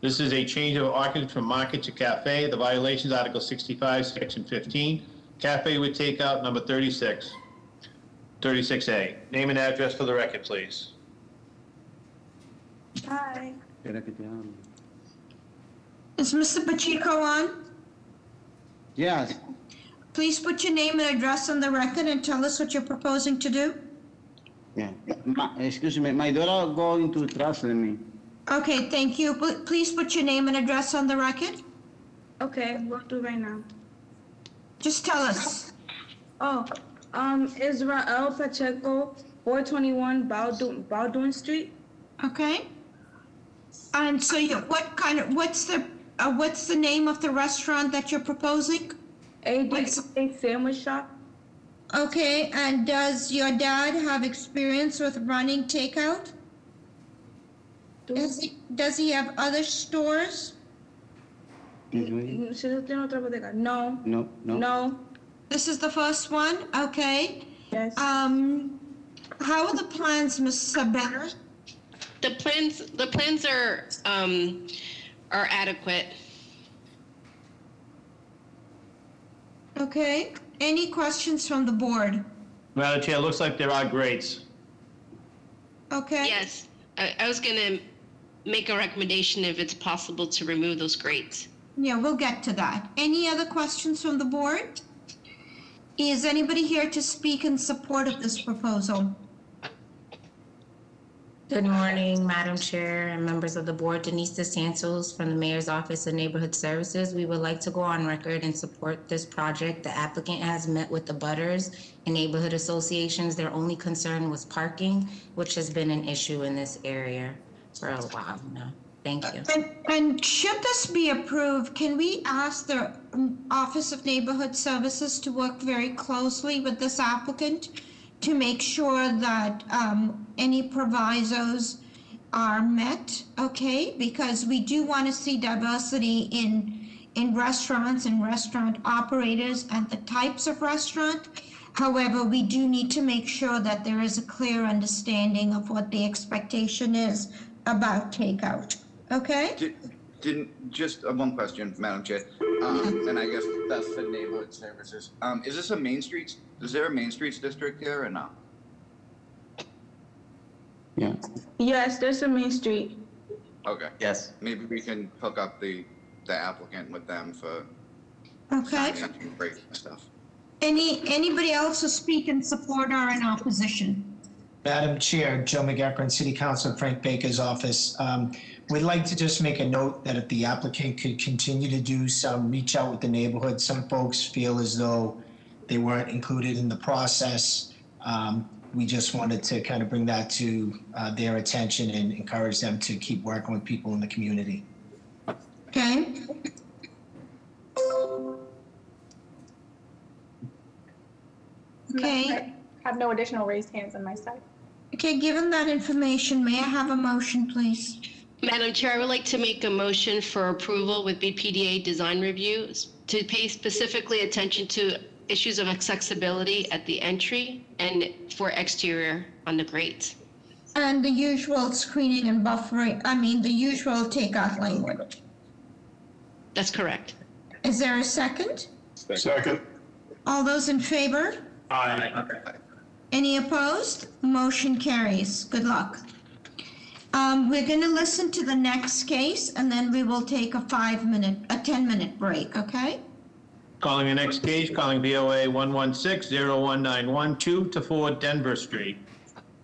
This is a change of occupancy from market to cafe. The violation is Article 65, Section 15. Cafe would take out number 36, 36A. Name and address for the record, please.
Hi. Is Mr. Pacheco on?
Yes,
Please put your name and address on the record and tell us what you're proposing to do.
yeah. Ma, excuse me, my daughter going to transfer me.
Okay, thank you. Pl- Please put your name and address on the record.
Okay, we'll do right now.
Just tell us.
Oh, um, Israel Pacheco, 421 Baldwin, Baldwin Street.
Okay. And so you, what kind of, what's the, uh, what's the name of the restaurant that you're proposing?
AD Sandwich Shop.
Okay, and does your dad have experience with running takeout? Does he, does he have other stores?
¿Usted tiene otra bodega? No.
No, no.
No.
This is the first one, okay?
Yes.
Um, how are the plans, Ms. Sabetta?
The plans, the plans are, um, are adequate.
Okay, any questions from the board?
Madam Chair, looks like there are grades.
Okay.
Yes, I, I was gonna make a recommendation if it's possible to remove those grates.
Yeah, we'll get to that. Any other questions from the board? Is anybody here to speak in support of this proposal?
Good morning, Madam Chair and members of the board. Denise DeSantos from the Mayor's Office of Neighborhood Services. We would like to go on record and support this project. The applicant has met with the butters and neighborhood associations. Their only concern was parking, which has been an issue in this area for a while now. Thank you.
And, and should this be approved, can we ask the um, Office of Neighborhood Services to work very closely with this applicant to make sure that um, any provisos are met, okay? Because we do want to see diversity in, in restaurants and restaurant operators and the types of restaurant. However, we do need to make sure that there is a clear understanding of what the expectation is about takeout. Okay?
Di- Didn't, just uh, one question, Madam Chair, um, and I guess that's the neighborhood services. Um, is this a Main Streets, is there a Main Streets district here or not?
Yeah.
Yes, there's a Main Street.
Okay.
Yes.
Maybe we can hook up the, the applicant with them for
Okay.
signing and break and stuff.
Any, anybody else to speak in support or in opposition?
Madam Chair, Joe McEachran, City Council, Frank Baker's office. Um, We'd like to just make a note that if the applicant could continue to do some reach out with the neighborhood, some folks feel as though they weren't included in the process. Um, We just wanted to kind of bring that to uh, their attention and encourage them to keep working with people in the community.
Okay? Okay.
I have no additional raised hands on my side.
Okay, given that information, may I have a motion, please?
Madam Chair, I would like to make a motion for approval with BPDA design reviews to pay specifically attention to issues of accessibility at the entry and for exterior on the grate.
And the usual screening and buffering, I mean, the usual takeout language.
That's correct.
Is there a second?
Second.
All those in favor?
Aye.
Any opposed? Motion carries. Good luck. Um, we're gonna listen to the next case and then we will take a five-minute, a 10-minute break, okay?
Calling the next case, calling BOA 116-0191, 2 to 4 Denver Street.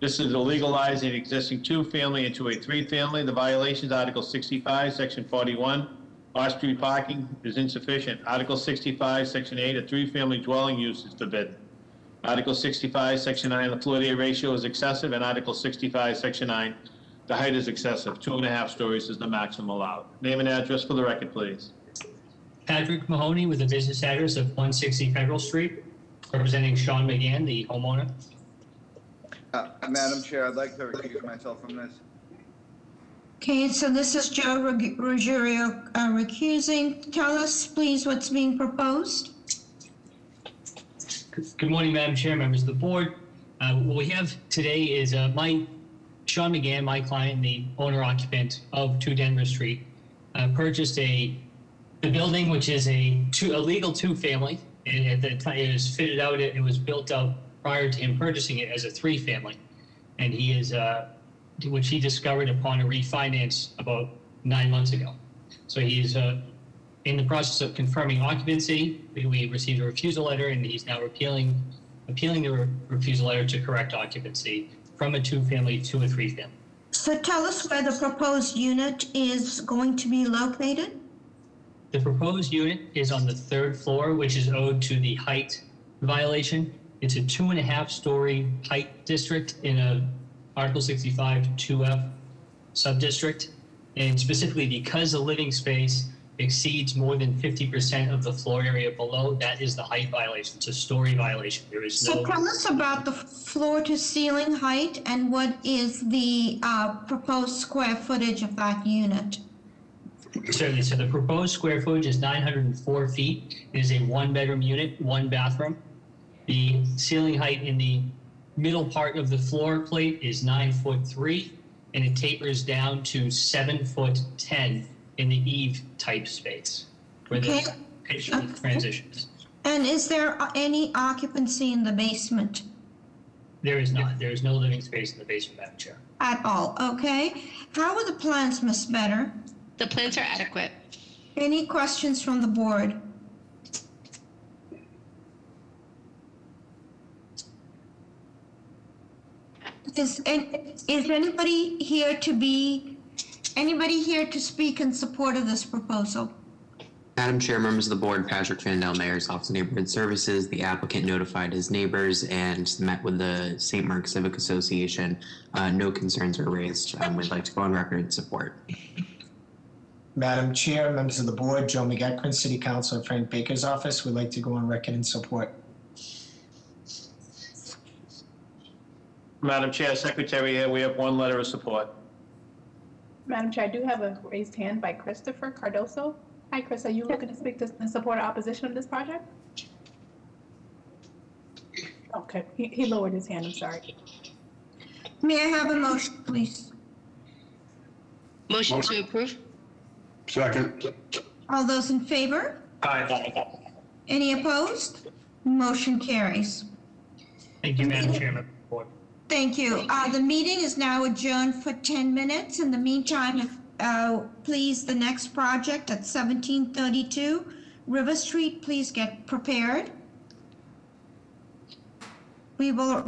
This is legalizing existing two-family into a three-family. The violation is Article 65, Section 41. Off-street parking is insufficient. Article 65, Section 8, a three-family dwelling use is forbidden. Article 65, Section 9, the floor area ratio is excessive, and Article 65, Section 9, the height is excessive. Two and a half stories is the maximum allowed. Name and address for the record, please.
Patrick Mahoney with a business address of 160 Federal Street, representing Sean McGann, the homeowner.
Uh, Madam Chair, I'd like to recuse myself from this.
Okay, so this is Joe Rug- Ruggiero uh, recusing. Tell us, please, what's being proposed?
Good morning, Madam Chair, members of the board. Uh, What we have today is uh, my, Sean McGann, my client, the owner occupant of 2 Denver Street, uh, purchased a, the building, which is a two, a legal two-family. And at the time, it was fitted out, it it was built out prior to him purchasing it as a three-family. And he is, uh, which he discovered upon a refinance about nine months ago. So he's uh, in the process of confirming occupancy. We- We received a refusal letter, and he's now repealing, appealing the re- refusal letter to correct occupancy from a two-family to a three-family.
So tell us where the proposed unit is going to be located?
The proposed unit is on the third floor, which is owed to the height violation. It's a two and a half story height district in a Article 65 2F sub-district. And specifically because the living space exceeds more than 50% of the floor area below, that is the height violation. It's a story violation. There is
So
no.
tell us about the floor to ceiling height and what is the uh, proposed square footage of that unit?
Certainly. So the proposed square footage is 904 feet. It is a one-bedroom unit, one bathroom. The ceiling height in the middle part of the floor plate is nine foot three, and it tapers down to seven foot 10 in the eve type space where the
Okay.
picture transitions.
And is there any occupancy in the basement
There is not. There is no living space in the basement, Madam Chair.
at all? Okay? How are the plans, Ms. Better?
The plans are adequate.
Any questions from the board? Is, is anybody here to be, anybody here to speak in support of this proposal?
Madam Chair, members of the board, Patrick Fandell, Mayor's Office of Neighborhood Services. The applicant notified his neighbors and met with the St. Mark Civic Association. Uh, no concerns were raised. Um, we'd like to go on record in support.
Madam Chair, members of the board, Joe McEachran, City Councilor Frank Baker's office We'd like to go on record in support.
Madam Chair, Secretary, here we have one letter of support.
Madam Chair, I do have a raised hand by Christopher Cardoso. Hi, Chris, are you looking to speak to, in support or opposition of this project? Okay, he, he lowered his hand, I'm sorry.
May I have a motion, please?
Motion to approve?
Second.
All those in favor?
Aye.
Any opposed? Motion carries.
Thank you, Madam Chairman.
Thank you. Uh, The meeting is now adjourned for 10 minutes. In the meantime, uh, please, the next project at 1732 River Street, please get prepared. We will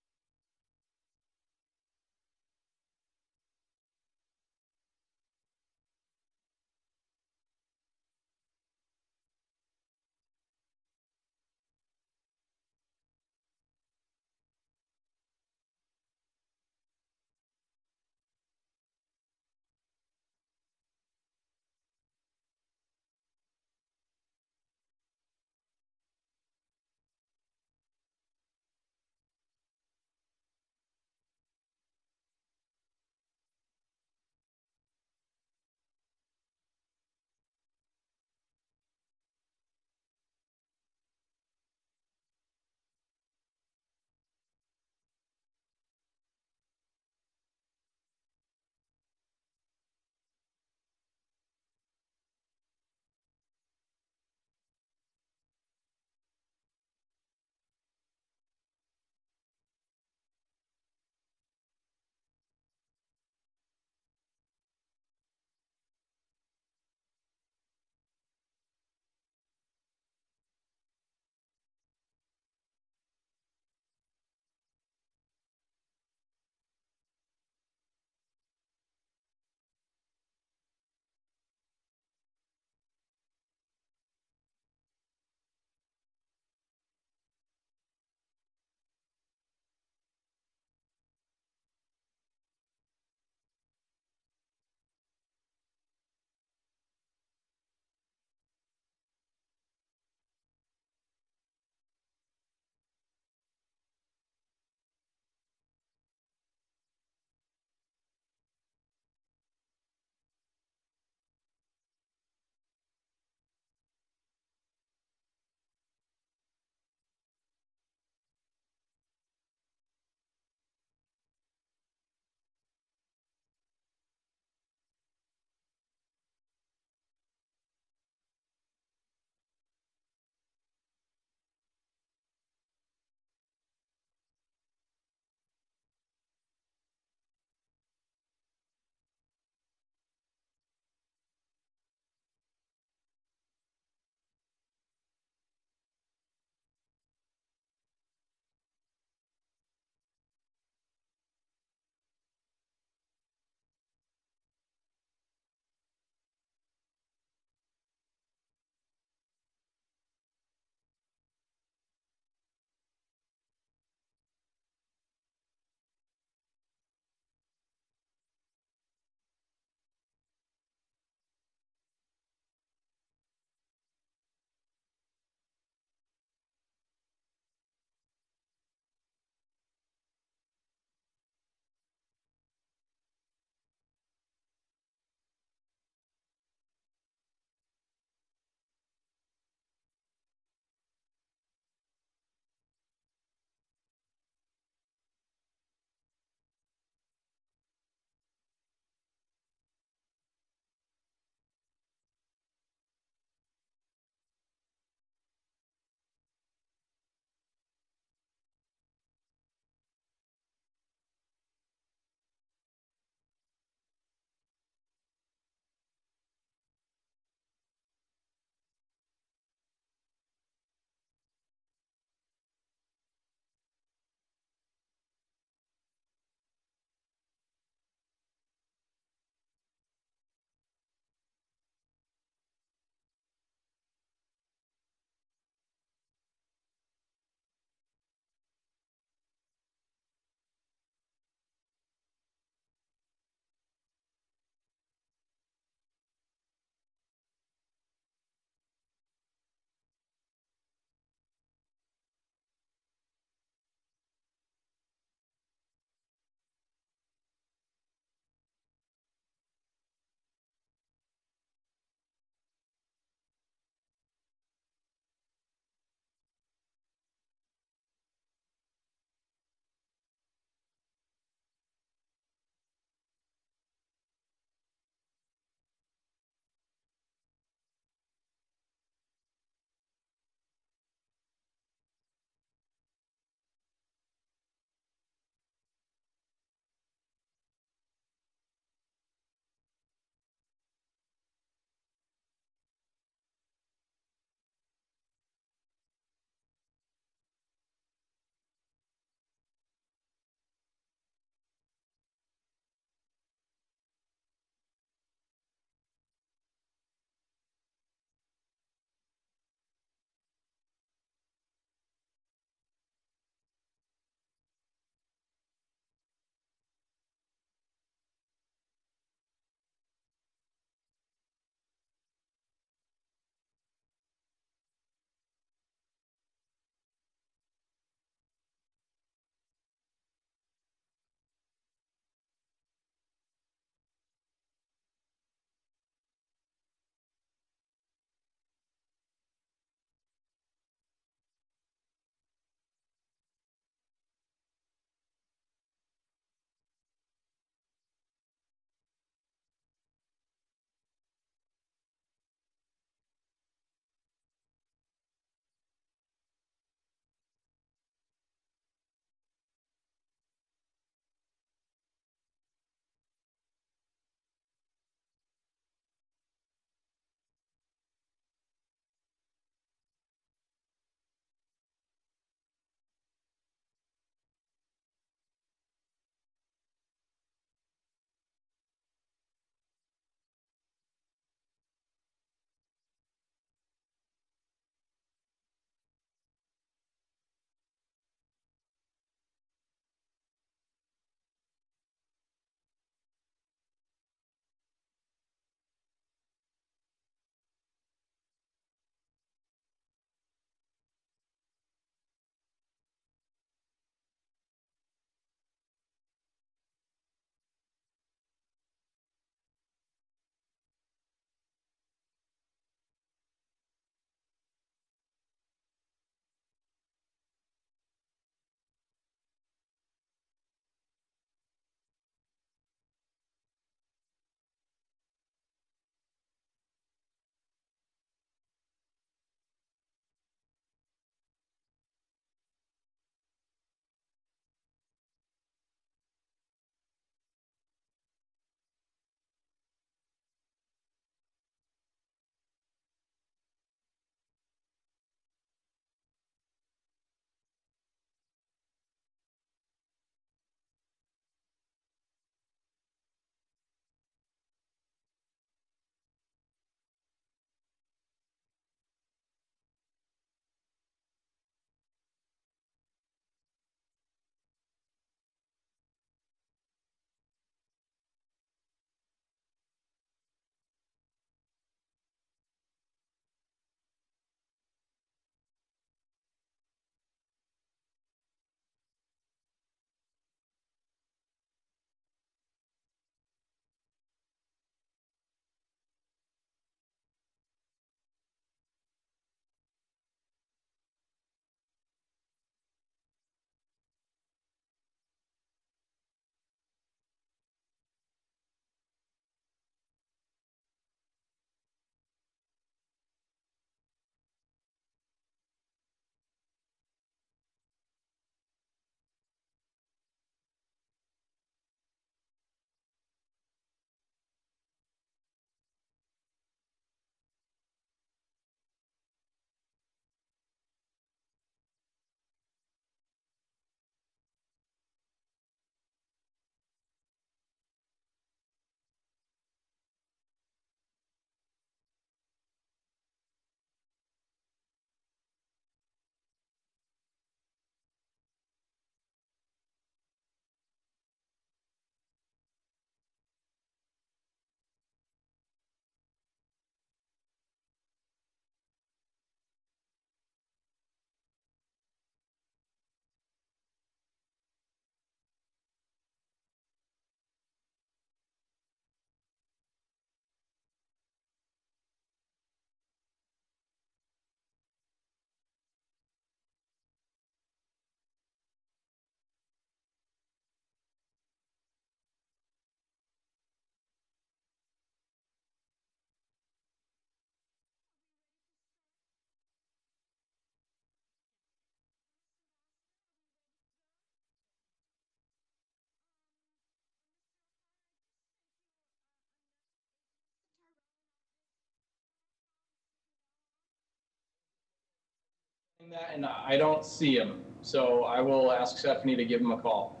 that, and I don't see him. So I will ask Stephanie to give him a call.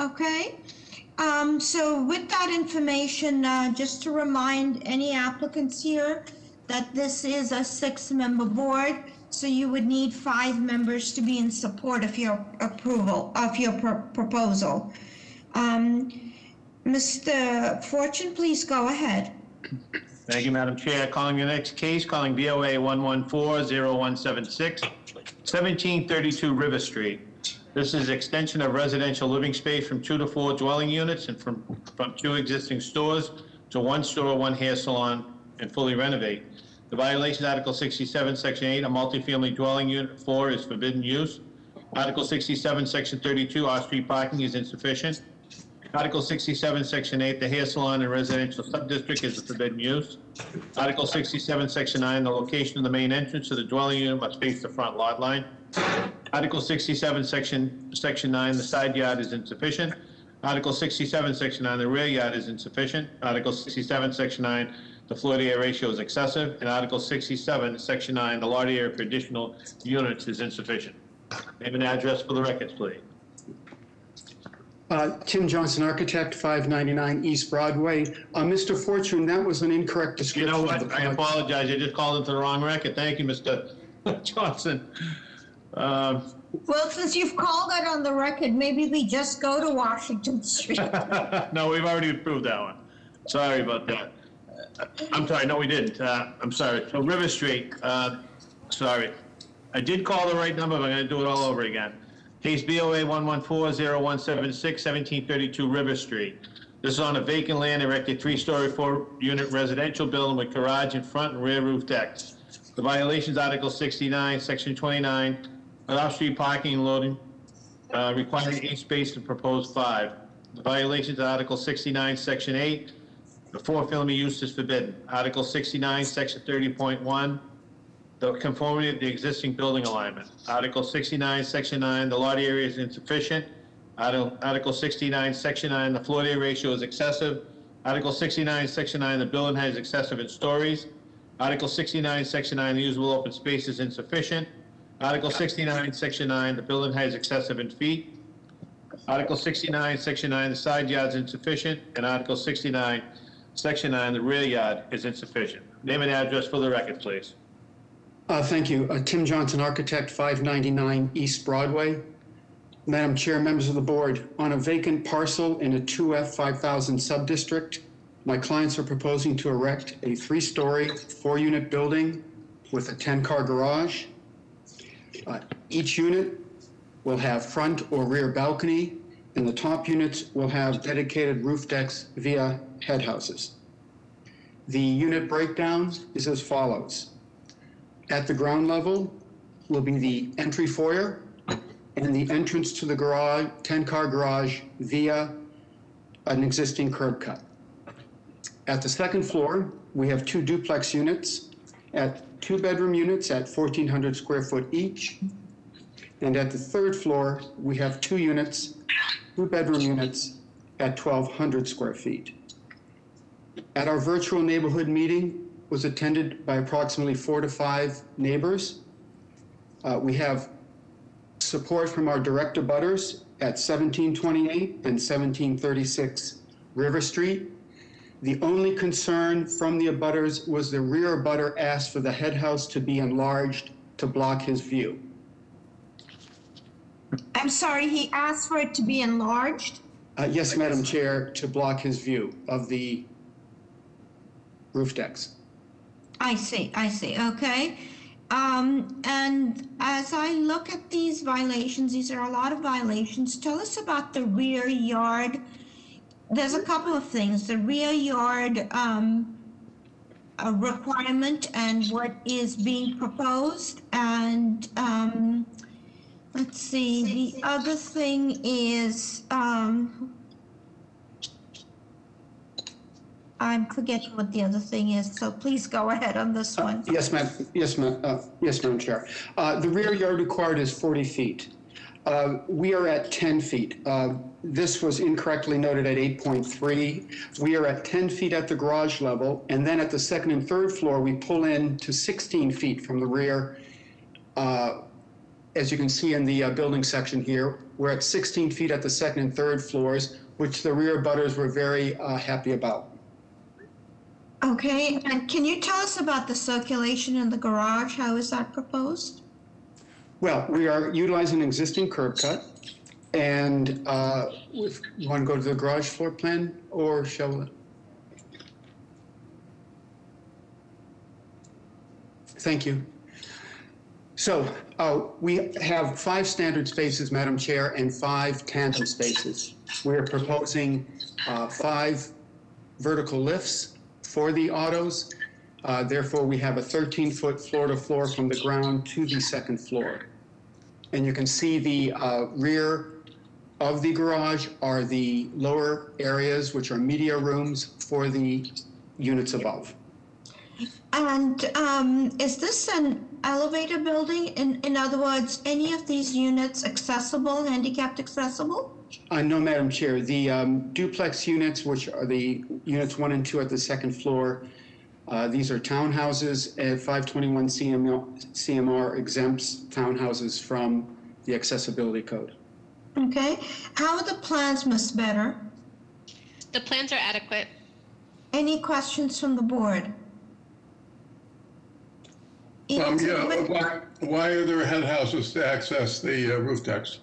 Okay. Um, so with that information, uh, just to remind any applicants here that this is a six-member board, so you would need five members to be in support of your approval, of your pro- proposal. Um, Mr. Fortune, please go ahead.
Thank you, Madam Chair. Calling the next case, calling BOA 114-0176, 1732 River Street. This is extension of residential living space from two to four dwelling units and from, from two existing stores to one store, one hair salon, and fully renovate. The violation, Article 67, Section 8, a multifamily dwelling unit floor is forbidden use. Article 67, Section 32, off-street parking is insufficient. Article 67, Section 8, the hair salon and residential subdistrict is a forbidden use. Article 67, Section 9, the location of the main entrance to the dwelling unit must face the front lot line. Article 67, Section, Section 9, the side yard is insufficient. Article 67, Section 9, the rear yard is insufficient. Article 67, Section 9, the floor area ratio is excessive. And Article 67, Section 9, the lot area for additional units is insufficient. Name and address for the records, please.
Uh, Tim Johnson, architect, 599 East Broadway. Uh, Mr. Fortune, that was an incorrect
You
description.
know
of
what?
the
I
project.
apologize. I just called into the wrong record. Thank you, Mr. Johnson. Um,
Well, since you've called it on the record, maybe we just go to Washington Street.
No, we've already approved that one. Sorry about that. I'm sorry, no, we didn't. Uh, I'm sorry. So River Street, uh, sorry. I did call the right number, but I'm gonna do it all over again. Case BOA 1140176, 1732 River Street. This is on a vacant land erected three-story, four-unit residential building with garage in front and rear roof decks. The violations, Article 69, Section 29, off-street parking and loading, uh, requiring eight space to propose five. The violations, Article 69, Section 8, the four-family use is forbidden. Article 69, Section 30.1, the conformity of the existing building alignment. Article 69, Section 9, the lot area is insufficient. Article Article 69, Section 9, the floor area ratio is excessive. Article 69, Section 9, the building height is excessive in stories. Article 69, Section 9, the usable open space is insufficient. Article 69, Section 9, the building height is excessive in feet. Article 69, Section 9, the side yard is insufficient. And Article 69, Section 9, the rear yard is insufficient. Name and address for the record, please.
Uh, Thank you. Uh, Tim Johnson, architect, 599 East Broadway. Madam Chair, members of the board, on a vacant parcel in a 2F 5000 subdistrict, my clients are proposing to erect a three-story, four-unit building with a 10-car garage. Uh, Each unit will have front or rear balcony, and the top units will have dedicated roof decks via headhouses. The unit breakdown is as follows. At the ground level will be the entry foyer and the entrance to the garage, 10-car garage via an existing curb cut. At the second floor, we have two duplex units at two-bedroom units at 1,400 square foot each. And at the third floor, we have two units, two-bedroom units at 1,200 square feet. At our virtual neighborhood meeting was attended by approximately four to five neighbors. Uh, We have support from our direct abutters at 1728 and 1736 River Street. The only concern from the abutters was the rear abutter asked for the head house to be enlarged to block his view.
I'm sorry, he asked for it to be enlarged?
Uh, Yes, Madam Chair, to block his view of the roof decks.
I see, I see, okay. Um, and as I look at these violations, these are a lot of violations. Tell us about the rear yard. There's a couple of things. The rear yard, um, requirement and what is being proposed. And, um, let's see, the other thing is, um, I'm forgetting what the other thing is, so please go ahead on this one.
Yes, ma'am, yes, ma'am, uh, yes, Madam Chair. Uh, The rear yard required is 40 feet. Uh, We are at 10 feet. Uh, This was incorrectly noted at 8.3. We are at 10 feet at the garage level, and then at the second and third floor, we pull in to 16 feet from the rear uh, as you can see in the uh, building section here, we're at 16 feet at the second and third floors, which the rear butters were very uh, happy about.
Okay, and can you tell us about the circulation in the garage? How is that proposed?
Well, we are utilizing an existing curb cut, and uh, if you want to go to the garage floor plan, or shall? Thank you. So uh, we have five standard spaces, Madam Chair, and five tandem spaces. We are proposing uh, five vertical lifts for the autos. Uh, Therefore, we have a 13-foot floor-to-floor from the ground to the second floor. And you can see the uh, rear of the garage are the lower areas, which are media rooms for the units above.
And um, is this an elevator building? In, in other words, any of these units accessible, handicapped accessible?
Uh, No, Madam Chair, the um, duplex units, which are the units one and two at the second floor, uh, these are townhouses, and 521 CMR CMR exempts townhouses from the accessibility code.
Okay, how are the plans, Ms. Better?
The plans are adequate.
Any questions from the board?
Um, yeah, why, why are there head houses to access the uh, roof decks?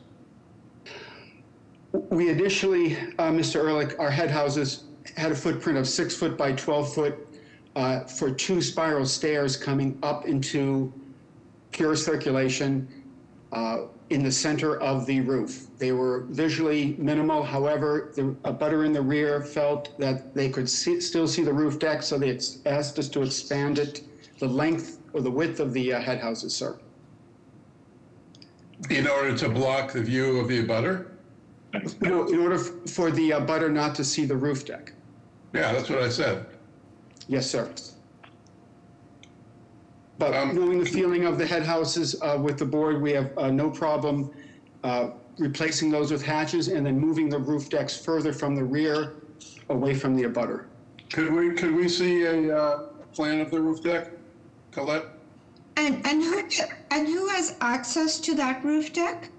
We initially, uh, Mr. Erlich, our head houses had a footprint of six foot by 12 foot uh, for two spiral stairs coming up into pure circulation uh, in the center of the roof. They were visually minimal, however, the- a in the rear felt that they could see- still see the roof deck, so they asked us to expand it, the length or the width of the uh, head houses, sir.
In order to block the view of the abutter?
No, in order f- for the uh, butter not to see the roof deck.
Yeah, that's what I said.
Yes, sir. But knowing the feeling of the head houses uh, with the board, we have uh, no problem uh, replacing those with hatches and then moving the roof decks further from the rear away from the abutter.
Could we, could we see a uh, plan of the roof deck, Colette?
And, and who, and who has access to that roof deck?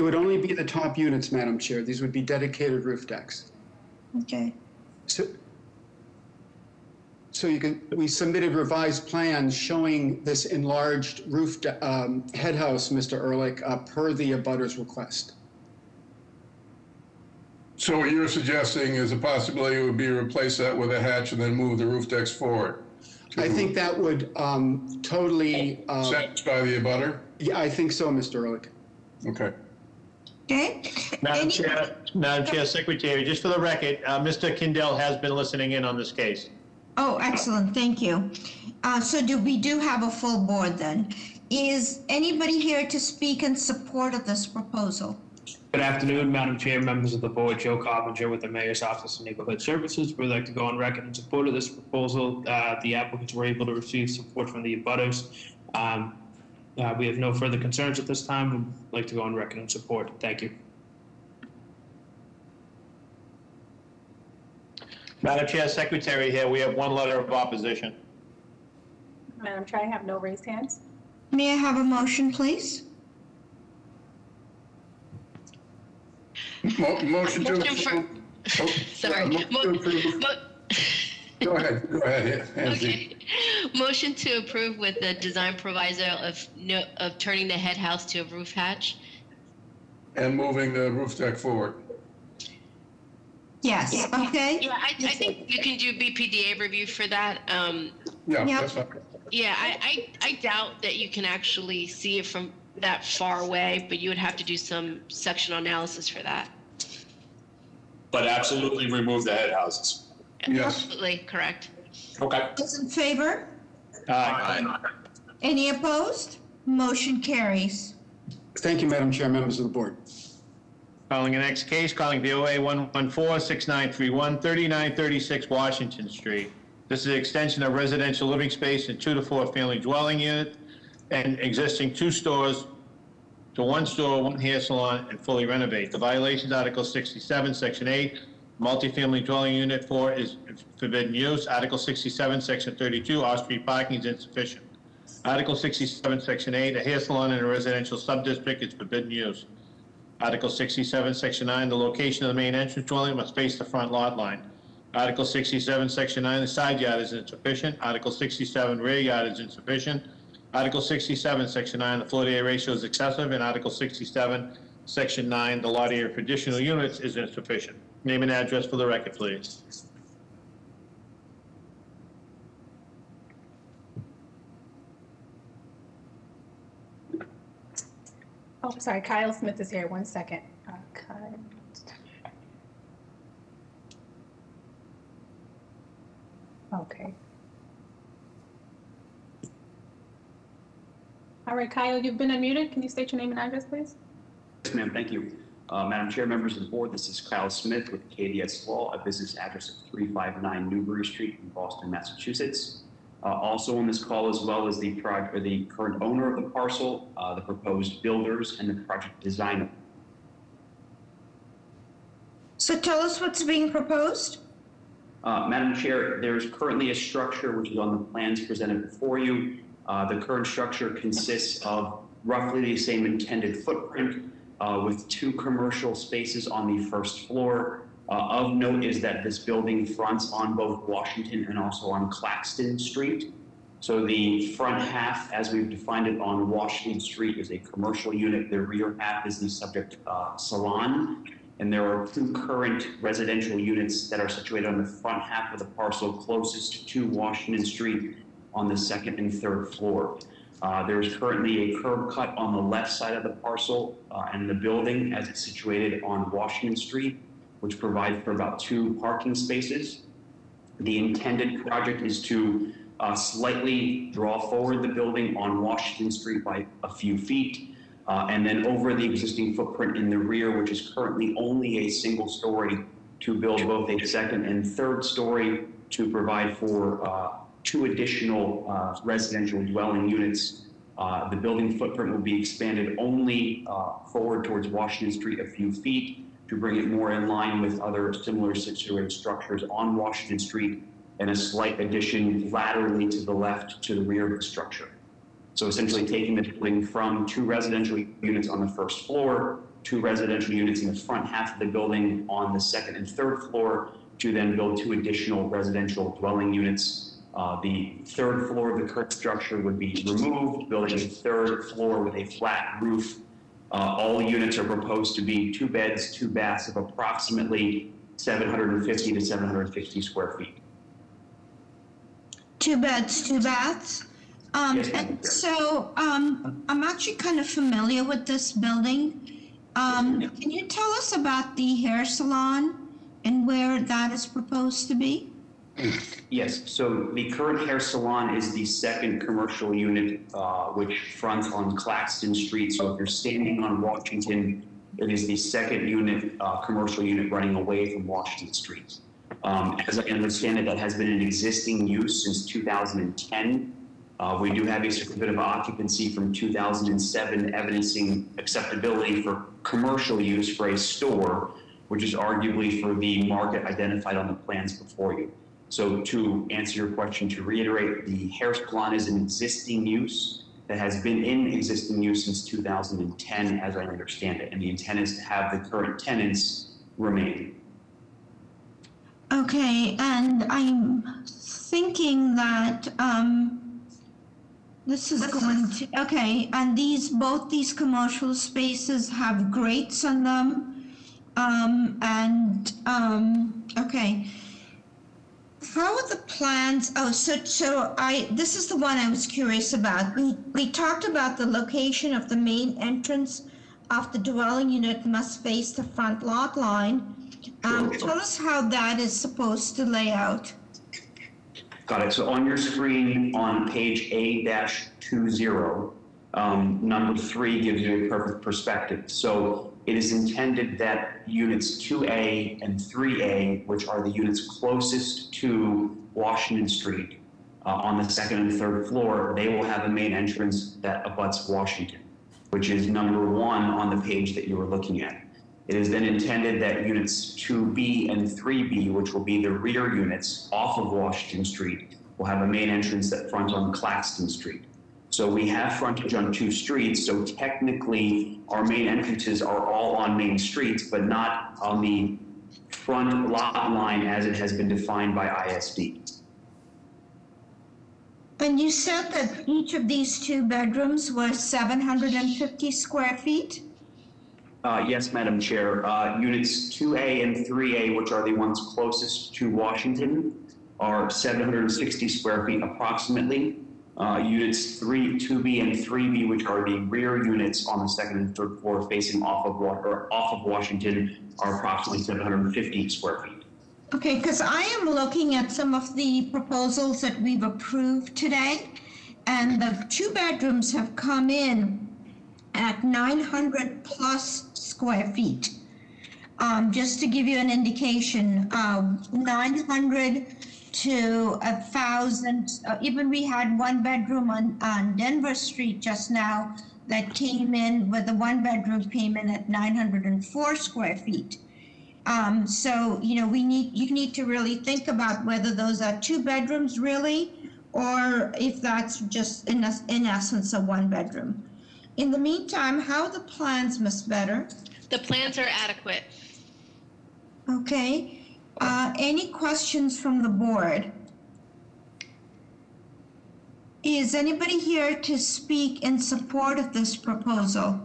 It would only be the top units, Madam Chair. These would be dedicated roof decks.
Okay.
So, so you can, we submitted revised plans showing this enlarged roof de- um, head house, Mr. Erlich, uh, per the abutter's request.
So what you're suggesting is a possibility would be to replace that with a hatch and then move the roof decks forward?
I think that would um, totally. uh,
Satisfy the abutter?
Yeah, I think so, Mr. Erlich.
Okay.
Okay.
Madam Chair, Madam Chair Secretary, just for the record, uh, Mr. Kindell has been listening in on this case.
Oh, excellent, thank you. Uh, So do, we do have a full board then. Is anybody here to speak in support of this proposal?
Good afternoon, Madam Chair, members of the board. Joe Carpenter with the Mayor's Office of Neighborhood Services. We'd like to go on record in support of this proposal. Uh, The applicants were able to receive support from the abutters. Um, uh, We have no further concerns at this time. We'd like to go on record in support. Thank you.
Madam Chair Secretary, here, we have one letter of opposition.
Madam Chair, I have no raised hands.
May I have a motion, please?
Mo- Motion to
Motion for-
approve. Oh,
Sorry.
motion to approve.
mo-
Go ahead, go ahead, Angie.
Okay. Motion to approve with the design proviso of no, of turning the head house to a roof hatch.
And moving the roof deck forward.
Yes, okay?
Yeah, I, I think you can do BPDA review for that. Um,
Yeah,
Yep.
that's fine.
yeah, I, I, I doubt that you can actually see it from that far away, but you would have to do some sectional analysis for that.
But absolutely remove the head houses.
Yes.
Absolutely, correct.
Okay.
Those in favor?
Aye.
Any opposed? Motion carries.
Thank you, Madam Chair, members of the board.
Calling the next case, calling BOA 114-6931, 3936 Washington Street. This is an extension of residential living space in two to four family dwelling unit and existing two stores to one store, one hair salon, and fully renovate. The violations, Article 67, Section 8, multifamily dwelling unit 4 is forbidden use. Article 67, Section 32, off-street parking is insufficient. Article 67, Section 8, a hair salon in a residential subdistrict is forbidden use. Article 67, Section 9, the location of the main entrance dwelling must face the front lot line. Article 67, Section 9, the side yard is insufficient. Article 67, rear yard is insufficient. Article 67, Section 9, the floor to area ratio is excessive. And Article 67, Section 9, the lot area for additional units is insufficient. Name and address for the record, please.
Oh, sorry, Kyle Smith is here. One second. Uh, Kyle. Okay. All right, Kyle, you've been unmuted. Can you state your name and address, please?
Yes, ma'am, thank you. Uh, Madam Chair, members of the board, this is Kyle Smith with KDS Law, a business address of 359 Newbury Street in Boston, Massachusetts. Uh, also on this call as well as the project, or the current owner of the parcel, uh, the proposed builders, and the project designer.
So tell us what's being proposed?
Uh, Madam Chair, there is currently a structure which is on the plans presented before you. Uh, the current structure consists of roughly the same intended footprint uh, with two commercial spaces on the first floor. Uh, of note is that this building fronts on both Washington and also on Claxton Street. So the front half, as we've defined it on Washington Street, is a commercial unit. The rear half is the subject uh, salon. And there are two current residential units that are situated on the front half of the parcel closest to Washington Street on the second and third floor. Uh, there is currently a curb cut on the left side of the parcel uh, and the building as it's situated on Washington Street, which provides for about two parking spaces. The intended project is to uh, slightly draw forward the building on Washington Street by a few feet, uh, and then over the existing footprint in the rear, which is currently only a single story, to build both a second and third story to provide for uh, two additional uh, residential dwelling units. Uh, the building footprint will be expanded only uh, forward towards Washington Street a few feet to bring it more in line with other similar situated structures on Washington Street and a slight addition laterally to the left to the rear of the structure. So essentially taking the building from two residential units on the first floor, two residential units in the front half of the building on the second and third floor to then build two additional residential dwelling units uh, the third floor of the current structure would be removed, building a third floor with a flat roof. Uh, all units are proposed to be two beds, two baths of approximately 750 to 750 square feet.
Two beds, two baths? Um,
Yes,
and so, um, I'm actually kind of familiar with this building. Um, can you tell us about the hair salon and where that is proposed to be?
Yes, so the current hair salon is the second commercial unit, uh, which fronts on Claxton Street. So if you're standing on Washington, it is the second unit, uh, commercial unit running away from Washington Street. Um, as I understand it, that has been in existing use since 2010. Uh, we do have a certificate of occupancy from 2007 evidencing acceptability for commercial use for a store, which is arguably for the market identified on the plans before you. So to answer your question, to reiterate, the hair salon is an existing use that has been in existing use since 2010, as I understand it, and the intent is to have the current tenants remain.
Okay, and I'm thinking that, um, this is going to, okay, and these, both these commercial spaces have grates on them. Um, and, um, okay. How are the plans, oh, so, so I, this is the one I was curious about. We, we talked about the location of the main entrance of the dwelling unit must face the front lot line. Um, tell us how that is supposed to lay out.
Got it. So on your screen on page A-20, um, number three gives you a perfect perspective. So it is intended that units 2A and 3A, which are the units closest to Washington Street uh, on the second and third floor, they will have a main entrance that abuts Washington, which is number one on the page that you were looking at. It is then intended that units 2B and 3B, which will be the rear units off of Washington Street, will have a main entrance that fronts on Claxton Street. So we have frontage on two streets, so technically, our main entrances are all on main streets, but not on the front lot line as it has been defined by ISD.
And you said that each of these two bedrooms was 750 square feet?
Uh, Yes, Madam Chair. Uh, Units 2A and 3A, which are the ones closest to Washington, are 760 square feet approximately. Uh, Units 3, 2B and 3B, which are the rear units on the second and third floor facing off of, or off of Washington, are approximately 750 square feet.
Okay, because I am looking at some of the proposals that we've approved today, and the two bedrooms have come in at 900 plus square feet. Um, just to give you an indication, uh, 900 to a thousand, uh, even we had one bedroom on, on Denver Street just now that came in with a one bedroom came in at 904 square feet. Um, so, you know, we need, you need to really think about whether those are two bedrooms really, or if that's just in, in essence a one bedroom. In the meantime, how the plans, Ms. Better?
The plans are adequate.
Okay, uh, any questions from the board? Is anybody here to speak in support of this proposal?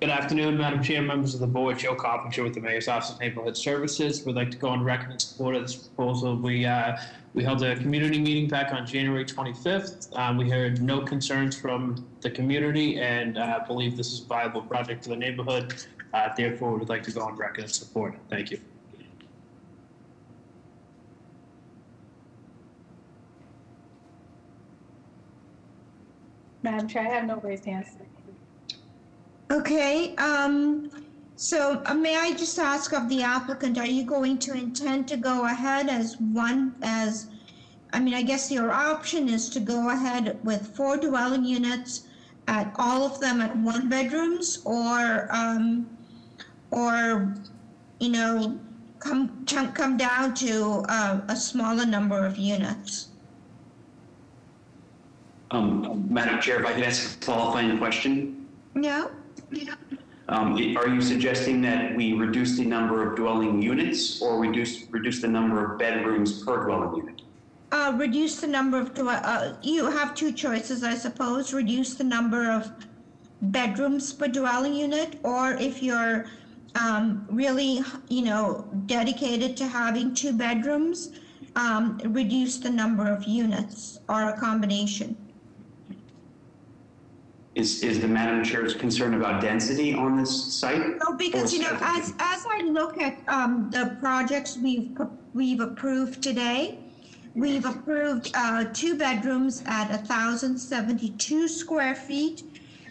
Good afternoon, Madam Chair, members of the board. Joe Coppinger with the Mayor's Office of Neighborhood Services. We'd like to go on record in support of this proposal. We uh, we held a community meeting back on January 25th. Um, we heard no concerns from the community and uh, believe this is a viable project for the neighborhood. Uh, therefore, would like to go on record in support. Thank you.
Madam Chair, I have no raised hands.
Okay, um, so uh, may I just ask of the applicant, are you going to intend to go ahead as one, as, I mean, I guess your option is to go ahead with four dwelling units at all of them at one bedrooms or, um, or, you know, come, come down to, uh, a smaller number of units?
Um, Madam Chair, if I could ask a qualifying question?
No?
Um, Are you suggesting that we reduce the number of dwelling units or reduce, reduce the number of bedrooms per dwelling unit?
Uh, reduce the number of, uh, you have two choices, I suppose, reduce the number of bedrooms per dwelling unit, or if you're, um, really, you know, dedicated to having two bedrooms, um, reduce the number of units, or a combination.
Is, is the Madam Chair's concern about density on this site?
No, because, you know, as, as I look at, um, the projects we've, we've approved today, we've approved, uh, two bedrooms at thousand seventy-two square feet.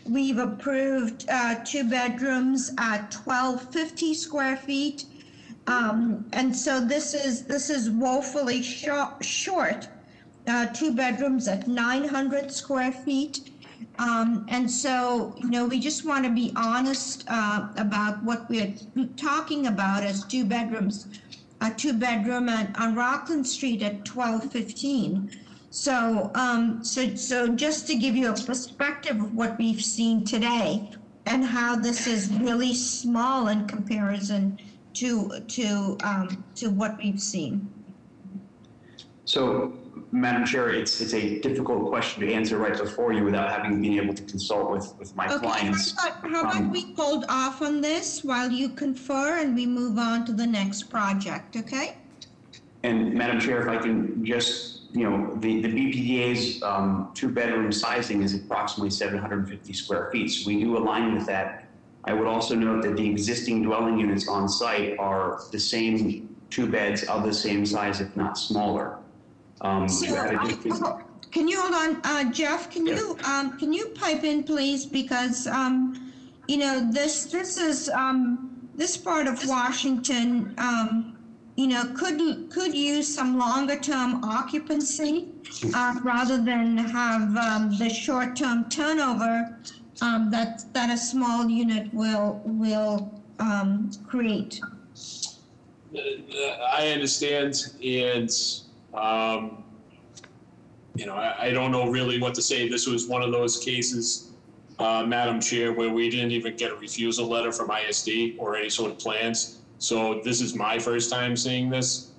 We've approved, uh, two bedrooms at twelve fifty square feet. Um, and so this is, this is woefully short, short, uh, two bedrooms at nine hundred square feet. Um, and so, you know, we just want to be honest, uh, about what we're talking about as two bedrooms, a two bedroom at, on Rockland Street at twelve fifteen. So, um, so, so just to give you a perspective of what we've seen today and how this is really small in comparison to, to, um, to what we've seen.
So, Madam Chair, it's, it's a difficult question to answer right before you without having been able to consult with, with my
Okay, how
clients.
about, how about
Um,
we hold off on this while you confer and we move on to the next project, okay?
And Madam Chair, if I can just, you know, the, the BPDA's um, two-bedroom sizing is approximately 750 square feet, so we do align with that. I would also note that the existing dwelling units on site are the same two beds of the same size, if not smaller. Um,
So,
you have a
uh,
different-
ho- Can you hold on, uh, Jeff, can you, um, can you pipe in, please? Because, um, you know, this, this is, um, this part of Washington, um, you know, could, could use some longer-term occupancy, uh, rather than have, um, the short-term turnover, um, that, that a small unit will, will, um, create.
I understand, and um, you know, I, I don't know really what to say. This was one of those cases, uh, Madam Chair, where we didn't even get a refusal letter from ISD or any sort of plans. So this is my first time seeing this.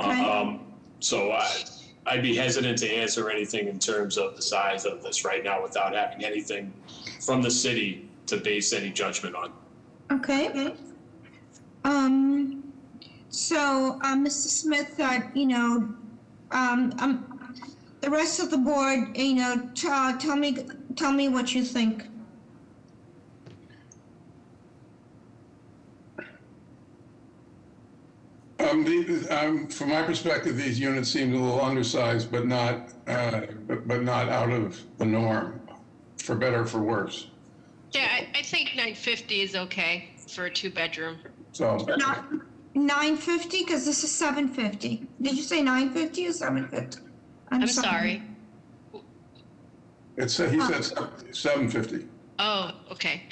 Um, so I, I'd be hesitant to answer anything in terms of the size of this right now without having anything from the city to base any judgment on.
Okay. Um, so, uh, Mr. Smith, uh, you know, um, um, the rest of the board, you know, t- uh, tell me, tell me what you think.
Um, the, um, from my perspective, these units seem a little undersized, but not, uh, but, but not out of the norm, for better or for worse.
Yeah, I, I think 950 is okay for a two-bedroom.
So,
Not nine fifty, because this is seven fifty. Did you say nine fifty or seven fifty?
I'm sorry.
it's, he said seven fifty.
Oh, okay.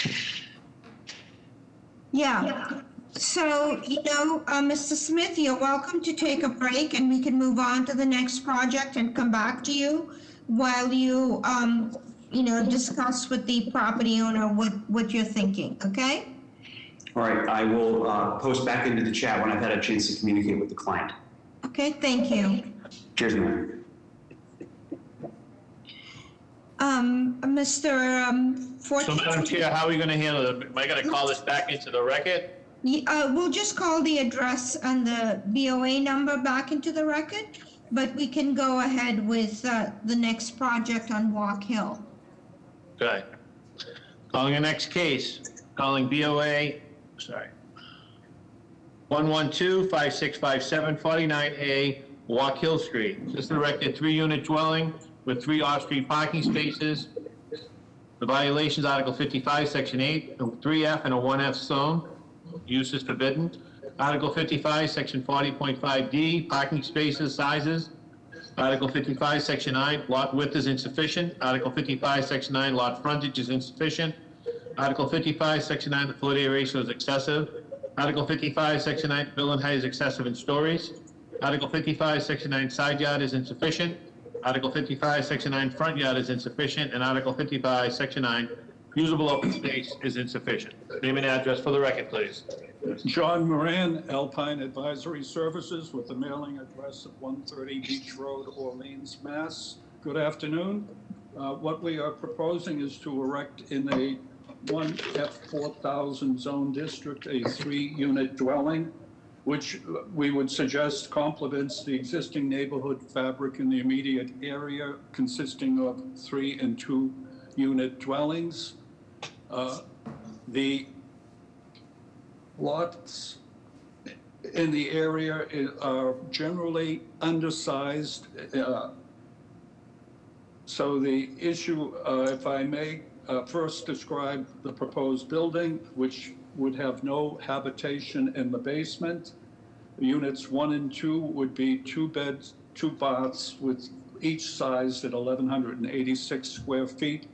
Yeah. So, you know, uh, Mr. Smith, you're welcome to take a break and we can move on to the next project and come back to you while you, um, you know, discuss with the property owner what, what you're thinking, okay?
All right, I will uh, post back into the chat when I've had a chance to communicate with the client.
Okay, thank you.
Cheers, Mayor.
Um, Mr. Um,
So Madam Chair, how are we gonna handle it? Am I gonna call this back into the record?
Ye- Uh, we'll just call the address and the BOA number back into the record, but we can go ahead with, uh, the next project on Walk Hill.
Okay. Calling the next case, calling BOA, sorry. 112-5657, 49A Walk Hill Street. This is three-unit dwelling with three off-street parking spaces. The violations, Article 55, Section 8, a 3F and a 1F zone. Use is forbidden. Article 55, Section 40.5D, parking spaces, sizes. Article 55, Section 9, lot width is insufficient. Article 55, Section 9, lot frontage is insufficient. Article 55, Section 9, the floor area ratio is excessive. Article 55, Section 9, building height is excessive in stories. Article 55, Section 9, side yard is insufficient. Article 55, Section 9, front yard is insufficient. And Article 55, Section 9, usable open space is insufficient. Name and address for the record, please.
John Moran, Alpine Advisory Services, with the mailing address of 130 Beach Road, Orleans, Mass. Good afternoon. Uh, What we are proposing is to erect in a 1F4000 zone district, a three-unit dwelling, which we would suggest complements the existing neighborhood fabric in the immediate area consisting of three and two-unit dwellings. Uh, The lots in the area are generally undersized. uh, So the issue, uh, if I may, uh, first describe the proposed building, which would have no habitation in the basement. Units one and two would be two beds, two baths with each sized at 1,186 square feet.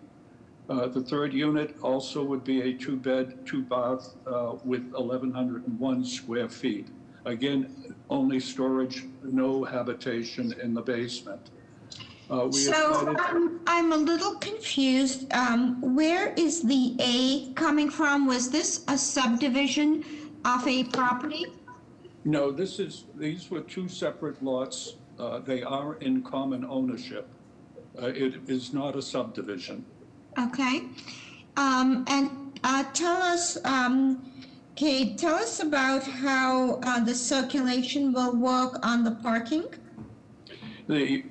Uh, The third unit also would be a two-bed, two-bath uh, with 1,101 square feet. Again, only storage, no habitation in the basement. Uh, we
So um, I'm a little confused. Um, where is the A coming from? Was this a subdivision of a property?
No, this is, these were two separate lots. Uh, They are in common ownership. Uh, It is not a subdivision.
Okay. Um, and uh, tell us, um, Kate, tell us about how uh, the circulation will work on the parking.
The,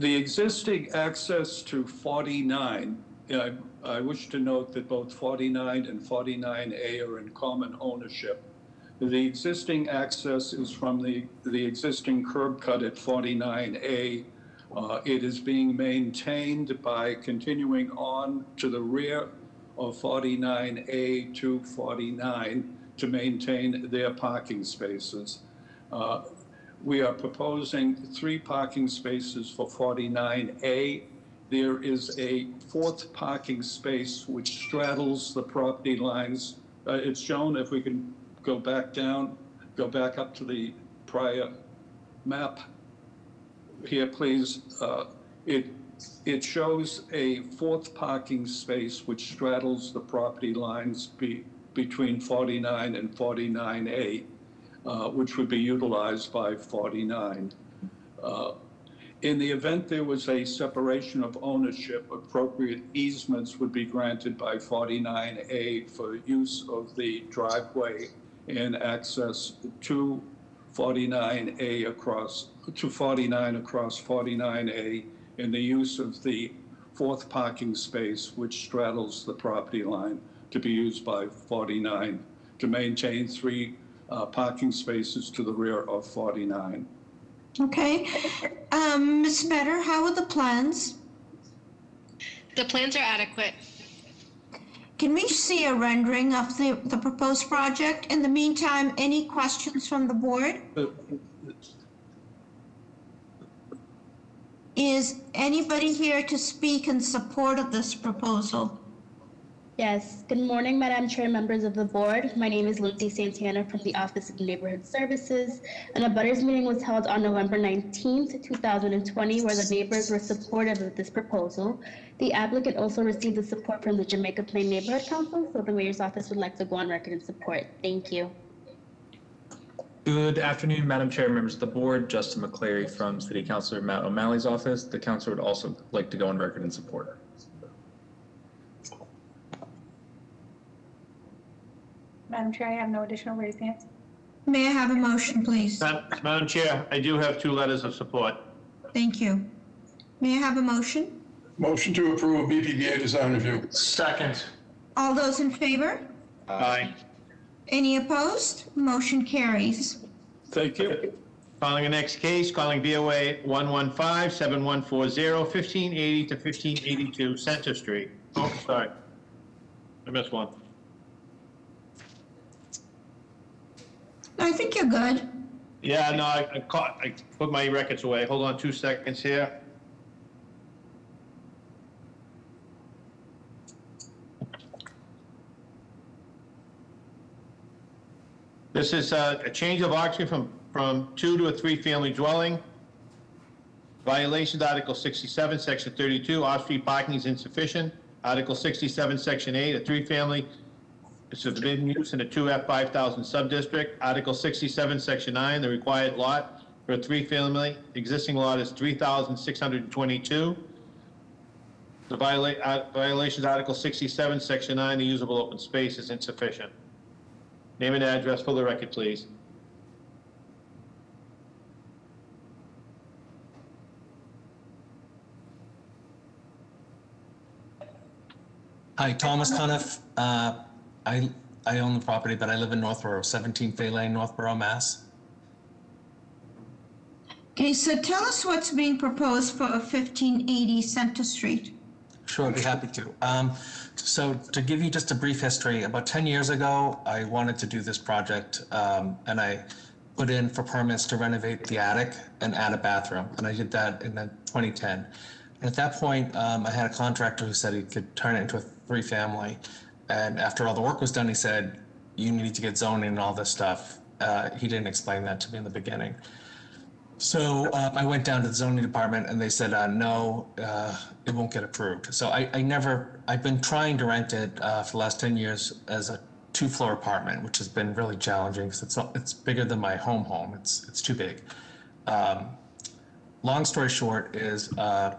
the existing access to 49, I I wish to note that both 49 and 49A are in common ownership. The existing access is from the, the existing curb cut at 49A. Uh, It is being maintained by continuing on to the rear of 49A to 49 to maintain their parking spaces. Uh, We are proposing three parking spaces for 49A. There is a fourth parking space which straddles the property lines. Uh, It's shown, if we can go back down, go back up to the prior map here, please. Uh, it, it shows a fourth parking space which straddles the property lines be, between 49 and 49A, uh, which would be utilized by 49. Uh, In the event there was a separation of ownership, appropriate easements would be granted by 49A for use of the driveway and access to 49A across, to 49 across 49A, and the use of the fourth parking space which straddles the property line to be used by 49 to maintain three uh, parking spaces to the rear of 49.
Okay. Um, Ms. Better, how are the plans?
The plans are adequate.
Can we see a rendering of the, the proposed project? In the meantime, any questions from the board? Is anybody here to speak in support of this proposal?
Yes, good morning, Madam Chair, members of the board. My name is Lindsay Santana from the Office of Neighborhood Services. And a butters meeting was held on November 19th, 2020, where the neighbors were supportive of this proposal. The applicant also received the support from the Jamaica Plain Neighborhood Council, so the mayor's office would like to go on record in support. Thank you.
Good afternoon, Madam Chair, members of the board. Justin McCleary from City Councilor Matt O'Malley's office. The council would also like to go on record in support.
Madam Chair, I have no additional raised hands.
May I have a motion, please?
Ma- Madam Chair, I do have two letters of support.
Thank you. May I have a motion?
Motion to approve BPDA design review.
Second.
All those in favor?
Aye.
Any opposed? Motion carries.
Thank you.
Calling the next case, calling BOA 115-7140, 1580 to 1582 Centre Street. Oh, sorry. I missed one.
I think you're good.
Yeah, no, I, I caught, I put my records away. Hold on two seconds here. This is uh, a change of occupancy from, from two to a three-family dwelling. Violations, Article 67, Section 32, off-street parking is insufficient. Article 67, Section 8, a three-family is forbidden use in a 2F 5,000 sub-district. Article 67, Section 9, the required lot for a three-family, existing lot is 3,622. The viola- uh, violations, Article 67, Section 9, the usable open space is insufficient. Name and address for the record, please.
Hi, Thomas Cuniff. Uh, I, I own the property, but I live in Northborough, 17 Fay Lane, Northborough, Mass.
Okay, so tell us what's being proposed for 1580 Centre Street.
Sure, I'd be happy to. Um, so to give you just a brief history, about 10 years ago, I wanted to do this project, um, and I put in for permits to renovate the attic and add a bathroom, and I did that in uh, 2010. And at that point, um, I had a contractor who said he could turn it into a three-family, and after all the work was done, he said, "You need to get zoning and all this stuff." Uh, he didn't explain that to me in the beginning. So um, I went down to the zoning department and they said, uh, no, uh, it won't get approved. So I, I never, I've been trying to rent it uh, for the last 10 years as a two floor apartment, which has been really challenging because it's, it's bigger than my home home. It's, it's too big. Um, long story short is uh,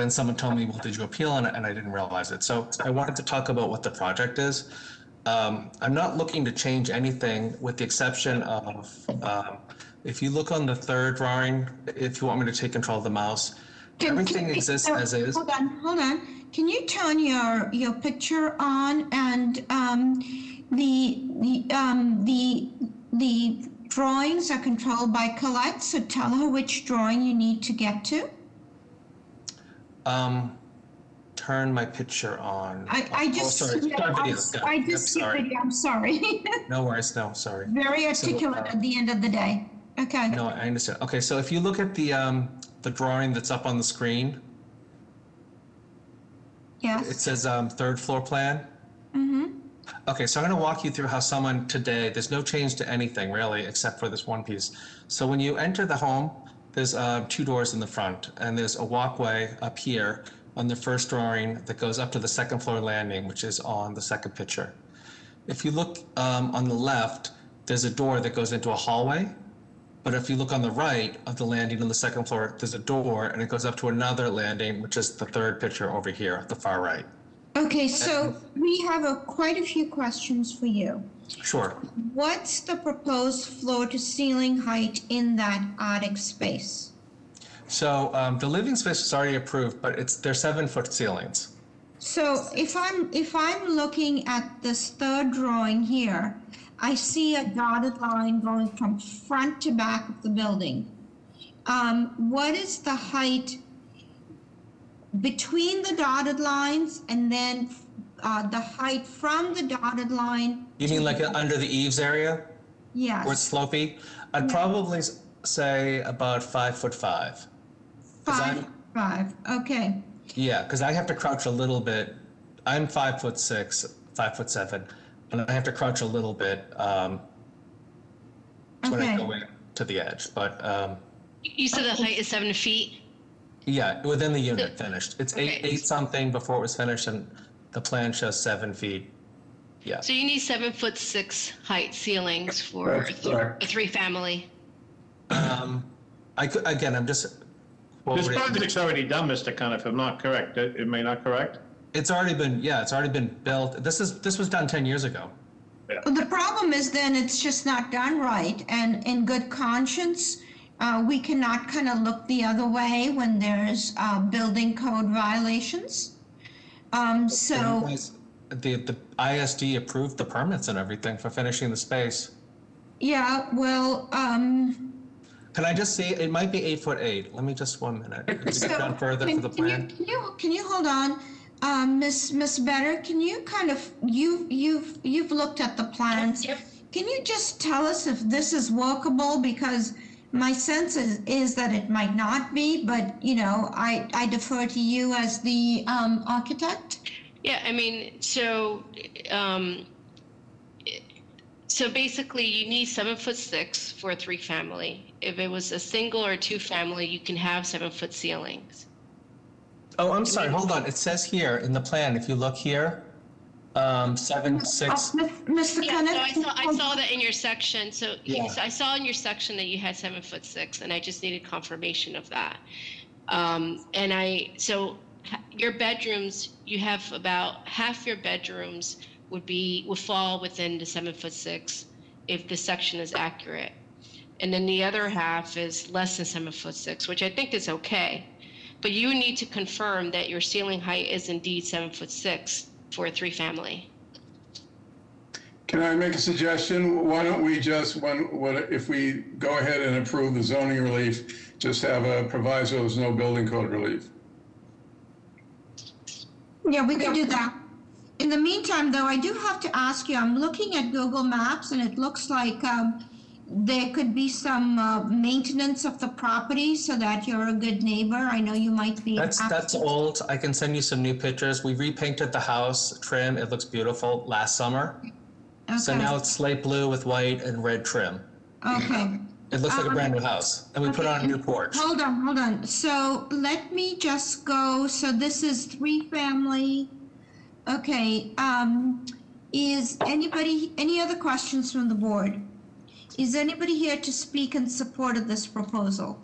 then someone told me, well, did you appeal on it? And I didn't realize it. So I wanted to talk about what the project is. Um, I'm not looking to change anything with the exception of, um, if you look on the third drawing, if you want me to take control of the mouse,
Can-
everything
can-
exists
uh,
as is.
Hold on, hold on. Can you turn your, your picture on and um, the, the, um, the, the drawings are controlled by Colette, so tell her which drawing you need to get to?
Um, turn my picture on.
I, I
Oh,
just,
sorry, start
I
video. Got it.
I
Yep,
just see
sorry.
video, I'm sorry.
No worries, no, sorry.
Very
So,
articulate
uh,
at the end of the day. Okay.
No, I understand. Okay, so if you look at the, um, the drawing that's up on the screen,
Yes.
it says, um, third floor plan.
Mm-hmm.
Okay, so I'm going to walk you through how someone today, there's no change to anything really, except for this one piece. So when you enter the home, there's uh, two doors in the front, and there's a walkway up here on the first drawing that goes up to the second floor landing, which is on the second picture. If you look um, on the left, there's a door that goes into a hallway. But if you look on the right of the landing on the second floor, there's a door and it goes up to another landing, which is the third picture over here at the far right.
Okay, so we have a, quite a few questions for you.
Sure.
What's the proposed floor to ceiling height in that attic space?
So um, the living space is already approved, but it's they're seven foot ceilings.
So if I'm, if I'm looking at this third drawing here, I see a dotted line going from front to back of the building. Um, what is the height between the dotted lines and then uh, the height from the dotted line?
You mean like under the eaves area
Yes.
where it's slopey? I'd probably s- say about five foot five. 'Cause
Five, five, okay.
Yeah, because I have to crouch a little bit. I'm five foot six, five foot seven, and I have to crouch a little bit um, when I go in to the edge. But um,
You said the height is seven feet?
yeah, within the unit finished. It's eight eight something before it was finished, and the plan shows seven feet. Yeah.
So you need seven foot six height ceilings for a
That's
th-
correct.
a three family.
Um, I could again. I'm just.
This
quoting-
project's already done, Mr. Cuniff, if I'm not correct. It it may not correct?
It's already been yeah. It's already been built. This is this was done ten years ago.
Well, The problem is then it's just not done right, and in good conscience, uh, we cannot kind of look the other way when there's uh, building code violations. Um, so,
The the ISD approved the permits and everything for finishing the space.
yeah, well, um,
Can I just see? It might be eight foot eight. Let me just one minute. Just get down further for
can
the
can you,
plan.
can you, can you hold on? Um, Miss, Miss Better, can you kind of, you, you've, you've looked at the plans. Yep. Can you just tell us if this is workable? Because my sense is, is that it might not be, but, you know, I, I defer to you as the, um, architect.
Yeah, I mean, so, um, so basically you need seven foot six for a three family. If it was a single or two family, you can have seven foot ceilings.
Oh, I'm sorry. Hold on. It says here in the plan. If you look here, um, seven six.
Mr.
Yeah, so I saw, I saw that in your section, so
Yeah.
yes, I saw in your section that you had seven foot six, and I just needed confirmation of that. Um, and I, so ha- your bedrooms, you have about half your bedrooms would be, would fall within the seven foot six if the section is accurate. And then the other half is less than seven foot six, which I think is okay. But you need to confirm that your ceiling height is indeed seven foot six for a three family.
Can I make a suggestion? Why don't we just, when, what, if we go ahead and approve the zoning relief, just have a proviso, there's no building code relief?
Yeah, we can do that. In the meantime, though, I do have to ask you, I'm looking at Google Maps and it looks like um, there could be some uh, maintenance of the property so that you're a good neighbor. I know you might be.
That's that's old. I can send you some new pictures. We repainted the house trim. It looks beautiful last summer.
okay.
So now it's slate blue with white and red trim.
Okay.
It looks like a
Um,
brand new house. And we put on a new porch.
Hold on, hold on. So let me just go, so this is three family. Okay, um, is anybody, any other questions from the board? Is anybody here to speak in support of this proposal?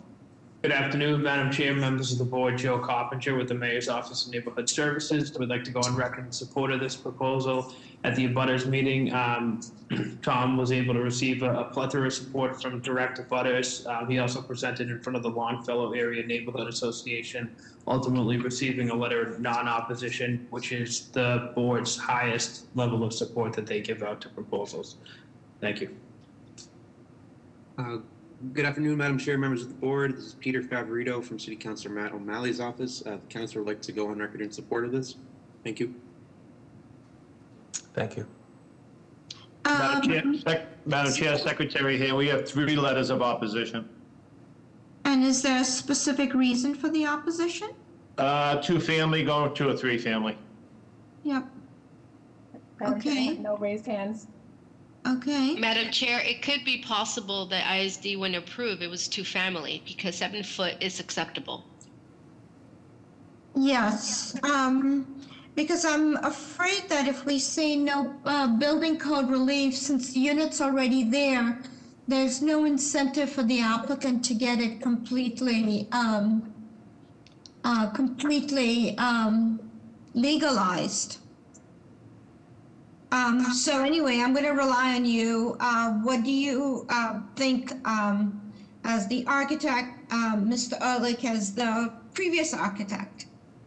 Good afternoon, Madam Chair, members of the board. Joe Coppinger with the Mayor's Office of Neighborhood Services. Would like to go on record in support of this proposal. At the abutters meeting, um, Tom was able to receive a a plethora of support from direct abutters. Um, He also presented in front of the Longfellow Area Neighborhood Association, ultimately receiving a letter of non-opposition, which is the board's highest level of support that they give out to proposals. Thank you.
Uh, Good afternoon, Madam Chair, members of the board. This is Peter Favorito from City Councilor Matt O'Malley's office. Uh, The council would like to go on record in support of this. Thank you.
Thank you.
Madam Chair, Sec- Madam Chair, Secretary here, we have three letters of opposition.
And is there a specific reason for the opposition?
Uh, two family going to a three family.
Yep.
Madam Chair,
Okay.
No raised hands.
Okay.
Madam Chair, it could be possible that ISD wouldn't approve, it was two-family, because seven foot is acceptable.
Yes, um, because I'm afraid that if we say no, uh, building code relief, since the unit's already there, there's no incentive for the applicant to get it completely, um, uh, completely, um, legalized. Um, so anyway, I'm gonna rely on you. Uh, what do you, uh, think, um, as the architect, um, Mr. Erlich as the previous architect?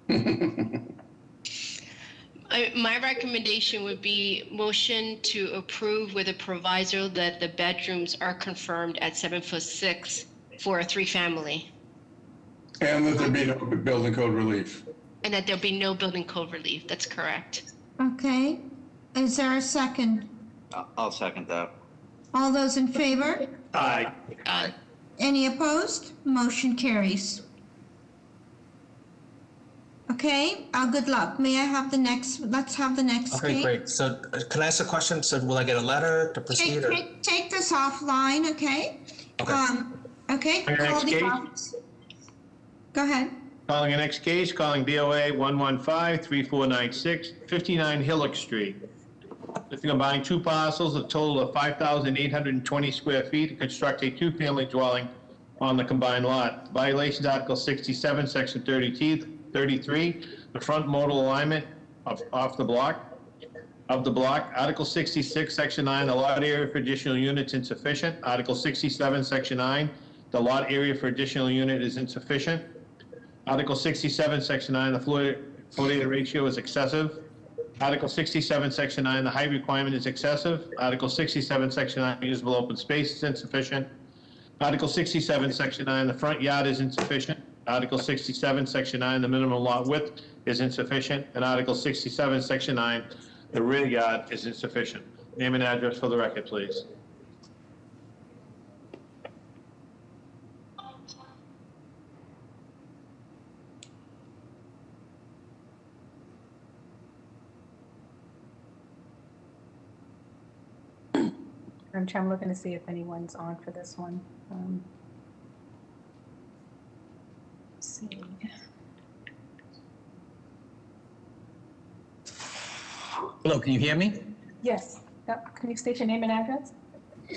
I- My recommendation would be motion to approve with a proviso that the bedrooms are confirmed at seven foot six for a three-family,
And that there be no building code relief.
and that there'll be no building code relief. That's correct.
Okay, is there a second?
I'll- I'll second that.
All those in favor?
Aye.
Aye.
Any opposed? Motion carries. Okay, uh, good luck. May I have the next, let's have the next
Okay,
case.
great. So uh, can I ask a question? So will I get a letter to proceed
Take,
or?
take, take this offline, okay?
Okay.
Um, okay?
Your next
call the
case?
office. Go ahead.
Calling the next case, calling BOA 115-3496, 59 Hillock Street. If you're buying two parcels, a total of 5,820 square feet, to construct a two-family dwelling on the combined lot. Violations Article 67, Section 30T, 33, the front modal alignment of, off the block, of the block. Article 66, Section 9, the lot area for additional units insufficient. Article 67, Section 9, the lot area for additional unit is insufficient. Article 67, Section 9, the floor, floor area ratio is excessive. Article 67, Section 9, the height requirement is excessive. Article 67, Section 9, usable open space is insufficient. Article 67, Section 9, the front yard is insufficient. Article 67, Section 9, the minimum lot width is insufficient. And Article 67, Section 9, the rear yard is insufficient. Name and address for the record, please.
I'm looking to see if anyone's on for this one. Um, let's See.
Hello, can you hear me?
Yes, can you state your name and address?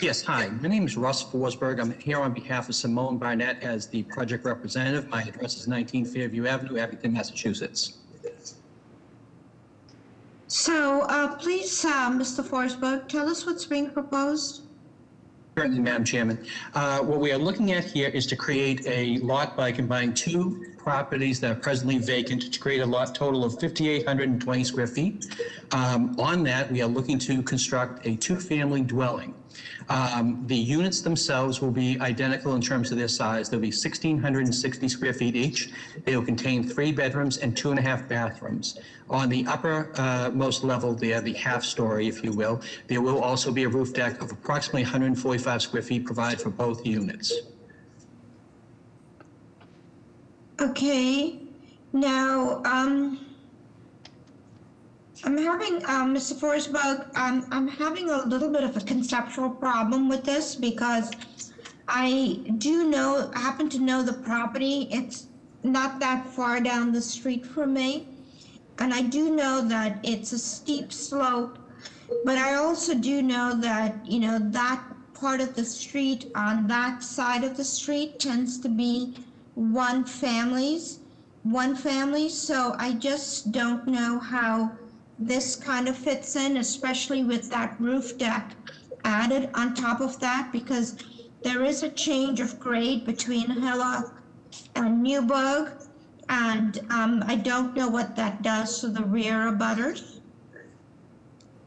Yes, hi. My name is Russ Forsberg. I'm here on behalf of Simone Barnett as the project representative. My address is 19 Fairview Avenue, Abington, Massachusetts.
So, uh, please, uh, Mr. Forsberg, tell us what's being proposed.
Certainly, Madam Chairman. Uh, What we are looking at here is to create a lot by combining two properties that are presently vacant to create a lot total of 5,820 square feet. Um, On that, we are looking to construct a two-family dwelling. Um, The units themselves will be identical in terms of their size. They'll be 1,660 square feet each. They will contain three bedrooms and two and a half bathrooms. On the upper uh, most level there, the half-story, if you will, there will also be a roof deck of approximately 145 square feet provided for both units.
Okay, now, um, I'm having, um, Mr. Forsberg, um, I'm having a little bit of a conceptual problem with this because I do know, happen to know the property. It's not that far down the street from me. And I do know that it's a steep slope, but I also do know that, you know, that part of the street on that side of the street tends to be one families, one family. So I just don't know how this kind of fits in, especially with that roof deck added on top of that, because there is a change of grade between Hillock and Newburg. And um, I don't know what that does to the rear abutters.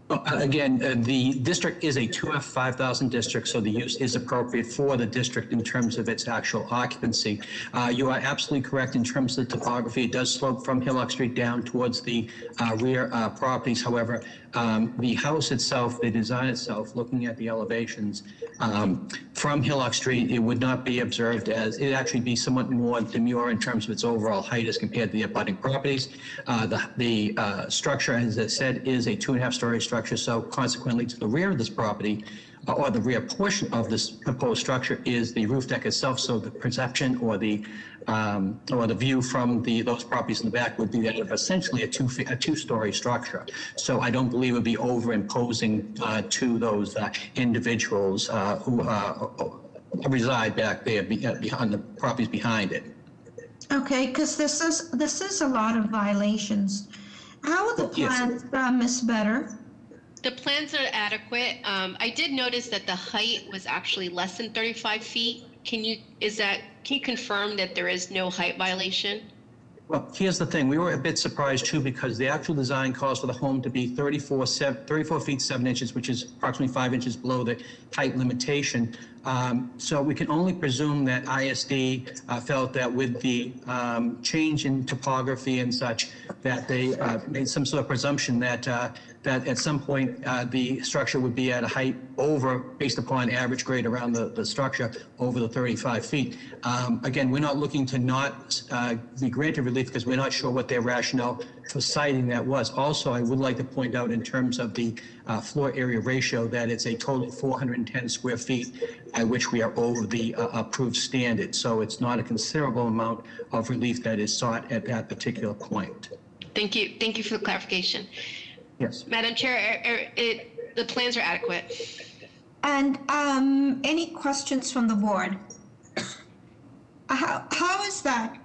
Again, uh, the district is a 2F 5,000 district, so the use is appropriate for the district in terms of its actual occupancy. Uh, You are absolutely correct in terms of the topography. It does slope from Hillock Street down towards the uh, rear uh, properties. However, um, the house itself, the design itself, looking at the elevations, um, from Hillock Street, it would not be observed as, it'd actually be somewhat more demure in terms of its overall height as compared to the abutting properties. Uh, The the uh, structure, as I said, is a two and a half story structure structure. So consequently, to the rear of this property, uh, or the rear portion of this proposed structure is the roof deck itself. So the perception or the, um, or the view from the, those properties in the back would be that of essentially a two, a two-story structure. So I don't believe it would be over-imposing uh, to those uh, individuals uh, who uh, reside back there uh, behind the properties behind it.
Okay, because this is, this is a lot of violations. How are the
Yes.
plans, uh, Ms. Better?
The plans are adequate. Um, I did notice that the height was actually less than 35 feet. Can you, is that, can you confirm that there is no height violation?
Well, here's the thing, we were a bit surprised too, because the actual design calls for the home to be 34, sev- 34 feet 7 inches, which is approximately 5 inches below the height limitation. Um, So we can only presume that ISD uh, felt that with the um, change in topography and such, that they uh, made some sort of presumption that, uh, that at some point, uh, the structure would be at a height over, based upon average grade around the, the structure, over the 35 feet. Um, Again, we're not looking to not uh, be granted relief because we're not sure what their rationale for citing that was. Also, I would like to point out in terms of the uh, floor area ratio, that it's a total of 410 square feet at which we are over the uh, approved standard. So it's not a considerable amount of relief that is sought at that particular point.
Thank you. Thank you for the clarification.
Yes.
Madam Chair, er- er, it, the plans are adequate.
And um, any questions from the board? How, how is that?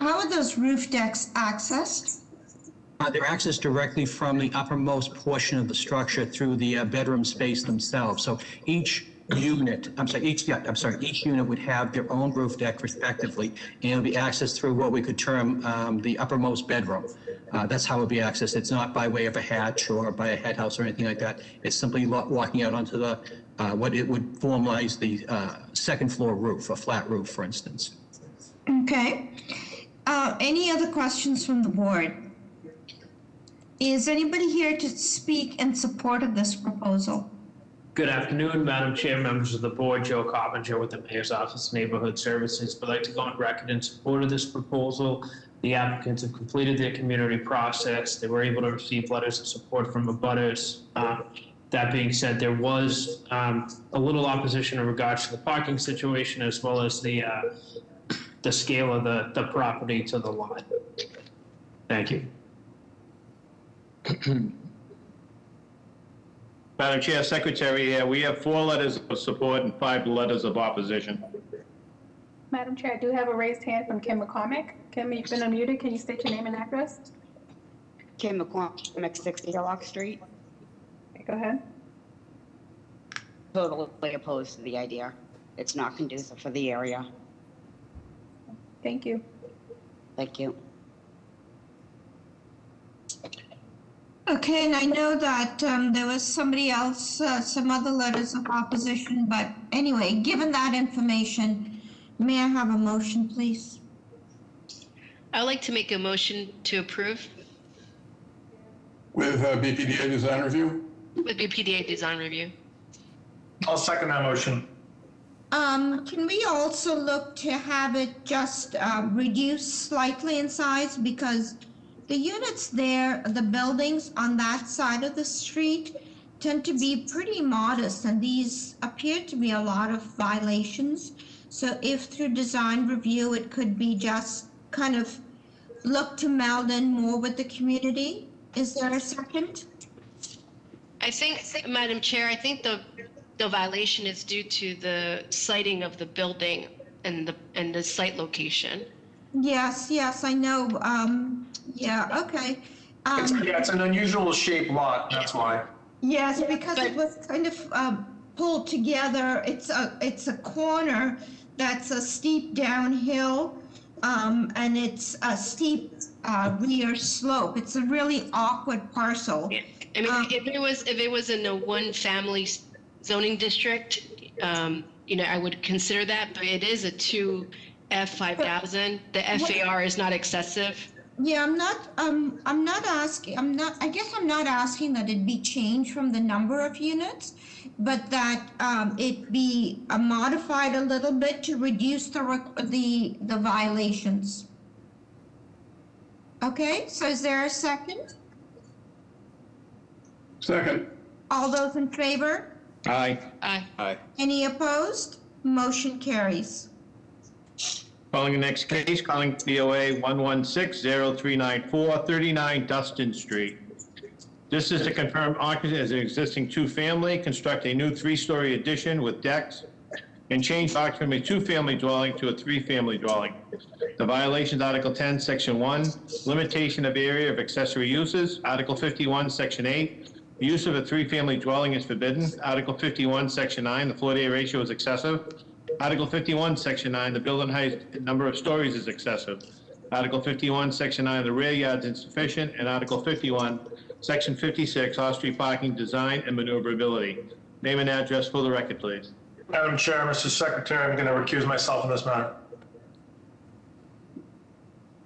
How are those roof decks accessed?
Uh, They're accessed directly from the uppermost portion of the structure through the uh, bedroom space themselves. So each unit, I'm sorry, each, yeah, I'm sorry, each unit would have their own roof deck respectively, and it'll be accessed through what we could term um, the uppermost bedroom. Uh, That's how it'll be accessed. It's not by way of a hatch or by a head house or anything like that. It's simply walking out onto the, uh, what it would formalize the uh, second floor roof, a flat roof, for instance.
Okay. Uh, Any other questions from the board? Is anybody here to speak in support of this proposal?
Good afternoon, Madam Chair, members of the board. Joe Coppinger with the Mayor's Office of Neighborhood Services. Would like to go on record in support of this proposal. The applicants have completed their community process. They were able to receive letters of support from abutters. Um, That being said, there was um, a little opposition in regards to the parking situation as well as the, uh, the scale of the, the property to the lot. Thank you.
Madam Chair, Secretary, here, we have four letters of support and five letters of opposition.
Madam Chair, I do have a raised hand from Kim McCormick. Kim, you've been unmuted. Can you state your name and address?
Kim McCormick, 60 Hillock Street.
Okay, Go ahead.
Totally opposed to the idea. It's not conducive for the area.
Thank you.
Thank you.
Okay, and I know that um, there was somebody else, uh, some other letters of opposition, but anyway, given that information, may I have a motion, please?
I would like to make a motion to approve
With uh, BPDA design review?
with BPDA design review.
I'll second that motion.
Um, can we also look to have it just uh, reduced slightly in size? Because the units there, the buildings on that side of the street tend to be pretty modest, and these appear to be a lot of violations. So if through design review, it could be just kind of look to meld in more with the community? Is there a second?
I think, Madam Chair, I think the, the violation is due to the siting of the building and the, and the site location.
Yes, yes, I know. Um, yeah, okay.
It's,
Um,
yeah, it's an unusual shaped lot, that's why.
Yes, because it was kind of um, pulled together. It's a, it's a corner that's a steep downhill, um, and it's a steep uh, rear slope. It's a really awkward parcel.
I mean, if it was, if it was in a one-family s- zoning district, um, you know, I would consider that, but it is a two F five thousand. The FAR is not excessive.
Yeah, I'm not, um, I'm not asking, I'm not, I guess I'm not asking that it be changed from the number of units, but that, um, it be uh, modified a little bit to reduce the, req- the, the violations. Okay, so is there a second?
Second.
All those in favor?
Aye.
Aye.
Aye.
Any opposed? Motion carries.
Calling the next case, calling BOA 116-0394, 39 Dustin Street. This is to confirm occupancy as an existing two-family, construct a new three-story addition with decks, and change occupancy from a two-family dwelling to a three-family dwelling. The violations, Article 10, Section 1, limitation of area of accessory uses, Article 51, Section 8, the use of a three-family dwelling is forbidden, Article 51, Section 9, the floor-to-area ratio is excessive, Article 51, Section 9, the building height, number of stories is excessive. Article 51, Section 9, the rear yard is insufficient, and Article 51, Section 56, off-street parking design and maneuverability. Name and address for the record, please.
Madam Chair, Mr. Secretary, I'm going to recuse myself in this matter.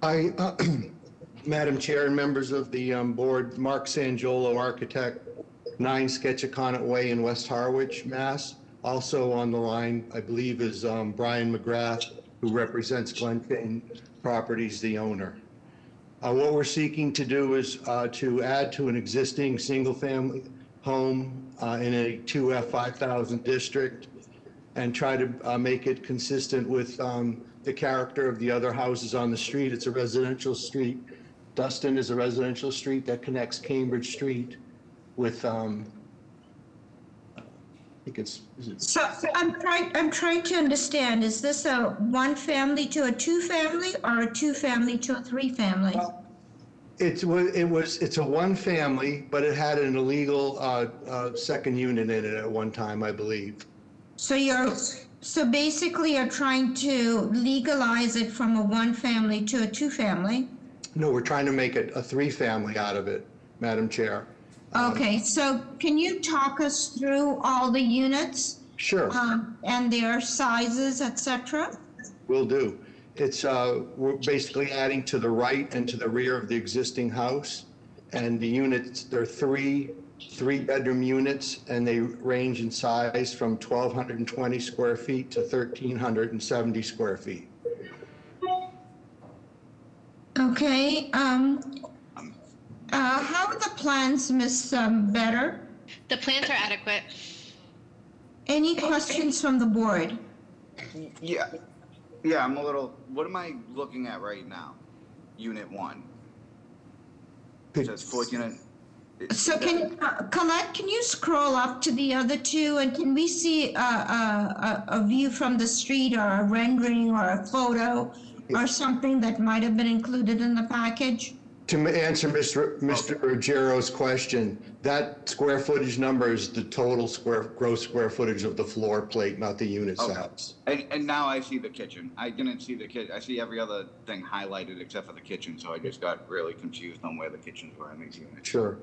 Hi, uh, Madam Chair and members of the um, board, Mark Sangiolo, architect, 9 Sketchaconet Way in West Harwich, Mass. Also on the line, I believe, is um, Brian McGrath, who represents Glenfane Properties, the owner. Uh, What we're seeking to do is uh, to add to an existing single-family home uh, in a 2F 5,000 district and try to uh, make it consistent with um, the character of the other houses on the street. It's a residential street. Dustin is a residential street that connects Cambridge Street with, um, I think it's, is it
So I'm trying, I'm trying to understand, is this a one-family to a two-family or a two-family to a three-family?
It's, wa- it was, it's a one-family, but it had an illegal uh, uh, second unit in it at one time, I believe.
So you're, so basically you're trying to legalize it from a one-family to a two-family?
No, we're trying to make it a three-family out of it, Madam Chair.
Okay, so can you talk us through all the units?
Sure.
um, And their sizes, et cetera?
Will do. It's, uh, we're basically adding to the right and to the rear of the existing house. And the units, they're three, three-bedroom units, and they range in size from 1,220 square feet to 1,370 square feet.
Okay, um, uh, how are the plans, Ms. um, Better?
The plans are adequate.
Any questions from the board?
Yeah, yeah, I'm a little, what am I looking at right now? Unit one. It says fourteen,
So can, uh, Colette, can you scroll up to the other two and can we see a, a, a a view from the street or a rendering or a photo or something that might have been included in the package?
To answer Mr. Mr. Ruggiero's question, that square footage number is the total square, gross square footage of the floor plate, not the unit
Okay.
size.
and, and now I see the kitchen. I didn't see the kit, I see every other thing highlighted except for the kitchen, so I just got really confused on where the kitchens were in these units.
Sure.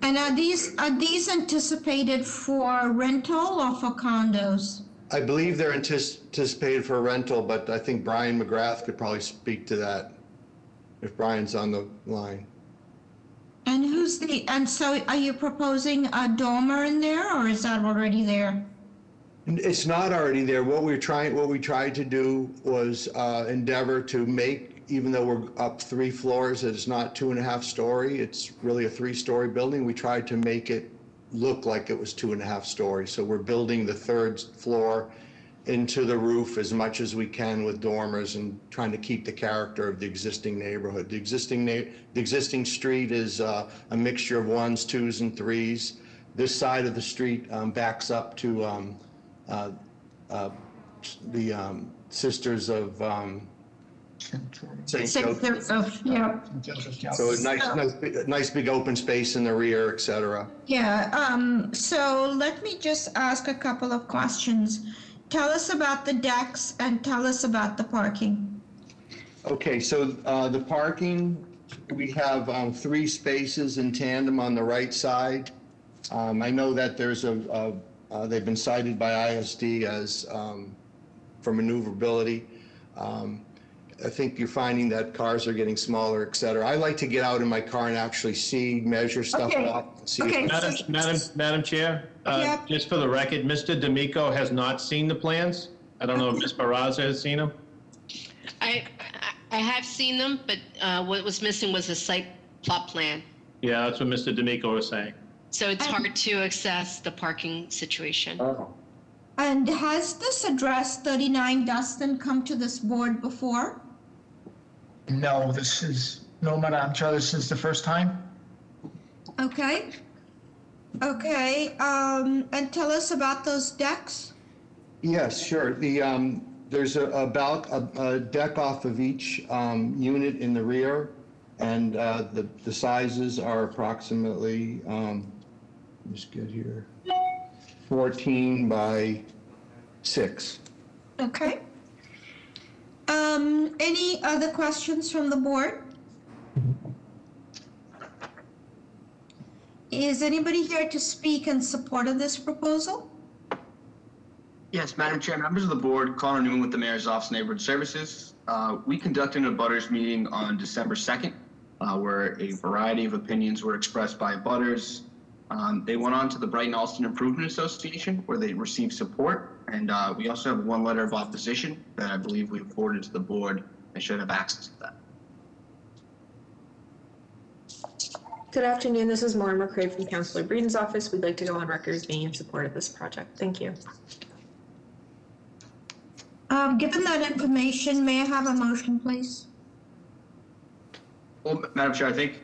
And are these, are these anticipated for rental or for condos?
I believe they're antis- anticipated for rental, but I think Brian McGrath could probably speak to that if Brian's on the line.
And who's the, and so are you proposing a dormer in there or is that already there?
It's not already there. What we're trying, what we tried to do was uh, endeavor to make, even though we're up three floors, it's not two and a half story, it's really a three-story building. We tried to make it look like it was two and a half stories. So we're building the third floor into the roof as much as we can with dormers and trying to keep the character of the existing neighborhood. The existing na, the existing street is uh, a mixture of ones, twos, and threes. This side of the street um, backs up to um, uh, uh, the um, Sisters of um, St. Joseph.
Of, yeah.
So a nice, nice, big- nice big open space in the rear, et cetera.
Yeah, um, so let me just ask a couple of questions. Tell us about the decks and tell us about the parking.
Okay, so uh, the parking, we have um, three spaces in tandem on the right side. Um, I know that there's a, a- uh, they've been cited by ISD as um, for maneuverability. Um, I think you're finding that cars are getting smaller, et cetera. I like to get out in my car and actually see, measure stuff
Okay,
out. and see if
okay,
it's-
Madam, Madam, Madam Chair, uh,
Yep.
just for the record, Mr. D'Amico has not seen the plans. I don't know if Ms. Barraza has seen them.
I, I I have seen them, but uh, what was missing was a site plot plan.
Yeah, that's what Mr. D'Amico was saying.
So it's hard to access the parking situation.
And has this address 39 Dustin come to this board before?
No, this is, no, Madam Chair, this is the first time.
Okay. Okay, um, and tell us about those decks.
Yes, sure. The, um, there's a, about a, a deck off of each, um, unit in the rear. And, uh, the, the sizes are approximately, um, let me just get here, 14 by 6.
Okay. Um, any other questions from the board? Is anybody here to speak in support of this proposal?
Yes, Madam Chair, members of the board, Connor Newman with the Mayor's Office of Neighborhood Services. Uh, We conducted a butters meeting on December 2nd, uh, where a variety of opinions were expressed by butters. Um, They went on to the Brighton Allston Improvement Association, where they received support. And uh, we also have one letter of opposition that I believe we forwarded to the board. They should have access to that.
Good afternoon, this is Maureen McCray from Councilor Breadon's office. We'd like to go on record as being in support of this project. Thank you.
Um, given that information, may I have a motion, please?
Well, Madam Chair, I think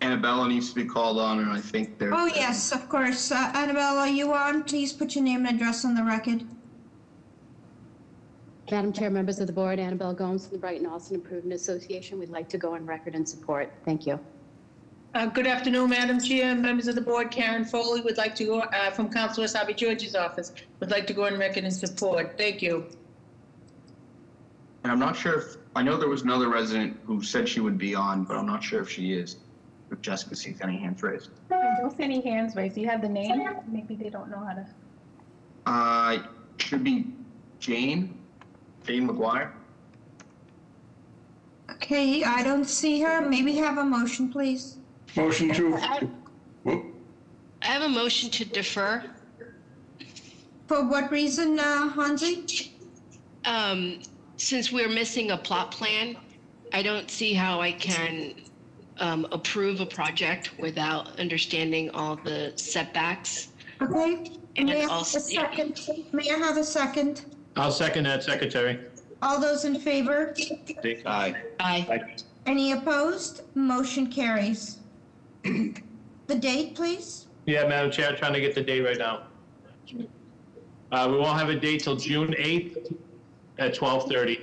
Annabella needs to be called on, and I think there.
Oh, yes, of course. Uh, Annabelle, are you on? Please put your name and address on the record.
Madam Chair, members of the board, Annabelle Gomes from the Brighton Allston Improvement Association. We'd like to go on record in support. Thank you.
Uh, Good afternoon, Madam Chair, members of the board. Karen Foley would like to go, uh, from Councilor Essaibi George's office, would like to go on record in support. Thank you.
And I'm not sure if, I know there was another resident who said she would be on, but I'm not sure if she is. If Jessica sees any hands raised.
I don't see any hands raised. Do you have the name? Maybe they don't know how to.
Uh, should be Jane, Jane McGuire.
Okay, I don't see her. Maybe have a motion, please.
Motion to,
I have a motion to defer.
For what reason, uh, Hansy?
Um, since we're missing a plot plan, I don't see how I can um, approve a project without understanding all the setbacks.
Okay,
And
may I have a
also-
second? May I have a second?
I'll second that, Secretary.
All those in favor?
Aye.
Aye.
Any opposed? Motion carries. The date, please?
Yeah, Madam Chair, trying to get the date right now. Uh, we won't have a date till June 8th at 12:30.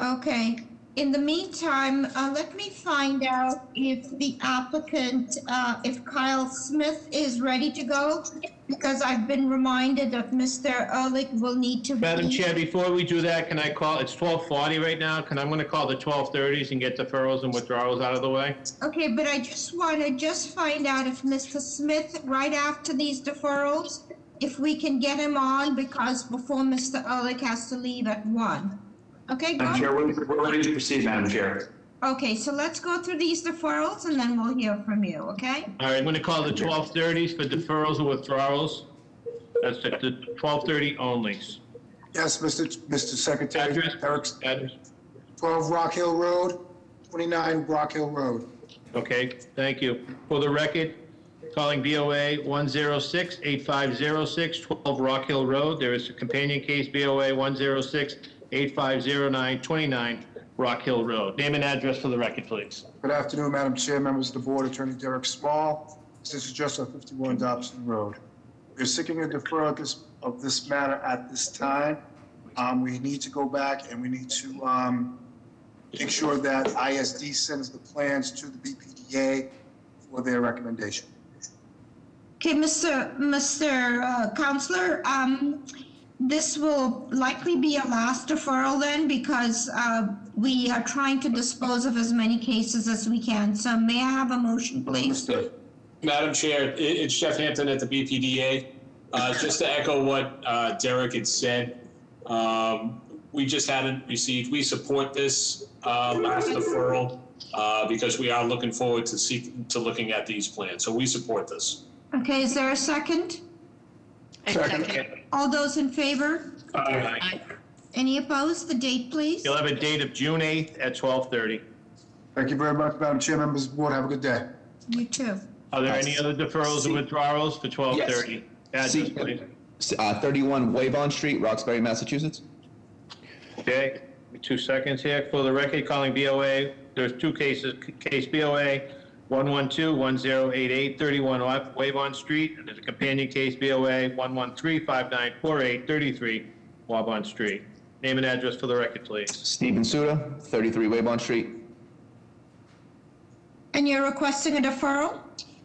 Okay. In the meantime, uh, let me find out if the applicant, uh, if Kyle Smith is ready to go, because I've been reminded that Mr. Erlich will need to.
Madam
be-
Chair, before we do that, can I call, it's 12:40 right now, can, I'm going to call the 12:30s and get deferrals and withdrawals out of the way?
Okay, but I just want to just find out if Mr. Smith, right after these deferrals, if we can get him on, because before Mr. Erlich has to leave at one. Okay,
Madam Chair,
go.
we're we're ready to proceed, Madam Chair.
Okay, so let's go through these deferrals and then we'll hear from you, okay?
All right, I'm going to call the 12:30s for deferrals and withdrawals. That's it, the 12:30 only.
Yes, Mr. Mr. Secretary.
Address?
Eric, 12 Rock Hill Road, 29 Rock Hill Road.
Okay, thank you. For the record, calling BOA 106-8506, 12 Rock Hill Road. There is a companion case, BOA 106-8509, 29 Rock Hill Road. Name and address for the record, please.
Good afternoon, Madam Chair, members of the board, Attorney Derek Small. This is just on 51 Dobson Road. We're seeking a deferral of this, of this matter at this time. Um, we need to go back and we need to, um, make sure that ISD sends the plans to the BPDA for their recommendation.
Okay, Mr. Mr. uh, Counselor, um, this will likely be a last deferral then because, uh, we are trying to dispose of as many cases as we can. So may I have a motion, please?
Madam Chair, i- it's Jeff Hampton at the BPDA. Uh, Just to echo what uh, Derek had said, um, we just hadn't received, we support this uh, last deferral uh, because we are looking forward to seek, to looking at these plans. So we support this.
Okay, is there a second?
Second.
All those in favor?
Aye.
Any opposed? The date, please?
You'll have a date of June 8th at 12:30.
Thank you very much, Madam Chair, members of the board. Have a good day.
You too.
Are there any other deferrals or withdrawals for 1230? Address,
See-
please.
Uh, 31 Wabon Street, Roxbury, Massachusetts.
Okay, two seconds here. For the record, calling BOA, there's two cases, case BOA 112-1088, 31 Wa- Wabon Street, and there's a companion case BOA 113-5948, 33 Wabon Street. Name and address for the record, please.
Stephen Suda, 33 Wabon Street.
And you're requesting a deferral?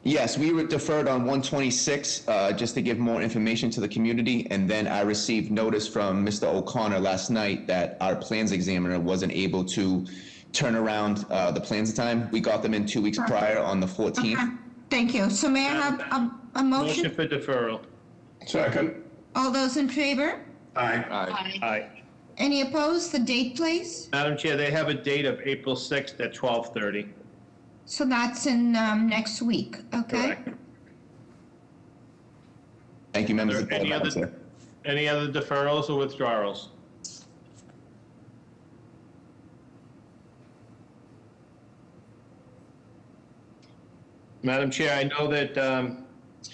Yes, we were deferred on 126, uh, just to give more information to the community. And then I received notice from Mr. O'Connor last night that our plans examiner wasn't able to turn around uh, the plans in time. We got them in two weeks prior on the 14th.
Thank you. So may I have a, a
Motion
motion?
for deferral.
Second.
All those in favor?
Aye.
Aye. Aye.
Any opposed? The date, please?
Madam Chair, they have a date of April 6th at 12:30.
So that's in, um, next week, okay?
Correct.
Thank you, members of the
there
board. Madam
other,
Chair.
any other deferrals or withdrawals? Madam Chair, I know that um,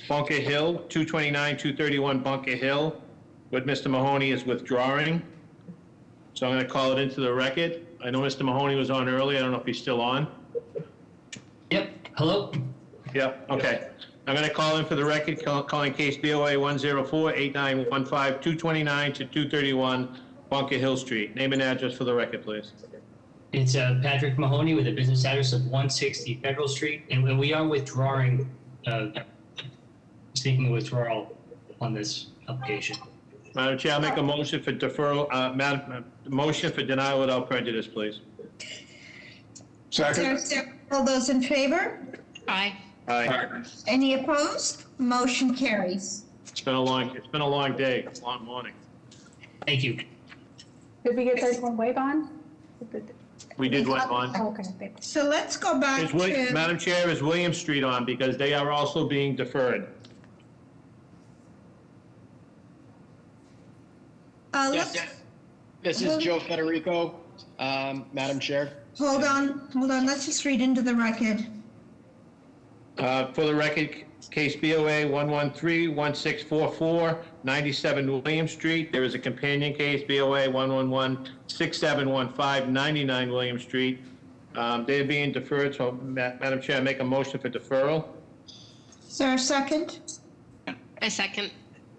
Bunker Hill, 229, 231 Bunker Hill, with Mr. Mahoney is withdrawing. So I'm going to call it into the record. I know Mr. Mahoney was on earlier. I don't know if he's still on.
Yep, hello?
Yep, okay. I'm going to call in for the record, call- calling case BOA 104-8915, 229 to 231 Bunker Hill Street. Name and address for the record, please.
It's uh, Patrick Mahoney with a business address of 160 Federal Street, and we- we are withdrawing, uh, seeking a withdrawal on this application.
Madam Chair, I'll make a motion for deferral, uh, Madam, uh, motion for denial without prejudice, please.
Second.
All those in favor?
Aye.
Aye.
Any opposed? Motion carries.
It's been a long, it's been a long day, long morning.
Thank you.
Did we get 31 wave on?
We did what on?
Oh, Okay.
So let's go back
Is Wil-
to,
Madam Chair, is William Street on because they are also being deferred?
uh,
Yes,
let's,
this is Joe Federico, um, Madam Chair.
hold on, hold on, let's just read into the record.
Uh, For the record, case BOA 113-1644, 97 William Street. There is a companion case, BOA 111-6715, 99 William Street. Um, They're being deferred, so Ma- Madam Chair, I make a motion for deferral.
Is there a second?
I second.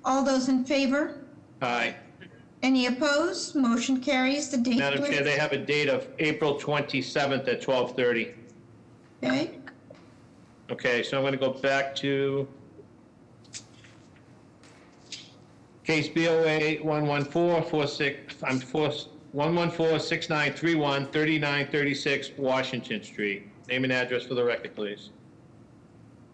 All those in favor?
Aye.
Any opposed? Motion carries. The date,
Madam Chair, they
please.
have a date of April 27th at 12:30.
Okay,
Okay, so I'm going to go back to case BOA 11446, I'm 1146931, 3936 Washington Street. Name and address for the record, please.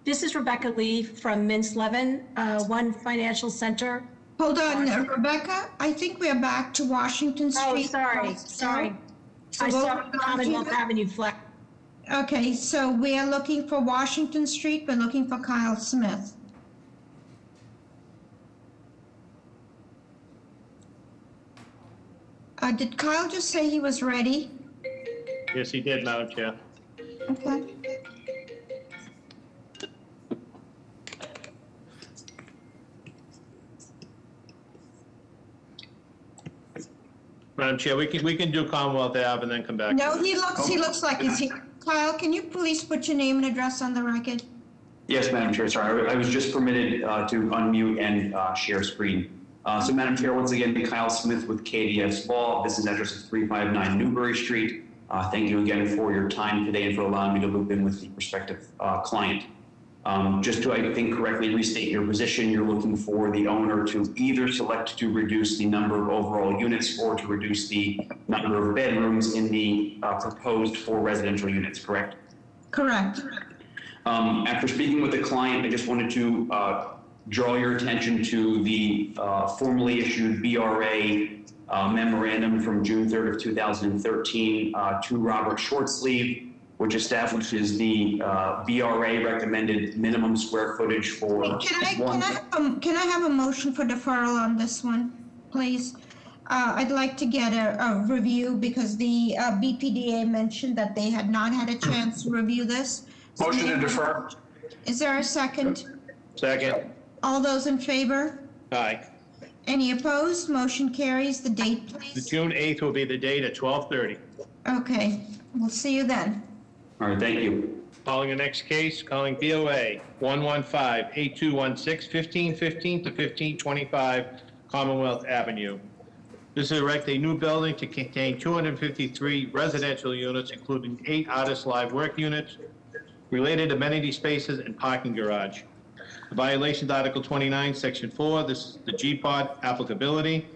This is Rebecca Lee from Mintz Levin, uh, One Financial Center.
hold on, uh, Rebecca, I think we're back to Washington
Oh,
Street.
sorry, sorry.
So
I
what
saw
we're going
Commonwealth
do-
Avenue flag.
Okay, so we are looking for Washington Street, we're looking for Kyle Smith. Uh, did Kyle just say he was ready?
Yes, he did, Madam Chair.
Okay.
Madam Chair, we can, we can do Commonwealth Ave and then come back.
No,
it.
he looks, he looks like he's here. Kyle, can you please put your name and address on the record?
Yes, Madam Chair, sorry, I I was just permitted uh, to unmute and uh, share screen. Uh, So Madam Chair, once again, Kyle Smith with KDF Spa, business address is 359 Newbury Street. Uh, Thank you again for your time today and for allowing me to loop in with the prospective uh, client. Um, Just to, I think, correctly restate your position, you're looking for the owner to either select to reduce the number of overall units or to reduce the number of bedrooms in the uh, proposed four residential units, correct?
Correct.
Um, after speaking with the client, I just wanted to uh, draw your attention to the uh, formally issued BRA uh, memorandum from June 3rd of 2013 uh, to Robert Shortsleeve, which establishes the uh, BRA recommended minimum square footage for
Can I,
one.
can I, have a- can I have a motion for deferral on this one, please? Uh, I'd like to get a, a review because the uh, BPDA mentioned that they had not had a chance to review this. So
Motion to defer.
Is there a second?
Second.
All those in favor?
Aye.
Any opposed? Motion carries. The date,
The
please.
June 8th will be the date at 12:30.
Okay, we'll see you then.
All right, thank you.
Calling the next case, calling BOA 115-8216, 1515 to 1525 Commonwealth Avenue. This is erect a new building to contain 253 residential units, including eight artist live work units, related amenity spaces, and parking garage. The violations, Article 29, Section 4, this is the GPOD applicability.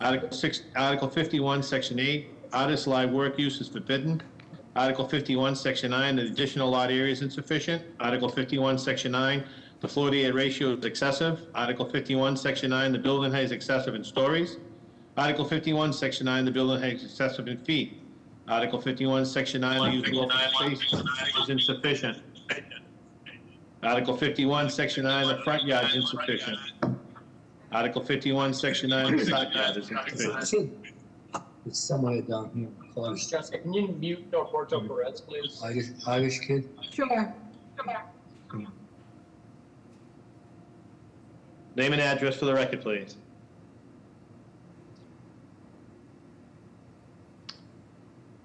Article 6, Article 51, Section 8, artist live work use is forbidden. Article 51, Section 9, the additional lot area is insufficient. Article 51, Section 9, the floor to area ratio is excessive. Article 51, Section 9, the building height is excessive in stories. Article 51, Section 9, the building height is excessive in feet. Article 51, Section 9, the usable space is insufficient. Article 51, Section 9, the front yard is insufficient. Article 51, Section 9, the side yard is insufficient.
It's somewhere down here. close.
Jessica, can you mute Norberto Perez, please?
Irish, Irish kid.
Sure. Come on.
Name and address for the record, please.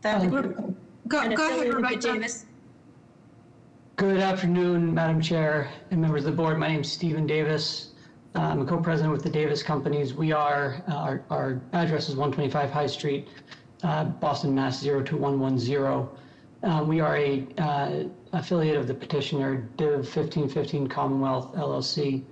That would-
Go,
And
go ahead,
affiliated with
Rebecca.
Davis.
Good afternoon, Madam Chair and members of the board. My name is Stephen Davis. I'm a co-president with the Davis Companies. We are, uh, our, our address is 125 High Street, uh, Boston, Mass. 02110. Um, We are a uh, affiliate of the petitioner Div 1515 Commonwealth LLC.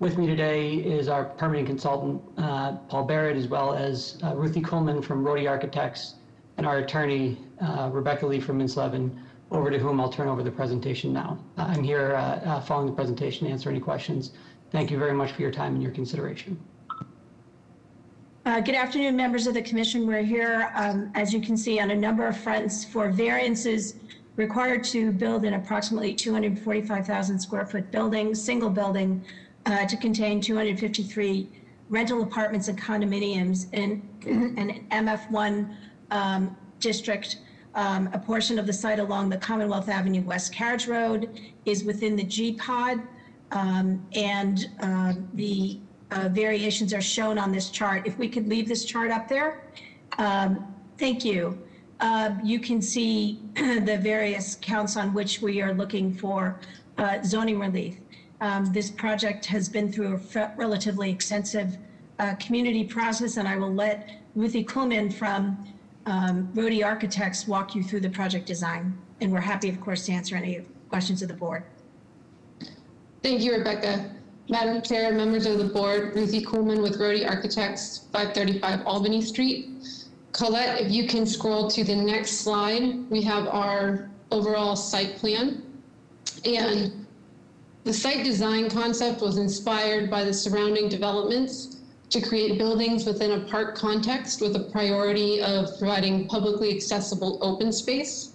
With me today is our permitting consultant, uh, Paul Barrett, as well as uh, Ruthie Coleman from Rhodey Architects, and our attorney, uh, Rebecca Lee from Mintz Levin, over to whom I'll turn over the presentation now. I'm here uh, uh, following the presentation to answer any questions. Thank you very much for your time and your consideration.
Uh, Good afternoon, members of the commission. We're here, um, as you can see, on a number of fronts for variances required to build an approximately 245,000 square foot building, single building, uh, to contain 253 rental apartments and condominiums in an MF1 um, district. Um, A portion of the site along the Commonwealth Avenue West Carriage Road is within the GPOD. Um, And uh, the uh, variations are shown on this chart. If we could leave this chart up there. Um, Thank you. Uh, You can see the various counts on which we are looking for uh, zoning relief. Um, This project has been through a relatively extensive uh, community process, and I will let Ruthie Kuhlman from um, Rhodey Architects walk you through the project design. And we're happy, of course, to answer any questions of the board.
Thank you, Rebecca. Madam Chair, members of the board, Ruthie Coolman with Rhodey Architects, 535 Albany Street. Colette, if you can scroll to the next slide, we have our overall site plan. And the site design concept was inspired by the surrounding developments to create buildings within a park context with a priority of providing publicly accessible open space.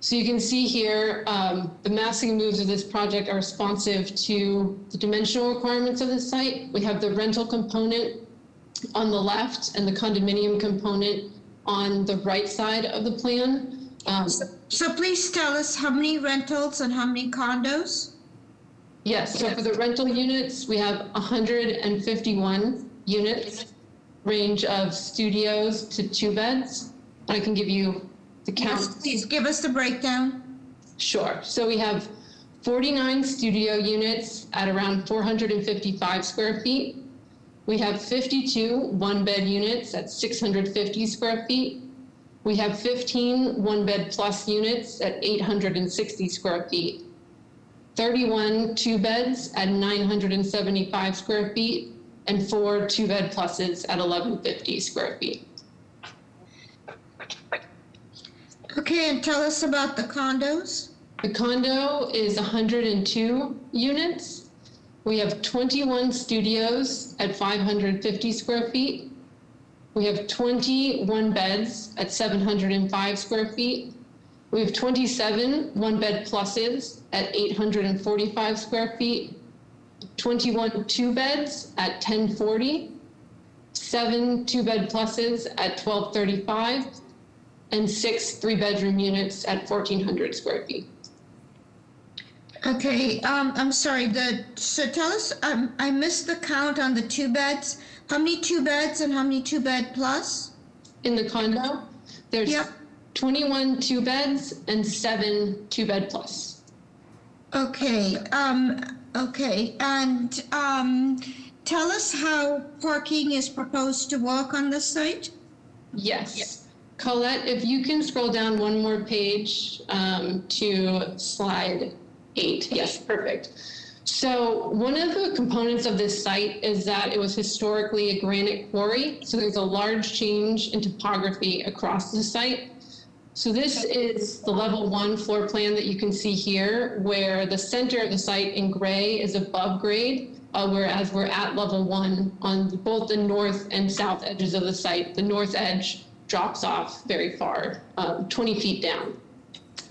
So you can see here, um, the massing moves of this project are responsive to the dimensional requirements of the site. We have the rental component on the left and the condominium component on the right side of the plan. Um,
So please tell us how many rentals and how many condos?
Yes, so for the rental units, we have 151 units, range of studios to two beds. And I can give you the count.
Yes, please give us the breakdown.
Sure. So we have 49 studio units at around 455 square feet. We have 52 one-bed units at 650 square feet. We have 15 one-bed plus units at 860 square feet. 31 two-beds at 975 square feet, and four two-bed pluses at 1150 square feet.
Okay, and tell us about the condos.
The condo is 102 units. We have 21 studios at 550 square feet. We have 21 beds at 705 square feet. We have 27 one-bed pluses at 845 square feet, 21 two-beds at 1040, seven two-bed pluses at 1235, and six three-bedroom units at 1,400 square feet.
Okay, um, I'm sorry, the, so tell us, um, I missed the count on the two beds. How many two beds and how many two bed plus?
In the condo, there's Yep, 21 two beds and seven two bed plus.
Okay, um, okay, and, um, tell us how parking is proposed to work on this site?
Yes. Colette, if you can scroll down one more page um, to slide eight. Yes, perfect. So one of the components of this site is that it was historically a granite quarry. So there's a large change in topography across the site. So this is the level one floor plan that you can see here, where the center of the site in gray is above grade, uh, whereas we're at level one on both the north and south edges of the site. The north edge drops off very far, um, 20 feet down.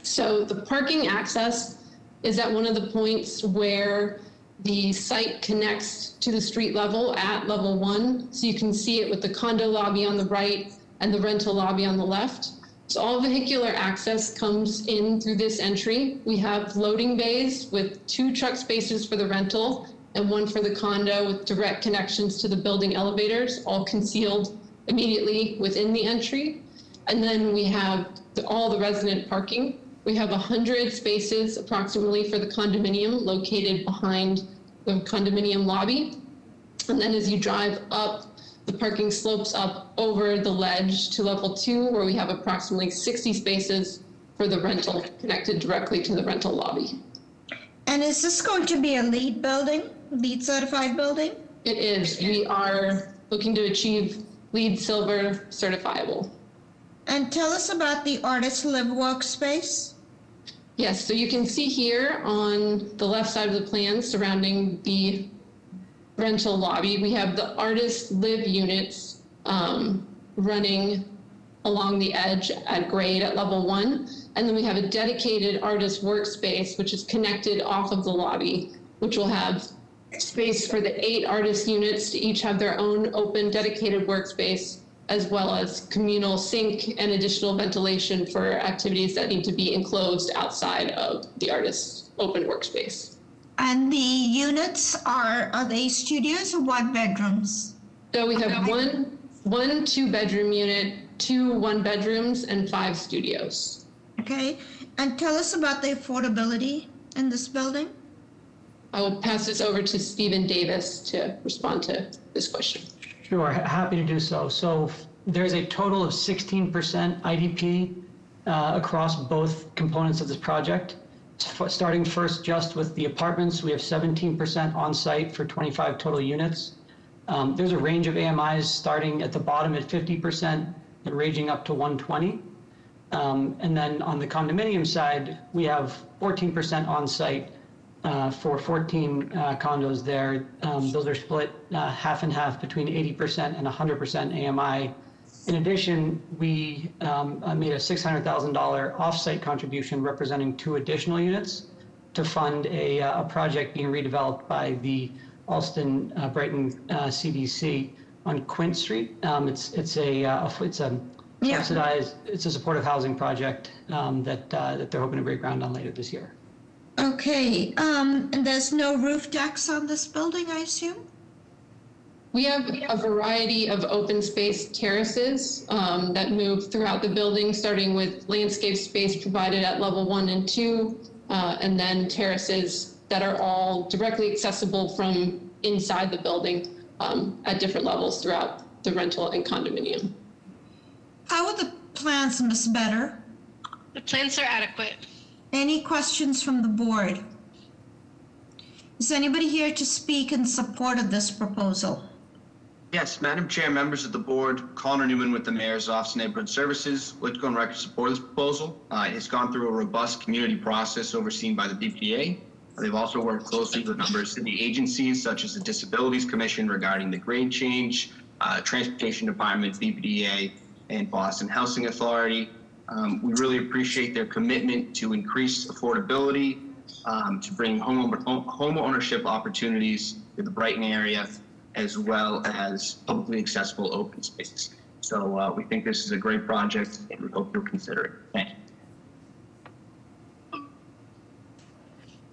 So the parking access is at one of the points where the site connects to the street level at level one. So you can see it with the condo lobby on the right and the rental lobby on the left. So all vehicular access comes in through this entry. We have loading bays with two truck spaces for the rental and one for the condo with direct connections to the building elevators, all concealed immediately within the entry. And then we have the, all the resident parking. We have 100 spaces approximately for the condominium located behind the condominium lobby. And then as you drive up, the parking slopes up over the ledge to level two, where we have approximately 60 spaces for the rental connected directly to the rental lobby.
And is this going to be a LEED building, LEED certified building?
It is. We are looking to achieve LEED Silver certifiable.
And tell us about the Artist Live Workspace.
Yes, so you can see here on the left side of the plan surrounding the rental lobby, we have the Artist Live units um, running along the edge at grade at level one. And then we have a dedicated artist workspace, which is connected off of the lobby, which will have space for the eight artist units to each have their own open dedicated workspace, as well as communal sink and additional ventilation for activities that need to be enclosed outside of the artist's open workspace.
And the units are, are they studios or one bedrooms?
So we have one, one two bedroom unit, two one bedrooms, and five studios.
Okay, and tell us about the affordability in this building?
I will pass this over to Stephen Davis to respond to this question.
Sure, happy to do so. So there's a total of 16% IDP uh, across both components of this project. Starting first just with the apartments, we have 17% on site for 25 total units. Um, There's a range of AMIs starting at the bottom at 50% and ranging up to 120. Um, And then on the condominium side, we have 14% on site uh, for 14 uh, condos there. Um, Those are split uh, half and half between 80% and 100% AMI. In addition, we um, uh, made a $600,000 off-site contribution representing two additional units to fund a uh, a project being redeveloped by the Allston uh, Brighton uh, CDC on Quint Street. Um, It's it's a uh, it's a
Yeah.
subsidized, it's a supportive housing project um, that uh, that they're hoping to break ground on later this year.
Okay, um, and there's no roof decks on this building, I assume?
We have a variety of open space terraces um, that move throughout the building, starting with landscape space provided at level one and two, uh, and then terraces that are all directly accessible from inside the building um, at different levels throughout the rental and condominium.
How are the plans, Ms. Better?
The plans are adequate.
Any questions from the board? Is anybody here to speak in support of this proposal?
Yes, Madam Chair, members of the board, Connor Newman with the Mayor's Office of Neighborhood Services. Would go on record to support this proposal. Uh, It's gone through a robust community process overseen by the BPA. They've also worked closely with a number of city agencies such as the Disabilities Commission regarding the grade change, uh, Transportation Department, BPDA, and Boston Housing Authority. Um, We really appreciate their commitment to increase affordability, um, to bring home home ownership opportunities to the Brighton area, as well as publicly accessible open space. So uh, we think this is a great project, and we hope you'll consider it. Thank you.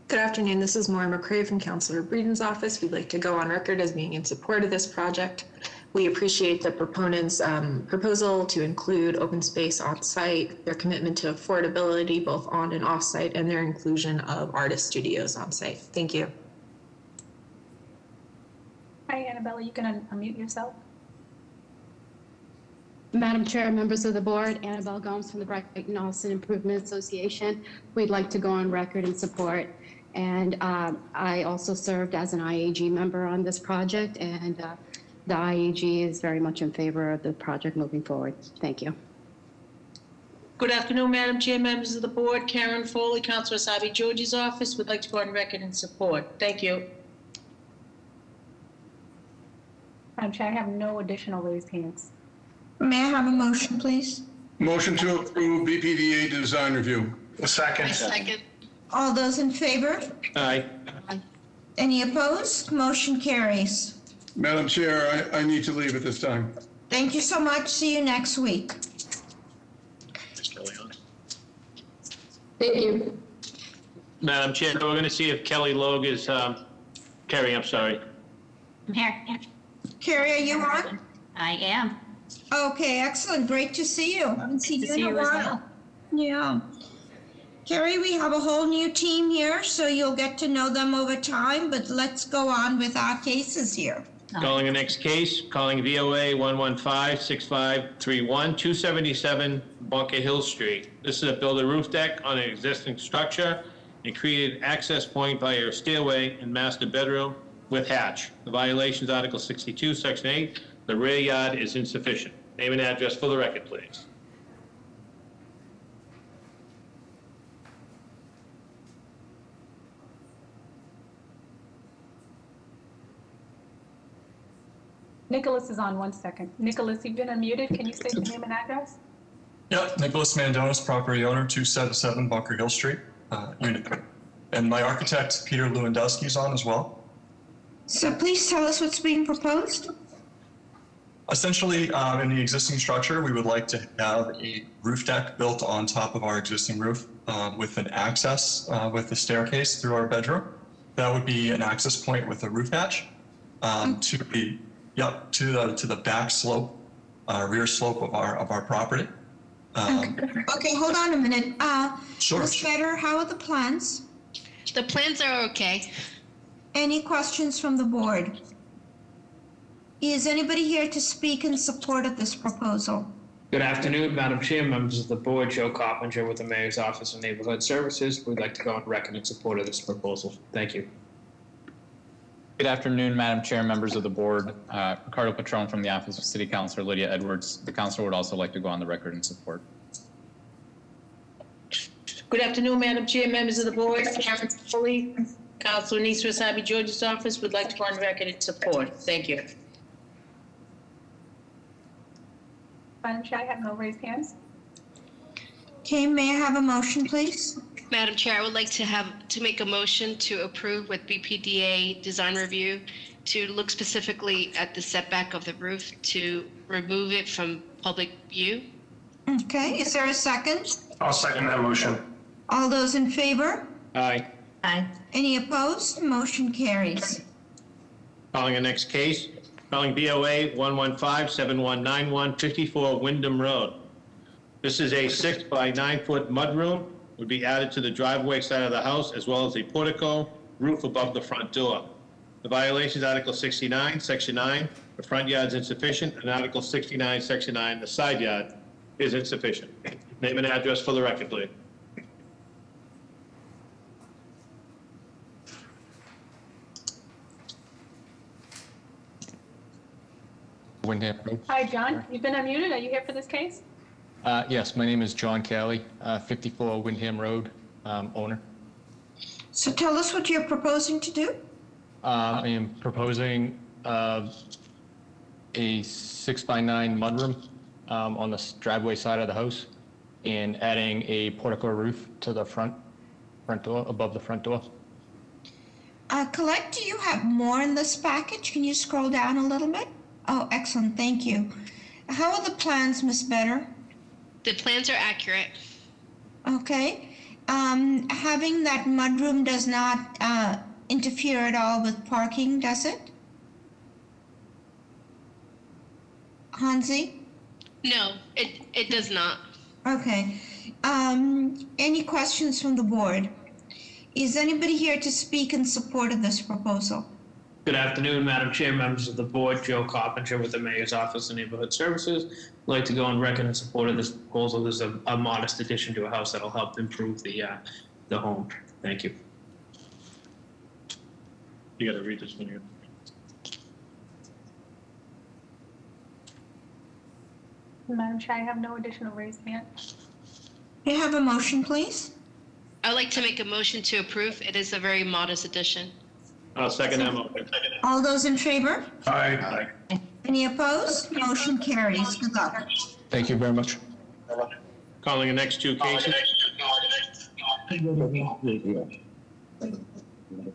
Good afternoon. This is Maura McCray from Councilor Breadon's office. We'd like to go on record as being in support of this project. We appreciate the proponents' um, proposal to include open space on site, their commitment to affordability both on and off site, and their inclusion of artist studios on site. Thank you.
Hi, Annabella, you can un- unmute yourself.
Madam Chair, members of the board, Annabelle Gomes from the Brighton Allston Improvement Association. We'd like to go on record in support. And um, I also served as an IAG member on this project, and uh, the IAG is very much in favor of the project moving forward. Thank you.
Good afternoon, Madam Chair, members of the board. Karen Foley, Councilor Essaibi George's office, would like to go on record in support. Thank you.
Madam Chair, I have no additional raised hands.
May I have a motion, please?
Motion to approve BPDA design review.
A second.
Second.
All those in favor?
Aye.
Any opposed? Motion carries.
Madam Chair, I, I need to leave at this time.
Thank you so much. See you next week.
Thank you.
Madam Chair, we're going to see if Kelly Logue is, um, Kerry, I'm sorry.
I'm here.
Carrie, are you on?
I am.
Okay, excellent. Great to see you. Haven't seen
to
you
see
in a
you as
while.
well.
Yeah. Carrie, we have a whole new team here, so you'll get to know them over time, but let's go on with our cases here.
Calling the next case, calling BOA 115-6531, 277 Bunker Hill Street. This is a build a roof deck on an existing structure and created access point via a stairway and master bedroom with hatch. The violation is Article 62, Section 8. The rear yard is insufficient. Name and address for the record, please.
Nicholas is on one second. Nicholas, you've been unmuted. Can you state your name and address?
Yeah, Nicholas Mandonis, property owner, 277 Bunker Hill Street, uh, unit. And my architect, Peter Lewandowski, is on as well.
So please tell us what's being proposed.
Essentially, um, in the existing structure, we would like to have a roof deck built on top of our existing roof um, with an access uh, with a staircase through our bedroom. That would be an access point with a roof hatch um, to the yep to the to the back slope, uh, rear slope of our of our property. Um,
Okay, hold on a minute. Uh,
Sure.
Ms. Better, how are the plans?
The plans are okay.
Any questions from the board? Is anybody here to speak in support of this proposal?
Good afternoon, Madam Chair, members of the board. Joe Coppinger with the Mayor's Office of Neighborhood Services. We'd like to go on record in support of this proposal. Thank you.
Good afternoon, Madam Chair, members of the board. Uh, Ricardo Patron from the Office of City Councilor Lydia Edwards. The council would also like to go on the record in support.
Good afternoon, Madam Chair, members of the board. Karen Foley, Councilor Annissa Essaibi George's office, would like to go on record in support. Thank you.
Madam Chair, I have no raised hands.
Okay, may I have a motion, please?
Madam Chair, I would like to have, to make a motion to approve with BPDA design review to look specifically at the setback of the roof to remove it from public view.
Okay, is there a second?
I'll second that motion.
All those in favor?
Aye.
Aye.
Any opposed? Motion carries.
Calling the next case, calling BOA 115-7191, 54 Wyndham Road. This is a six by nine foot mudroom, would be added to the driveway side of the house, as well as a portico roof above the front door. The violation is Article 69, Section 9, the front yard is insufficient, and Article 69, Section 9, the side yard is insufficient. Name and address for the record, please.
Wyndham Road.
Hi, John. You've been unmuted. Are you here for this case?
Uh, Yes, my name is John Kelly, uh, 54 Wyndham Road, um, owner.
So tell us what you're proposing to do?
Uh, I am proposing uh, a six by nine mudroom um, on the s- driveway side of the house and adding a portico roof to the front, front door, above the front door.
Uh, Colette, do you have more in this package? Can you scroll down a little bit? Oh, excellent, thank you. How are the plans, Miss Better?
The plans are accurate.
Okay, um, having that mudroom does not uh, interfere at all with parking, does it? Hansy?
No, it, it does not.
Okay. Um, any questions from the board? Is anybody here to speak in support of this proposal?
Good afternoon, Madam Chair, members of the board. Joe Coppinger with the Mayor's Office of Neighborhood Services. I'd like to go on record in support of this proposal. This is a, a modest addition to a house that'll help improve the, uh, the home. Thank you.
You gotta read this one here.
Madam Chair, I have no additional raised hand.
May I have a motion, please?
I'd like to make a motion to approve. It is a very modest addition.
I'll second that motion.
All those in favor?
Aye.
Any opposed? Motion carries. Good luck.
Thank you very much.
Calling the next two cases.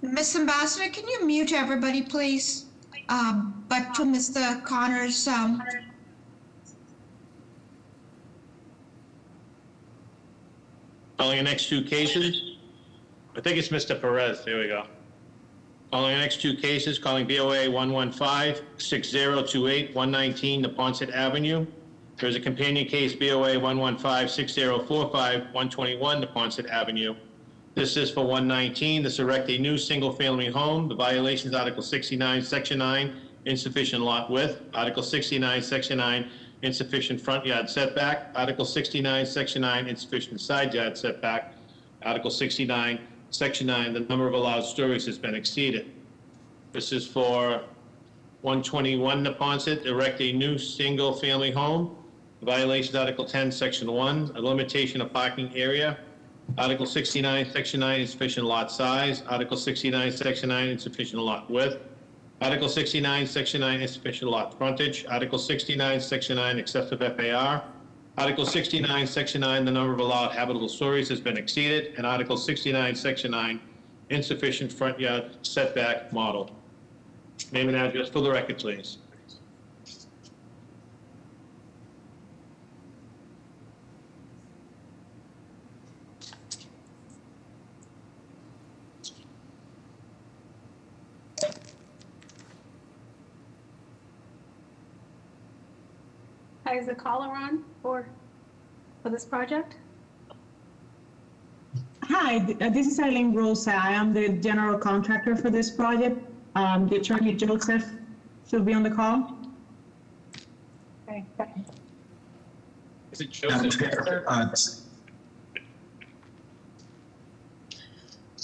Miss Ambassador, can you mute everybody, please? Um, but to Mr. Connors, um,
Calling the next two cases. I think it's Mr. Perez. There we go. Calling the next two cases, calling BOA 115-6028, 119 Neponset Avenue. There's a companion case, BOA 115-6045, 121 Neponset Avenue. This is for 119, this erect a new single-family home. The violations, Article 69, Section 9, insufficient lot width. Article 69, Section 9, insufficient front yard setback. Article 69, Section 9, insufficient side yard setback. Article 69, Section 9, the number of allowed stories has been exceeded. This is for 121 Neponset, erect a new single-family home. Violations, Article 10, Section 1, a limitation of parking area. Article 69, Section 9, insufficient lot size. Article 69, Section 9, insufficient lot width. Article 69, Section 9, insufficient lot frontage. Article 69, Section 9, excessive FAR. Article 69, Section 9, the number of allowed habitable stories has been exceeded. And Article 69, Section 9, insufficient front yard setback model. Name and address for the record, please.
Is the caller on for, for this project?
Hi, uh, this is Eileen Rosa. I am the general contractor for this project. Um, The attorney Joseph should be on the call.
Okay,
Is it Joseph?
Uh,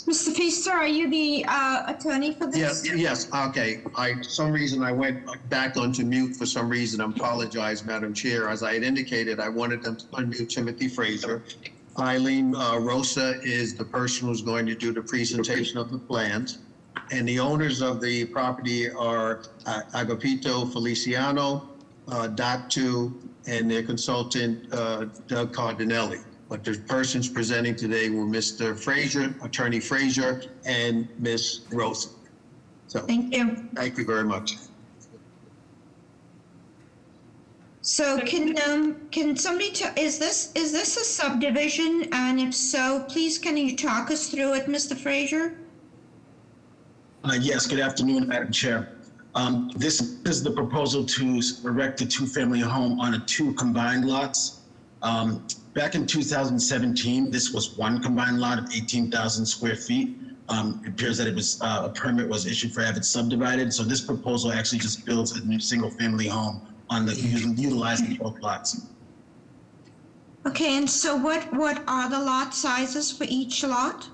Mr. Feaster, are you the uh, attorney for this?
yes, yes, okay. I, for some reason, I went back onto mute for some reason. I apologize, Madam Chair. As I had indicated, I wanted them to unmute Timothy Fraser. Eileen uh, Rosa is the person who's going to do the presentation of the plans. And the owners of the property are uh, Agapito Feliciano, uh, Dot Two, and their consultant uh, Doug Cardinelli. But the persons presenting today were Mr. Fraser, Attorney Fraser, and Ms. Rosa. So,
Thank you.
thank you very much.
So can, um, can somebody, tell? is this, is this a subdivision? And if so, please can you talk us through it, Mr. Frazier?
Uh, Yes, good afternoon, Madam Chair. Um, This is the proposal to erect a two-family home on a two combined lots. Um, Back in 2017, this was one combined lot of 18,000 square feet. Um, It appears that it was, uh, a permit was issued for have it subdivided. So this proposal actually just builds a new single-family home on the, utilizing both lots.
Okay, and so what, what are the lot sizes for each lot?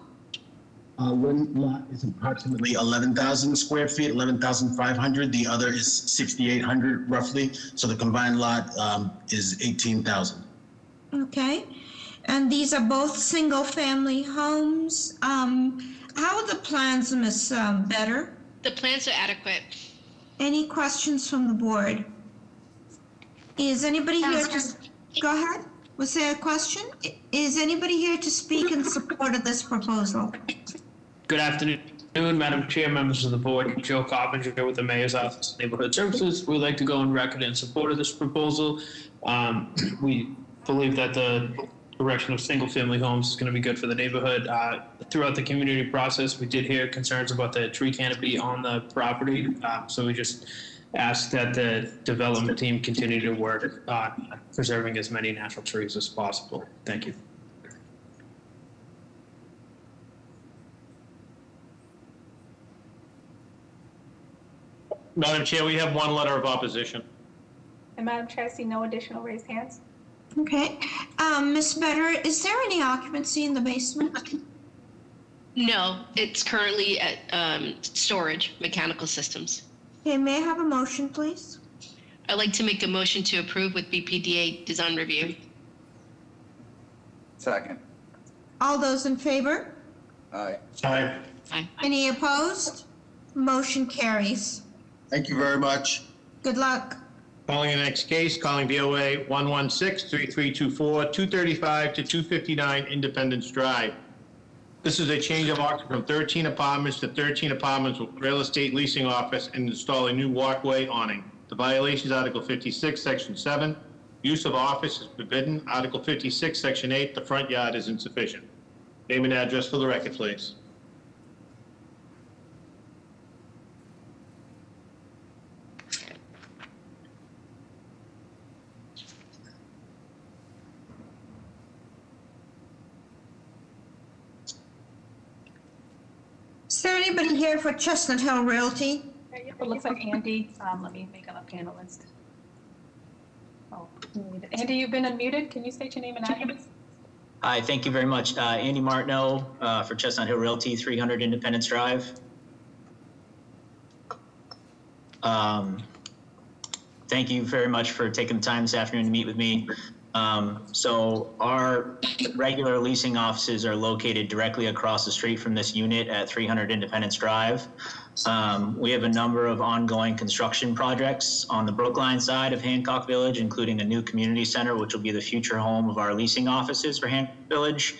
Uh, One lot is approximately 11,000 square feet, 11,500. The other is 6,800 roughly. So the combined lot um, is 18,000.
Okay, and these are both single-family homes. Um, how are the plans, Miss um, Better?
The plans are adequate.
Any questions from the board? Is anybody here to, go ahead, was there a question? I- Is anybody here to speak in support of this proposal?
Good afternoon, Madam Chair, members of the board. Joe Coppinger with the Mayor's Office of Neighborhood Services. We'd like to go on record in support of this proposal. Um, We believe that the erection of single-family homes is going to be good for the neighborhood. Uh, Throughout the community process, we did hear concerns about the tree canopy on the property. Uh, So we just ask that the development team continue to work on preserving as many natural trees as possible. Thank you.
Madam Chair, we have one letter of opposition.
And Madam Chair, I see no additional raised hands.
Okay. Um, Ms. Better, is there any occupancy in the basement?
No, it's currently at um, storage, mechanical systems.
Okay, may I have a motion, please?
I'd like to make a motion to approve with BPDA design review.
Second.
All those in favor?
Aye.
Aye.
Aye.
Any opposed? Motion carries.
Thank you very much.
Good luck.
Calling the next case, calling BOA 116-3324, 235 to 259 Independence Drive. This is a change of occupancy from 13 apartments to 13 apartments with real estate leasing office and install a new walkway awning. The violation is Article 56, Section 7. Use of office is forbidden. Article 56, Section 8, the front yard is insufficient. Name and address for the record, please.
Anybody here for Chestnut Hill Realty?
It looks like Andy, um, let me make him a panelist. Oh, Andy, you've been unmuted. Can you state your name and address?
Hi, thank you very much. Uh, Andy Martineau uh, for Chestnut Hill Realty, 300 Independence Drive. Um, Thank you very much for taking the time this afternoon to meet with me. Um, So our regular leasing offices are located directly across the street from this unit at 300 Independence Drive. Um, We have a number of ongoing construction projects on the Brookline side of Hancock Village, including a new community center, which will be the future home of our leasing offices for Hancock Village.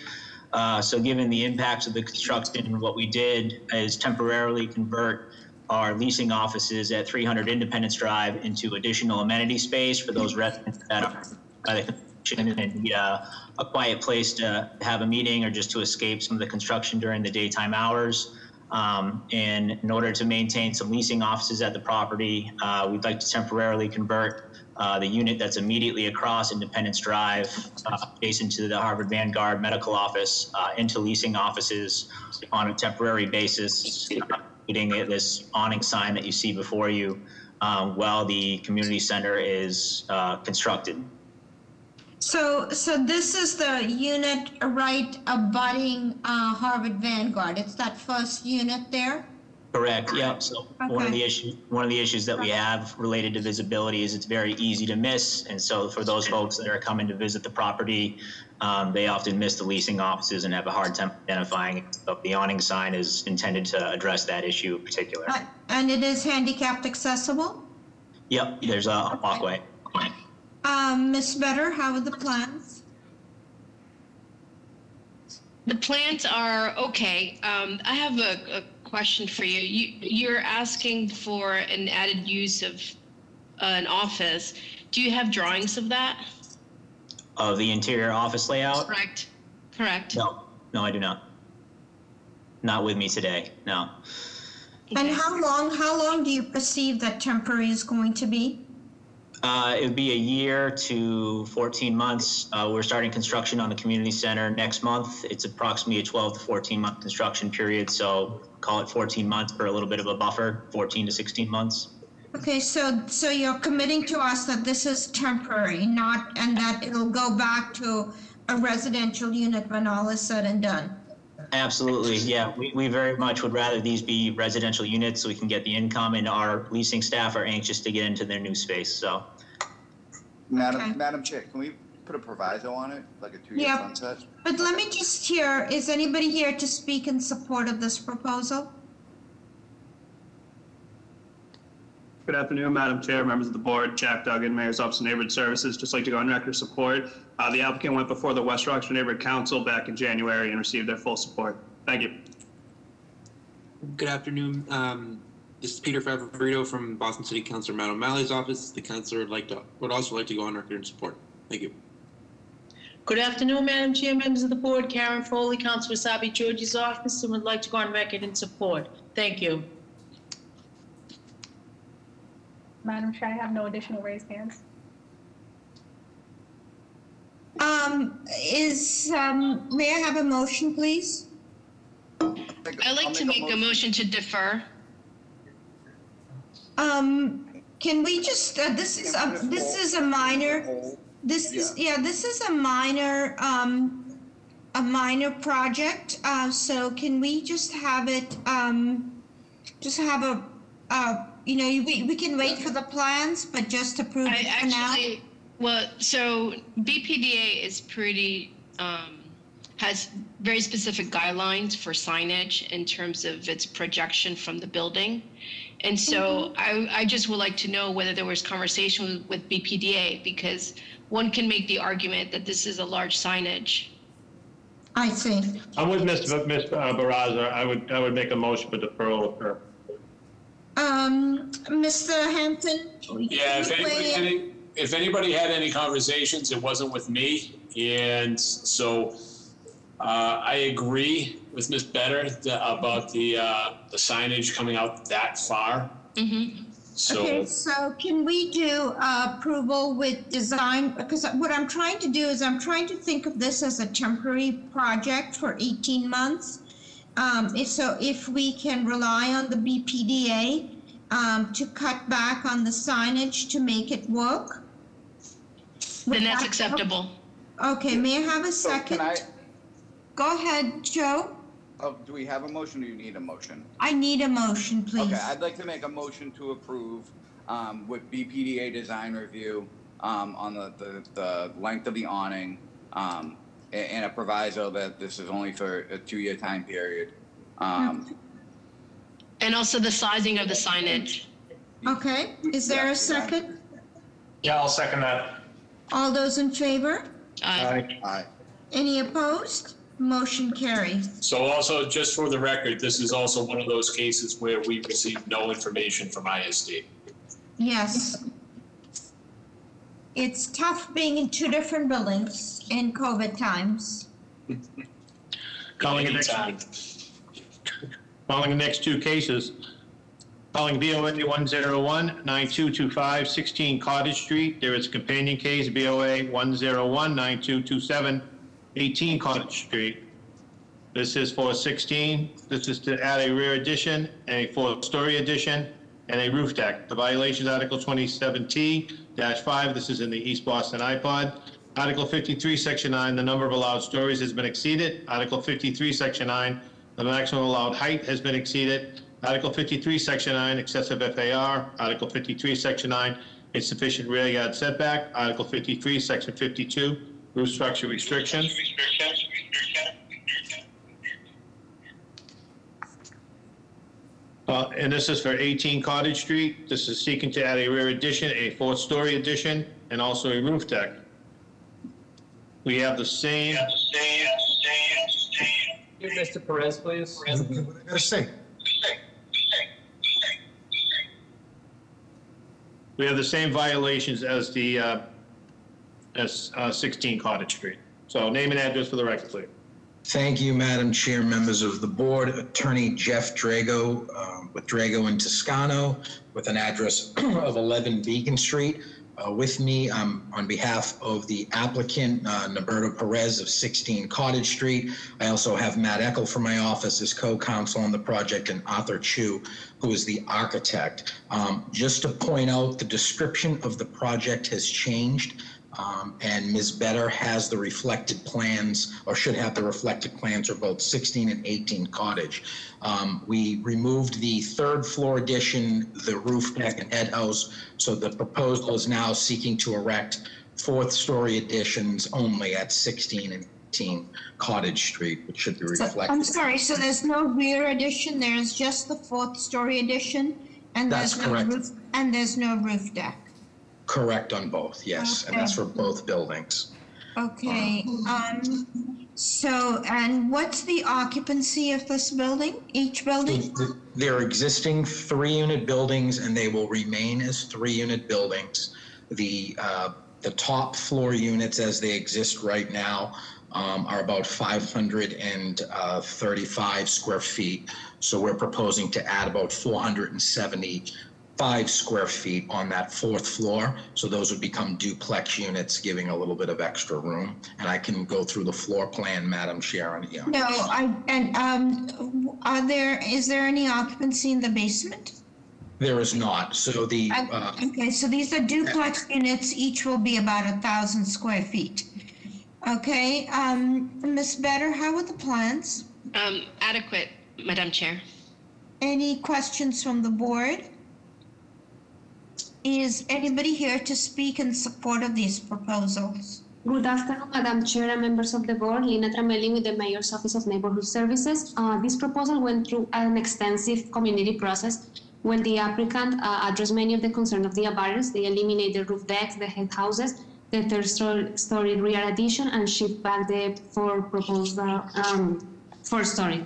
Uh, So given the impacts of the construction, what we did is temporarily convert our leasing offices at 300 Independence Drive into additional amenity space for those residents that are by the and a, a quiet place to have a meeting or just to escape some of the construction during the daytime hours. Um, and in order to maintain some leasing offices at the property, uh, we'd like to temporarily convert uh, the unit that's immediately across Independence Drive, uh, adjacent to the Harvard Vanguard Medical Office, uh, into leasing offices on a temporary basis, including this awning sign that you see before you um, while the community center is uh, constructed.
So, so this is the unit right abutting uh, Harvard Vanguard. It's that first unit there?
Correct, yep. So one of the issues, one of the issues that we have related to visibility is it's very easy to miss. And so for those folks that are coming to visit the property, um, they often miss the leasing offices and have a hard time identifying. it. So the awning sign is intended to address that issue in particular.
Uh, And it is handicapped accessible?
Yep, there's a walkway.
Um, Ms. Better, how are the plans?
The plans are okay. Um, I have a, a question for you. You, you're asking for an added use of uh, an office. Do you have drawings of that?
Of the interior office layout?
Correct. Correct.
No, no, I do not. Not with me today, no.
And how long, how long do you perceive that temporary is going to be?
Uh, it would be a year to 14 months. Uh, we're starting construction on the community center next month. It's approximately a 12 to 14 month construction period, so call it 14 months for a little bit of a buffer, 14 to 16 months.
Okay, so, so you're committing to us that this is temporary, not, and that it'll go back to a residential unit when all is said and done?
Absolutely, yeah. We, we very much would rather these be residential units so we can get the income, and our leasing staff are anxious to get into their new space. So
Madam, Madam Chair, can we put a proviso on it, like a two-year
Yeah.
sunset?
But let me just hear, is anybody here to speak in support of this proposal?
Good afternoon, Madam Chair, members of the board, Jack Duggan, Mayor's Office of Neighborhood Services. Just like to go on record support. Uh, the applicant went before the West Roxbury Neighborhood Council back in January and received their full support. Thank you.
Good afternoon. Um, this is Peter Favorito from Boston City Councilor Matt O'Malley's office. The councilor would like to would also like to go on record in support. Thank you.
Good afternoon, Madam Chair, members of the board. Karen Foley, Council Essaibi George's office, and would like to go on record in support. Thank you.
Madam Chair, I have no additional raised hands.
Um, is, um, may I have a motion, please?
I'd like to make a motion to defer.
Um, can we just, uh, this is, a this is a minor, this is, yeah, this is a minor, um, a minor project, uh, so can we just have it, um, just have a, uh, you know, we, we can wait for the plans, but just approve
I
it for now?
actually, well, so BPDA is pretty, um, has very specific guidelines for signage in terms of its projection from the building. And so I, I just would like to know whether there was conversation with, with BPDA because one can make the argument that this is a large signage.
I see.
I'm with Ms. B- Ms. Barraza. I would, I would make a motion for deferral of her.
Um, Mr. Hampton?
Yeah, if
can you weigh
anybody, any- if anybody had any conversations, it wasn't with me. And so uh, I agree with Ms. Better th- about the, uh, the signage coming out that far.
Okay,
So,
so can we do uh, approval with design, because what I'm trying to do is I'm trying to think of this as a temporary project for 18 months. Um, if so, if we can rely on the BPDA um, to cut back on the signage to make it work? Would
Then that's
that-
acceptable.
Okay, may I have a
So
second?
can I,
Go ahead, Joe.
Oh, do we have a motion or you need a motion?
I need a motion, please.
Okay, I'd like to make a motion to approve, um, with BPDA design review, um, on the, the, the length of the awning, um, a- and a proviso that this is only for a two-year time period. Um,
And also the sizing of the signage.
Okay, is there a second?
Yeah, I'll second that.
All those in favor?
Aye.
Aye.
Any opposed? Motion carries.
so also, just for the record, this is also one of those cases where we received no information from ISD.
Yes. It's tough being in two different buildings in COVID times.
Calling the next,
Anytime.
calling the next two cases. Calling BOA 101-9225, 16 Cottage Street. There is a companion case, BOA 101-9227, 18 Cottage Street. This is for 16. This is to add a rear addition, a four-story addition, and a roof deck. The violation is Article 27T-5. This is in the East Boston IPOD. Article 53, Section 9, the number of allowed stories has been exceeded. Article 53, Section 9, the maximum allowed height has been exceeded. Article 53, Section 9, excessive FAR. Article 53, Section 9, insufficient rear yard setback. Article 53, Section 52, roof structure restrictions. Uh, And this is for 18 Cottage Street. This is seeking to add a rear addition, a fourth-story addition, and also a roof deck. We have the same,
Mr. Perez, please.
we have the same violations as the, uh, as uh, 16 Cottage Street. So name and address for the record, please.
Thank you, Madam Chair, members of the board. Attorney Jeff Drago um, with Drago and Toscano with an address of 11 Beacon Street. Uh, With me, um, on behalf of the applicant, uh, Perez of 16 Cottage Street. I also have Matt Eckel from my office as co-counsel on the project and Arthur Chu, who is the architect. Um, Just to point out, the description of the project has changed. Um, and Ms. Better has the reflected plans, or should have the reflected plans for both 16 and 18 Cottage. Um, we removed the third floor addition, the roof deck and head house, so the proposal is now seeking to erect fourth story additions only at 16 and 18 Cottage Street, which should be
So-
reflected.
I'm sorry, so there's no rear addition, there's just the fourth story addition? And there's no
correct.
roof And there's no roof deck?
Correct on both, yes, and that's for both buildings.
Okay, um, so, and what's the occupancy of this building, each building?
They're existing three-unit buildings, and they will remain as three-unit buildings. The uh, the top floor units as they exist right now um, are about 535 square feet. So we're proposing to add about 475 square feet on that fourth floor. So those would become duplex units, giving a little bit of extra room. And I can go through the floor plan, Madam Chair. and, yeah.
No, I, and, um, are there, is there any occupancy in the basement?
There is not. So the, uh,
Okay, so these are duplex units, each will be about a thousand square feet. Okay, um, Ms. Better, how are the plans?
Um, adequate, Madam Chair.
Any questions from the board? Is anybody here to speak in support of these proposals?
Good afternoon, Madam Chair and members of the board. Lina Tramelli with the Mayor's Office of Neighborhood Services. Uh, this proposal went through an extensive community process when the applicant uh, addressed many of the concerns of the abutters. They eliminate the roof decks, the head houses, the third story, rear addition, and shift back the four proposed uh, um, four-story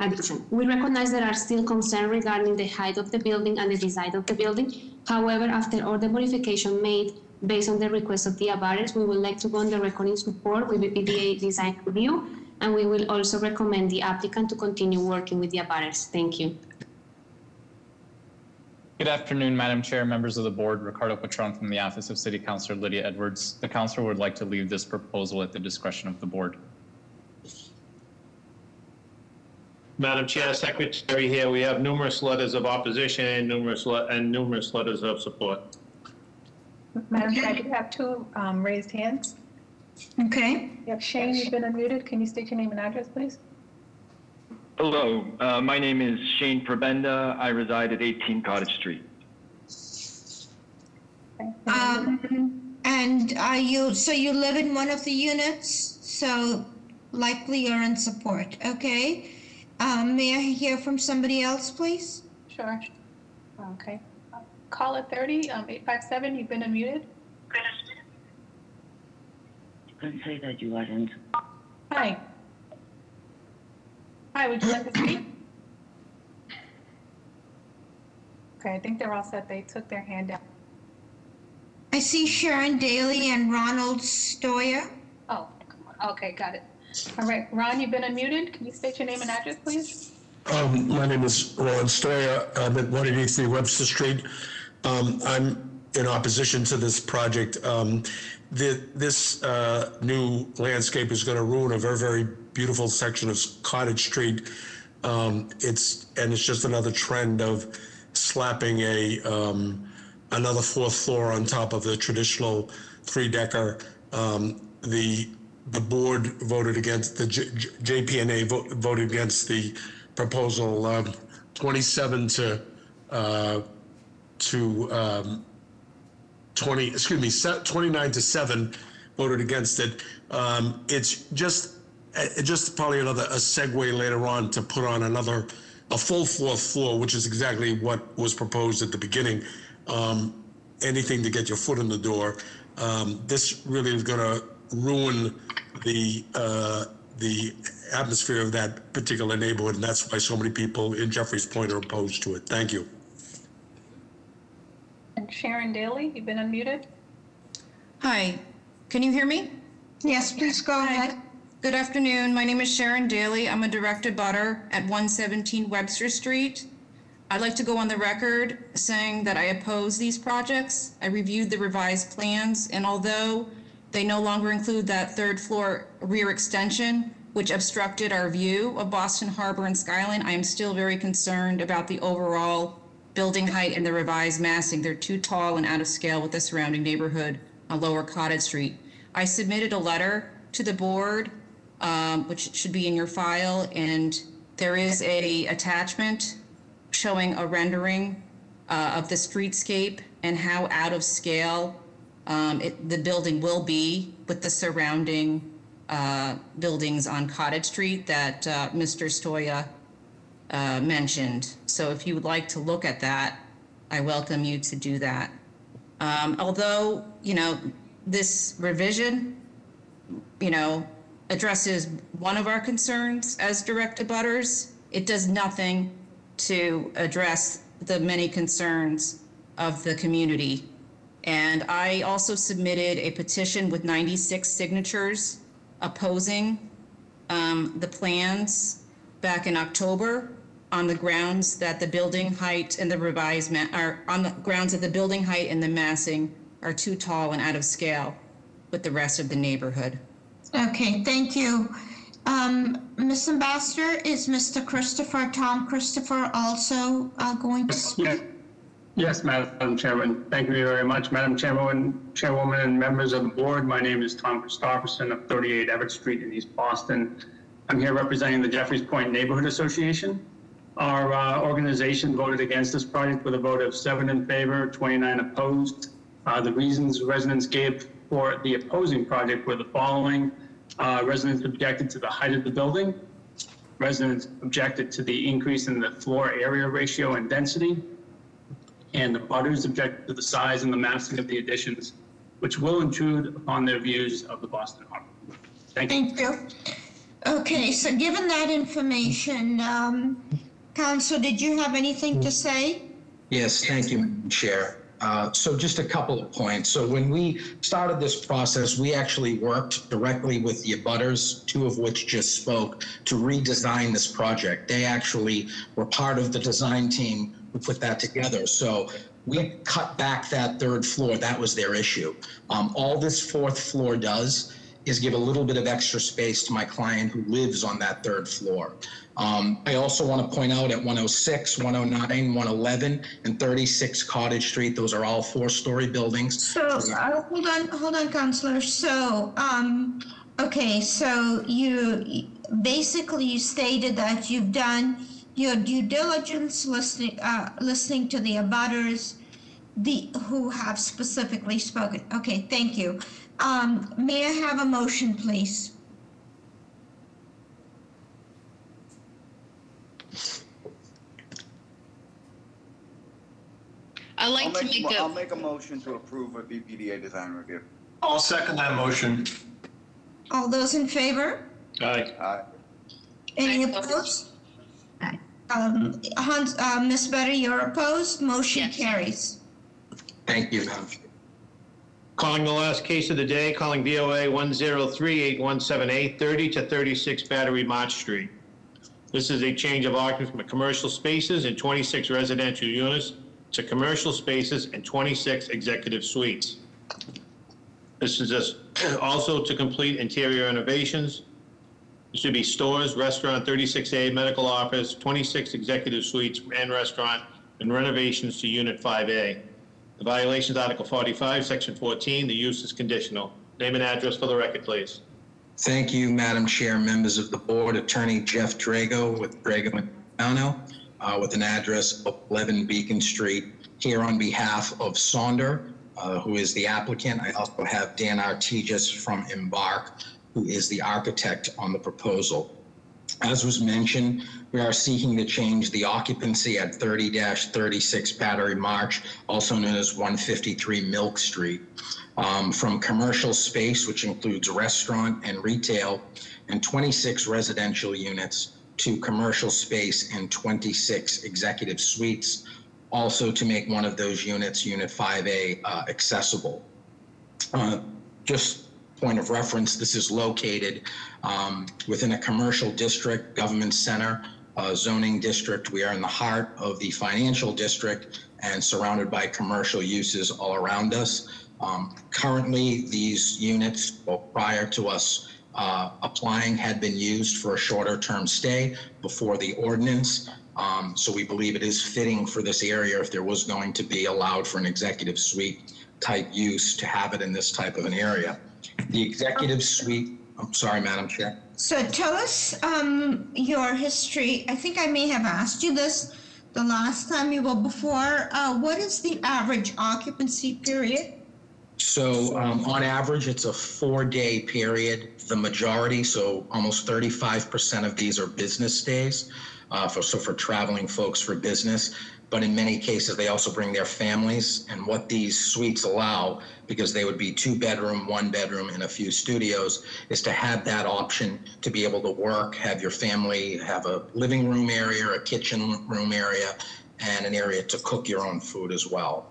addition. We recognize there are still concerns regarding the height of the building and the design of the building. However, after all the modification made based on the request of the abutters, we would like to go on the record in support with the BPDA design review, and we will also recommend the applicant to continue working with the abutters. Thank you.
Good afternoon, Madam Chair, members of the board. Ricardo Patron from the Office of City Councilor Lydia Edwards. The council would like to leave this proposal at the discretion of the board.
Madam Chair, Secretary here, we have numerous letters of opposition and numerous, le- and numerous letters of support.
Madam Chair, I do have two um, raised hands.
Okay.
Yep, Shane, you've been unmuted. Can you state your name and address, please?
Hello, uh, my name is Shane Prebenda. I reside at 18 Cottage Street.
Um, and are you, so you live in one of the units, so likely you're in support, okay? Um, may I hear from somebody else, please?
Sure. Okay. Caller 30, um, 857, you've been unmuted.
Couldn't say that you wasn't.
Hi. Hi, would you like to speak? Okay, I think they're all set. They took their hand down.
I see Sharon Daly and Ronald Stoyer.
Oh, okay, got it. All right, Ron, you've been unmuted. Can you state your name and address, please?
Um, my name is Ron Stoyer. I'm at 183 Webster Street. Um, I'm in opposition to this project. Um, the, this uh, new landscape is going to ruin a very, very beautiful section of Cottage Street. Um, it's and it's just another trend of slapping a um, another fourth floor on top of the traditional three decker. Um, the the board voted against the J- J- JPNA vo- voted against the proposal um, 27 to uh, to um, 20 excuse me se- 29 to 7 voted against it. Um, it's just uh, just probably another a segue later on to put on another a full fourth floor which is exactly what was proposed at the beginning. Um, anything to get your foot in the door. Um, this really is going to ruin the uh, the atmosphere of that particular neighborhood and that's why so many people in Jeffries Point are opposed to it thank you
And Sharon Daly, you've been unmuted.
Hi, can you hear me?
Yes, please go ahead.
Good afternoon. My name is Sharon Daly. I'm a direct butter at 117 Webster Street. I'd like to go on the record saying that I oppose these projects. I reviewed the revised plans, and although they no longer include that third floor rear extension, which obstructed our view of Boston Harbor and Skyline, I am still very concerned about the overall building height and the revised massing. They're too tall and out of scale with the surrounding neighborhood on Lower Cottage Street. I submitted a letter to the board, um, which should be in your file, and there is a attachment showing a rendering uh, of the streetscape and how out of scale um, it, the building will be with the surrounding uh, buildings on Cottage Street that uh, Mr. Stoyer uh, mentioned. So if you would like to look at that, I welcome you to do that. Um, although, you know, this revision, you know, addresses one of our concerns as direct abutters, it does nothing to address the many concerns of the community. And I also submitted a petition with 96 signatures opposing um, the plans back in October on the grounds that the building height and the revised, ma- are on the grounds that the building height and the massing are too tall and out of scale with the rest of the neighborhood.
Okay, thank you. Um, Ms. Ambassador, is Mr. Christopher, Tom Christopher also uh, going to speak?
Yes, Madam Chairman. Thank you very much, Madam Chairwoman, Chairwoman, and members of the board. My name is Tom Christopherson of 38 Everett Street in East Boston. I'm here representing the Jeffries Point Neighborhood Association. Our uh, organization voted against this project with a vote of seven in favor, 29 opposed. Uh, The reasons residents gave for the opposing project were the following. Uh, Residents objected to the height of the building. Residents objected to the increase in the floor area ratio and density and the butters object to the size and the massing of the additions, which will intrude upon their views of the Boston Harbor. Thank you.
Thank you. Okay, so given that information, um, Council, did you have anything to say?
Yes, thank you, Madam Chair. Uh, So just a couple of points. So when we started this process, we actually worked directly with the abutters, two of which just spoke, to redesign this project. They actually were part of the design team put that together. So we cut back that third floor. That was their issue. Um, All this fourth floor does is give a little bit of extra space to my client who lives on that third floor. Um, I also want to point out at 106, 109, 111, and 36 Cottage Street, those are all four-story buildings.
So, uh, hold on, hold on, Counselor. So, um, okay, so you, basically you stated that you've done your due diligence listening, uh, listening to the abutters, the, who have specifically spoken. Okay, thank you. Um, may I have a motion, please?
I'd like
I'll
to
make,
make
I'll
a,
make a motion to approve a BPDA design review.
I'll second that motion.
All those in favor?
Aye.
Aye.
Any opposed? Um, Hans, uh, Ms. Better, you're opposed? Motion carries.
Thank you, Madam.
Calling the last case of the day, calling BOA 1038178, 30 to 36 Batterymarch Street. This is a change of occupancy from commercial spaces and 26 residential units to commercial spaces and 26 executive suites. This is just also to complete interior renovations. It should be stores, restaurant, 36A, medical office, 26 executive suites and restaurant, and renovations to Unit 5A. The violations, Article 45, Section 14, the use is conditional. Name and address for the record, please.
Thank you, Madam Chair, members of the board. Attorney Jeff Drago with Drago Toscano, uh, with an address of 11 Beacon Street, here on behalf of Sonder, uh, who is the applicant. I also have Dan Artigas from Embarc, who is the architect on the proposal. As was mentioned, we are seeking to change the occupancy at 30-36 Batterymarch, also known as 153 Milk Street, um, from commercial space, which includes restaurant and retail, and 26 residential units to commercial space and 26 executive suites, also to make one of those units, Unit 5A, uh, accessible. Uh, Just point of reference, this is located um, within a commercial district, government center, uh, zoning district. We are in the heart of the financial district and surrounded by commercial uses all around us. Um, Currently, these units, well, prior to us uh, applying, had been used for a shorter term stay before the ordinance. Um, So we believe it is fitting for this area if there was going to be allowed for an executive suite type use to have it in this type of an area. The executive suite, I'm sorry, Madam Chair.
So tell us um, your history. I think I may have asked you this the last time you were before. Uh, what is the average occupancy period?
So um, on average, it's a four-day period. The majority, so almost 35% of these are business days, uh, for, so for traveling folks for business. But in many cases, they also bring their families. And what these suites allow, because they would be two bedroom, one bedroom, and a few studios, is to have that option to be able to work, have your family have a living room area, a kitchen room area, and an area to cook your own food as well.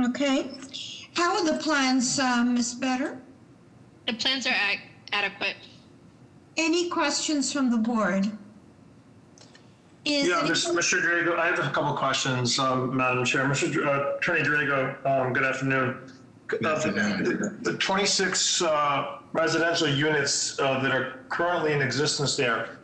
Okay. How are the plans, uh, Ms. Better?
The plans are ac- adequate.
Any questions from the board? Is
Yeah, Mr. Mr. Drago, I have a couple questions, um, Madam Chair. Mr. Dr- uh, Attorney Drago, um, good afternoon.
Good
Uh,
afternoon.
The the 26 uh, residential units uh, that are currently in existence there,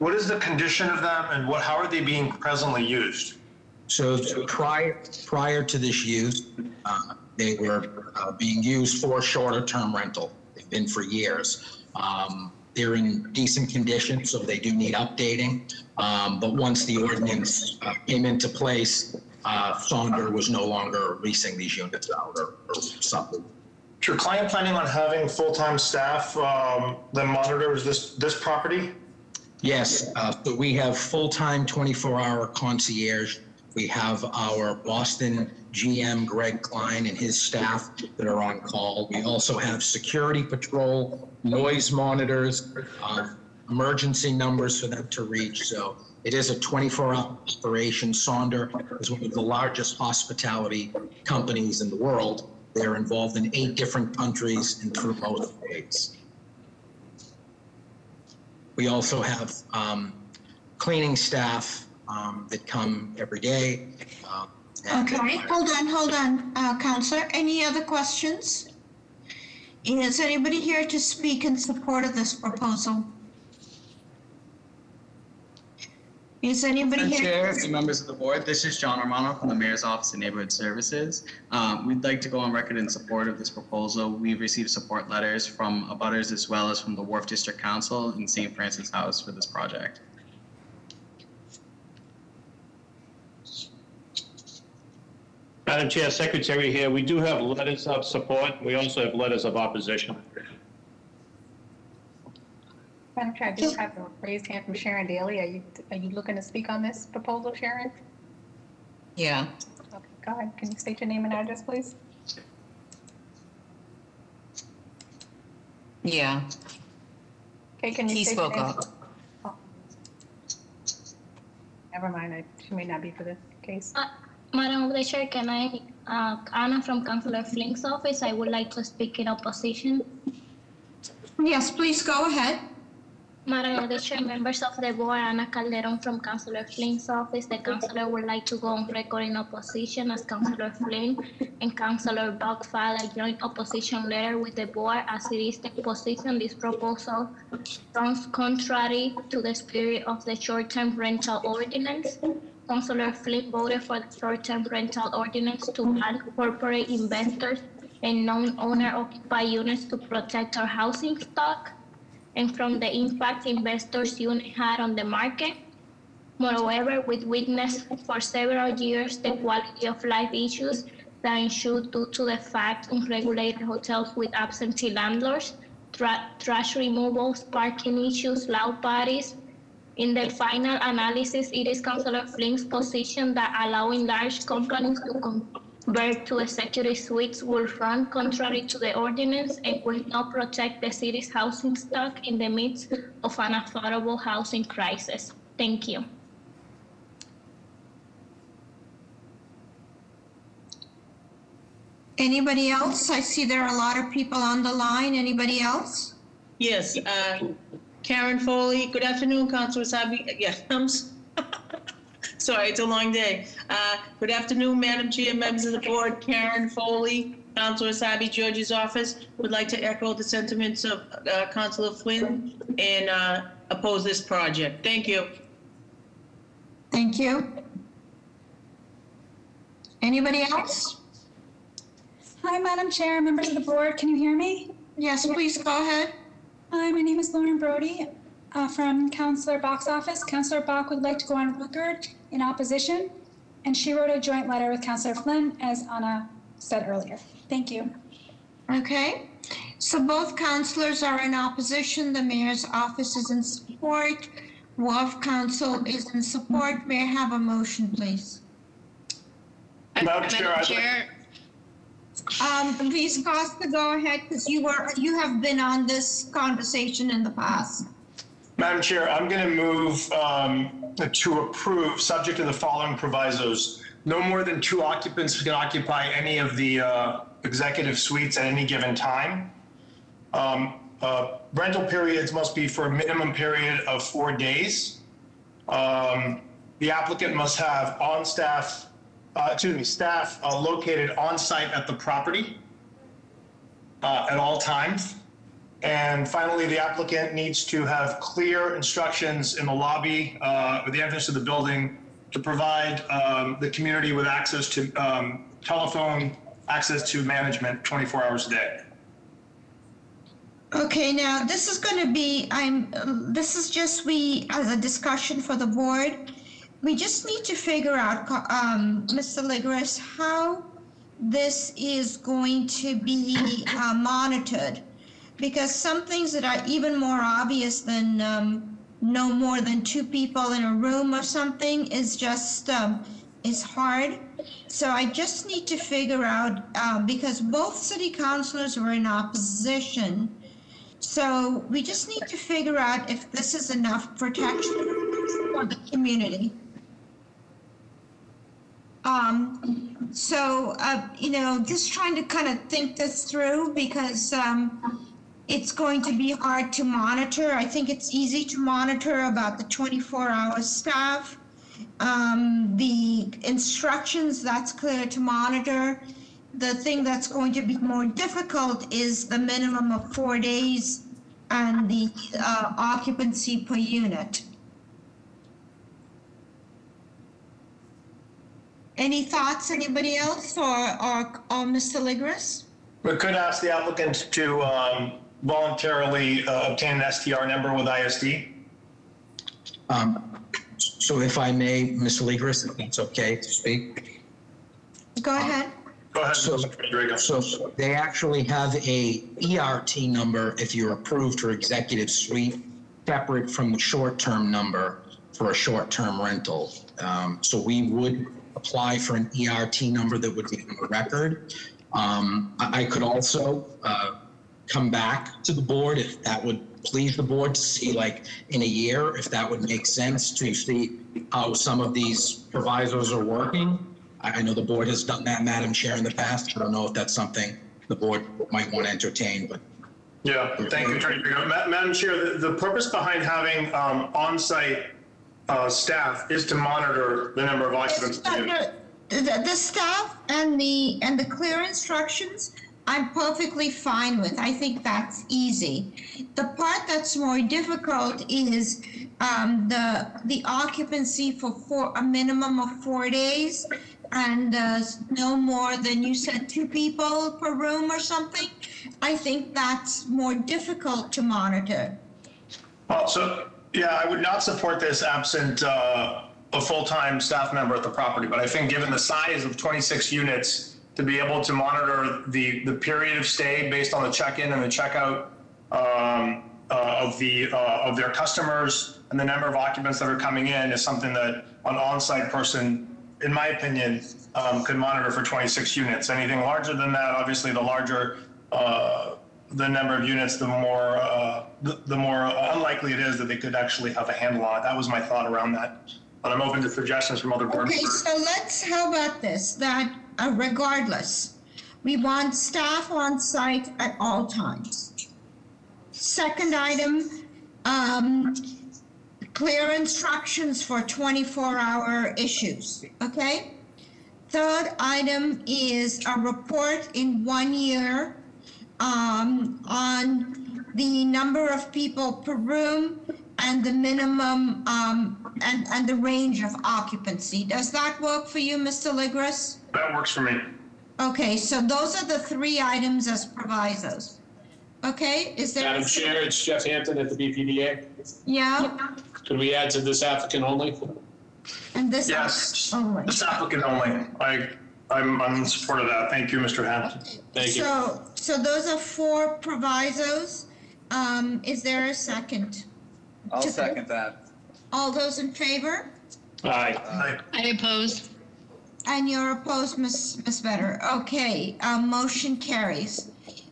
what is the condition of them and what, how are they being presently used?
So prior, prior to this use, uh, they were uh, being used for shorter-term rental. They've been for years. Um, They're in decent condition, so they do need updating. Um, But once the ordinance uh, came into place, uh, Sonder was no longer leasing these units out or or something.
Is your client planning on having full-time staff um, that monitors this, this property?
Yes, uh, so we have full-time 24-hour concierge. We have our Boston GM Greg Klein and his staff that are on call. We also have security patrol, noise monitors, uh, emergency numbers for them to reach. So it is a 24-hour operation. Sonder is one of the largest hospitality companies in the world. They're involved in eight different countries and through most states. We also have um, cleaning staff um, that come every day. and-
Okay, hold on, hold on, uh, Counselor. Any other questions? Is anybody here to speak in support of this proposal? Is anybody
Madam
here?
Chair, and members of the board, this is John Romano from the Mayor's Office of Neighborhood Services. Um, We'd like to go on record in support of this proposal. We've received support letters from abutters as well as from the Wharf District Council and St. Francis House for this project.
Madam Chair, Secretary here, we do have letters of support. We also have letters of opposition.
Madam Chair, I do have a raised hand from Sharon Daly. Are you, are you looking to speak on this proposal, Sharon?
Yeah.
Okay, go ahead. Can you state your name and address, please?
Yeah.
Okay, can you
He
state your
spoke
name?
up.
Oh. Never mind, I- she may not be for this case.
Madam of Chair, can I, uh, Anna from Councillor Flynn's office, I would like to speak in opposition.
Yes, please go ahead.
Madam Chair, members of the board, Anna Calderon from Councillor Flynn's office. The councillor would like to go on record in opposition as Councillor Flynn and Councillor Bok filed a joint opposition letter with the board as it is the position this proposal runs contrary to the spirit of the short-term rental ordinance. Councillor Flynn voted for the short-term rental ordinance to ban corporate investors and non-owner occupied units to protect our housing stock and from the impact investors unit had on the market. Moreover, we witnessed for several years the quality of life issues that ensued due to the fact unregulated hotels with absentee landlords, tra- trash removals, parking issues, loud parties. In the final analysis, it is Councillor Flynn's position that allowing large companies to convert to executive suites will run contrary to the ordinance and will not protect the city's housing stock in the midst of an affordable housing crisis. Thank you.
Anybody else? I see there are a lot of people on the line. Anybody else?
Yes, uh, Karen Foley, good afternoon, Councilor Essaibi, yeah, I'm, s- sorry, it's a long day. Uh, Good afternoon, Madam Chair, members of the board, Karen Foley, Councilor Essaibi George's office, would like to echo the sentiments of uh, Councilor Flynn and uh, oppose this project. Thank you.
Thank you. Anybody else?
Hi, Madam Chair, members of the board, can you hear me?
Yes, please go ahead.
Hi, my name is Lauren Brody uh, from Councillor Bok's office. Councillor Bok would like to go on record in opposition, and she wrote a joint letter with Councillor Flynn, as Anna said earlier. Thank you.
Okay, so both counselors are in opposition. The mayor's office is in support. Wharf Council is in support. May I have a motion, please?
Madam Chair, I'd like-
Um, please, Costa, go ahead, because you were, you have been on this conversation in the past.
Madam Chair, I'm going to move um, to approve, subject to the following provisos. no more than two occupants can occupy any of the uh, executive suites at any given time. Um, uh, Rental periods must be for a minimum period of four days. Um, The applicant must have on-staff, uh, excuse me, staff uh, located on-site at the property uh, at all times. And finally, the applicant needs to have clear instructions in the lobby uh, or the entrance of the building to provide um, the community with access to um, telephone, access to management 24 hours a day.
Okay, now this is going to be, I'm, this is just we, as a discussion for the board. We just need to figure out, um, Mr. Ligris, how this is going to be uh, monitored. Because some things that are even more obvious than, um, no more than two people in a room or something is just, um, is hard. So I just need to figure out, uh, because both city councilors were in opposition. So we just need to figure out if this is enough protection for the community. Um, so, uh, you know, just trying to kind of think this through because, um, it's going to be hard to monitor. I think it's easy to monitor about the 24-hour staff. Um, the instructions, that's clear to monitor. The thing that's going to be more difficult is the minimum of four days and the uh, occupancy per unit. Any thoughts, anybody else, or, or, or Mr. Ligris?
We could ask the applicant to um, voluntarily uh, obtain an STR number with ISD.
Um, So if I may, Ms. Legris, if it's okay to speak?
Go ahead.
Go ahead,
So-
Mr. Rodrigo.
So they actually have a ERT number if you're approved for executive suite, separate from the short-term number for a short-term rental. Um, So we would apply for an ERT number that would be in the record. Um, I I could also uh, come back to the board if that would please the board to see like in a year, if that would make sense to see how some of these provisos are working. I, I know the board has done that, Madam Chair, in the past. I don't know if that's something the board might want to entertain, but
Yeah, thank you, Attorney Rodrigo. Ma- Madam Chair, the, the purpose behind having um, on-site uh, staff is to monitor the number of occupants.
The, the staff and the, and the clear instructions, I'm perfectly fine with. I think that's easy. The part that's more difficult is um, the, the occupancy for four, a minimum of four days and uh, no more than you said, two people per room or something. I think that's more difficult to monitor.
Well, so, yeah, I would not support this absent uh, a full-time staff member at the property, but I think given the size of 26 units, to be able to monitor the, the period of stay based on the check-in and the checkout um, uh, of the, uh, of their customers and the number of occupants that are coming in is something that an on-site person, in my opinion, um, could monitor for 26 units. Anything larger than that, obviously, the larger uh, the number of units, the more uh, the, the more unlikely it is that they could actually have a handle on it. That was my thought around that. But I'm open to suggestions from other board
Okay,
members.
so let's, how about this, that uh, regardless, we want staff on site at all times. Second item, um, clear instructions for 24-hour issues, okay? Third item is a report in one year um, on the number of people per room and the minimum, um, and, and the range of occupancy. Does that work for you, Mr. Ligris?
That works for me.
Okay, so those are the three items as provisos. Okay, is there?
Madam Chair, it's Jeff Hampton at the BPDA.
Yeah,
Could we add to this applicant only?
and this.
Yes,
Only.
this applicant only. I, I'm, I'm in support of that. Thank you, Mr. Hampton.
Thank you.
So, so those are four provisos. Um, is there a second?
I'll
To-
second that.
All those in favor?
Aye.
I oppose.
And you're opposed, Ms. Ms. Vedder. Okay, uh, motion carries.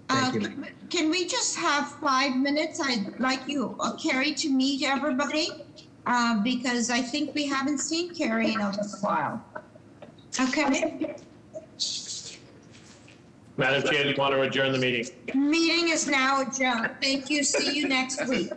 Uh,
Thank you.
Can we just have five minutes? I'd like you, uh, Carrie, to meet everybody, uh, because I think we haven't seen Carrie in a little while. Okay,
Madam Chair, do you want to adjourn the meeting?
meeting is now adjourned. Thank you, see you next week.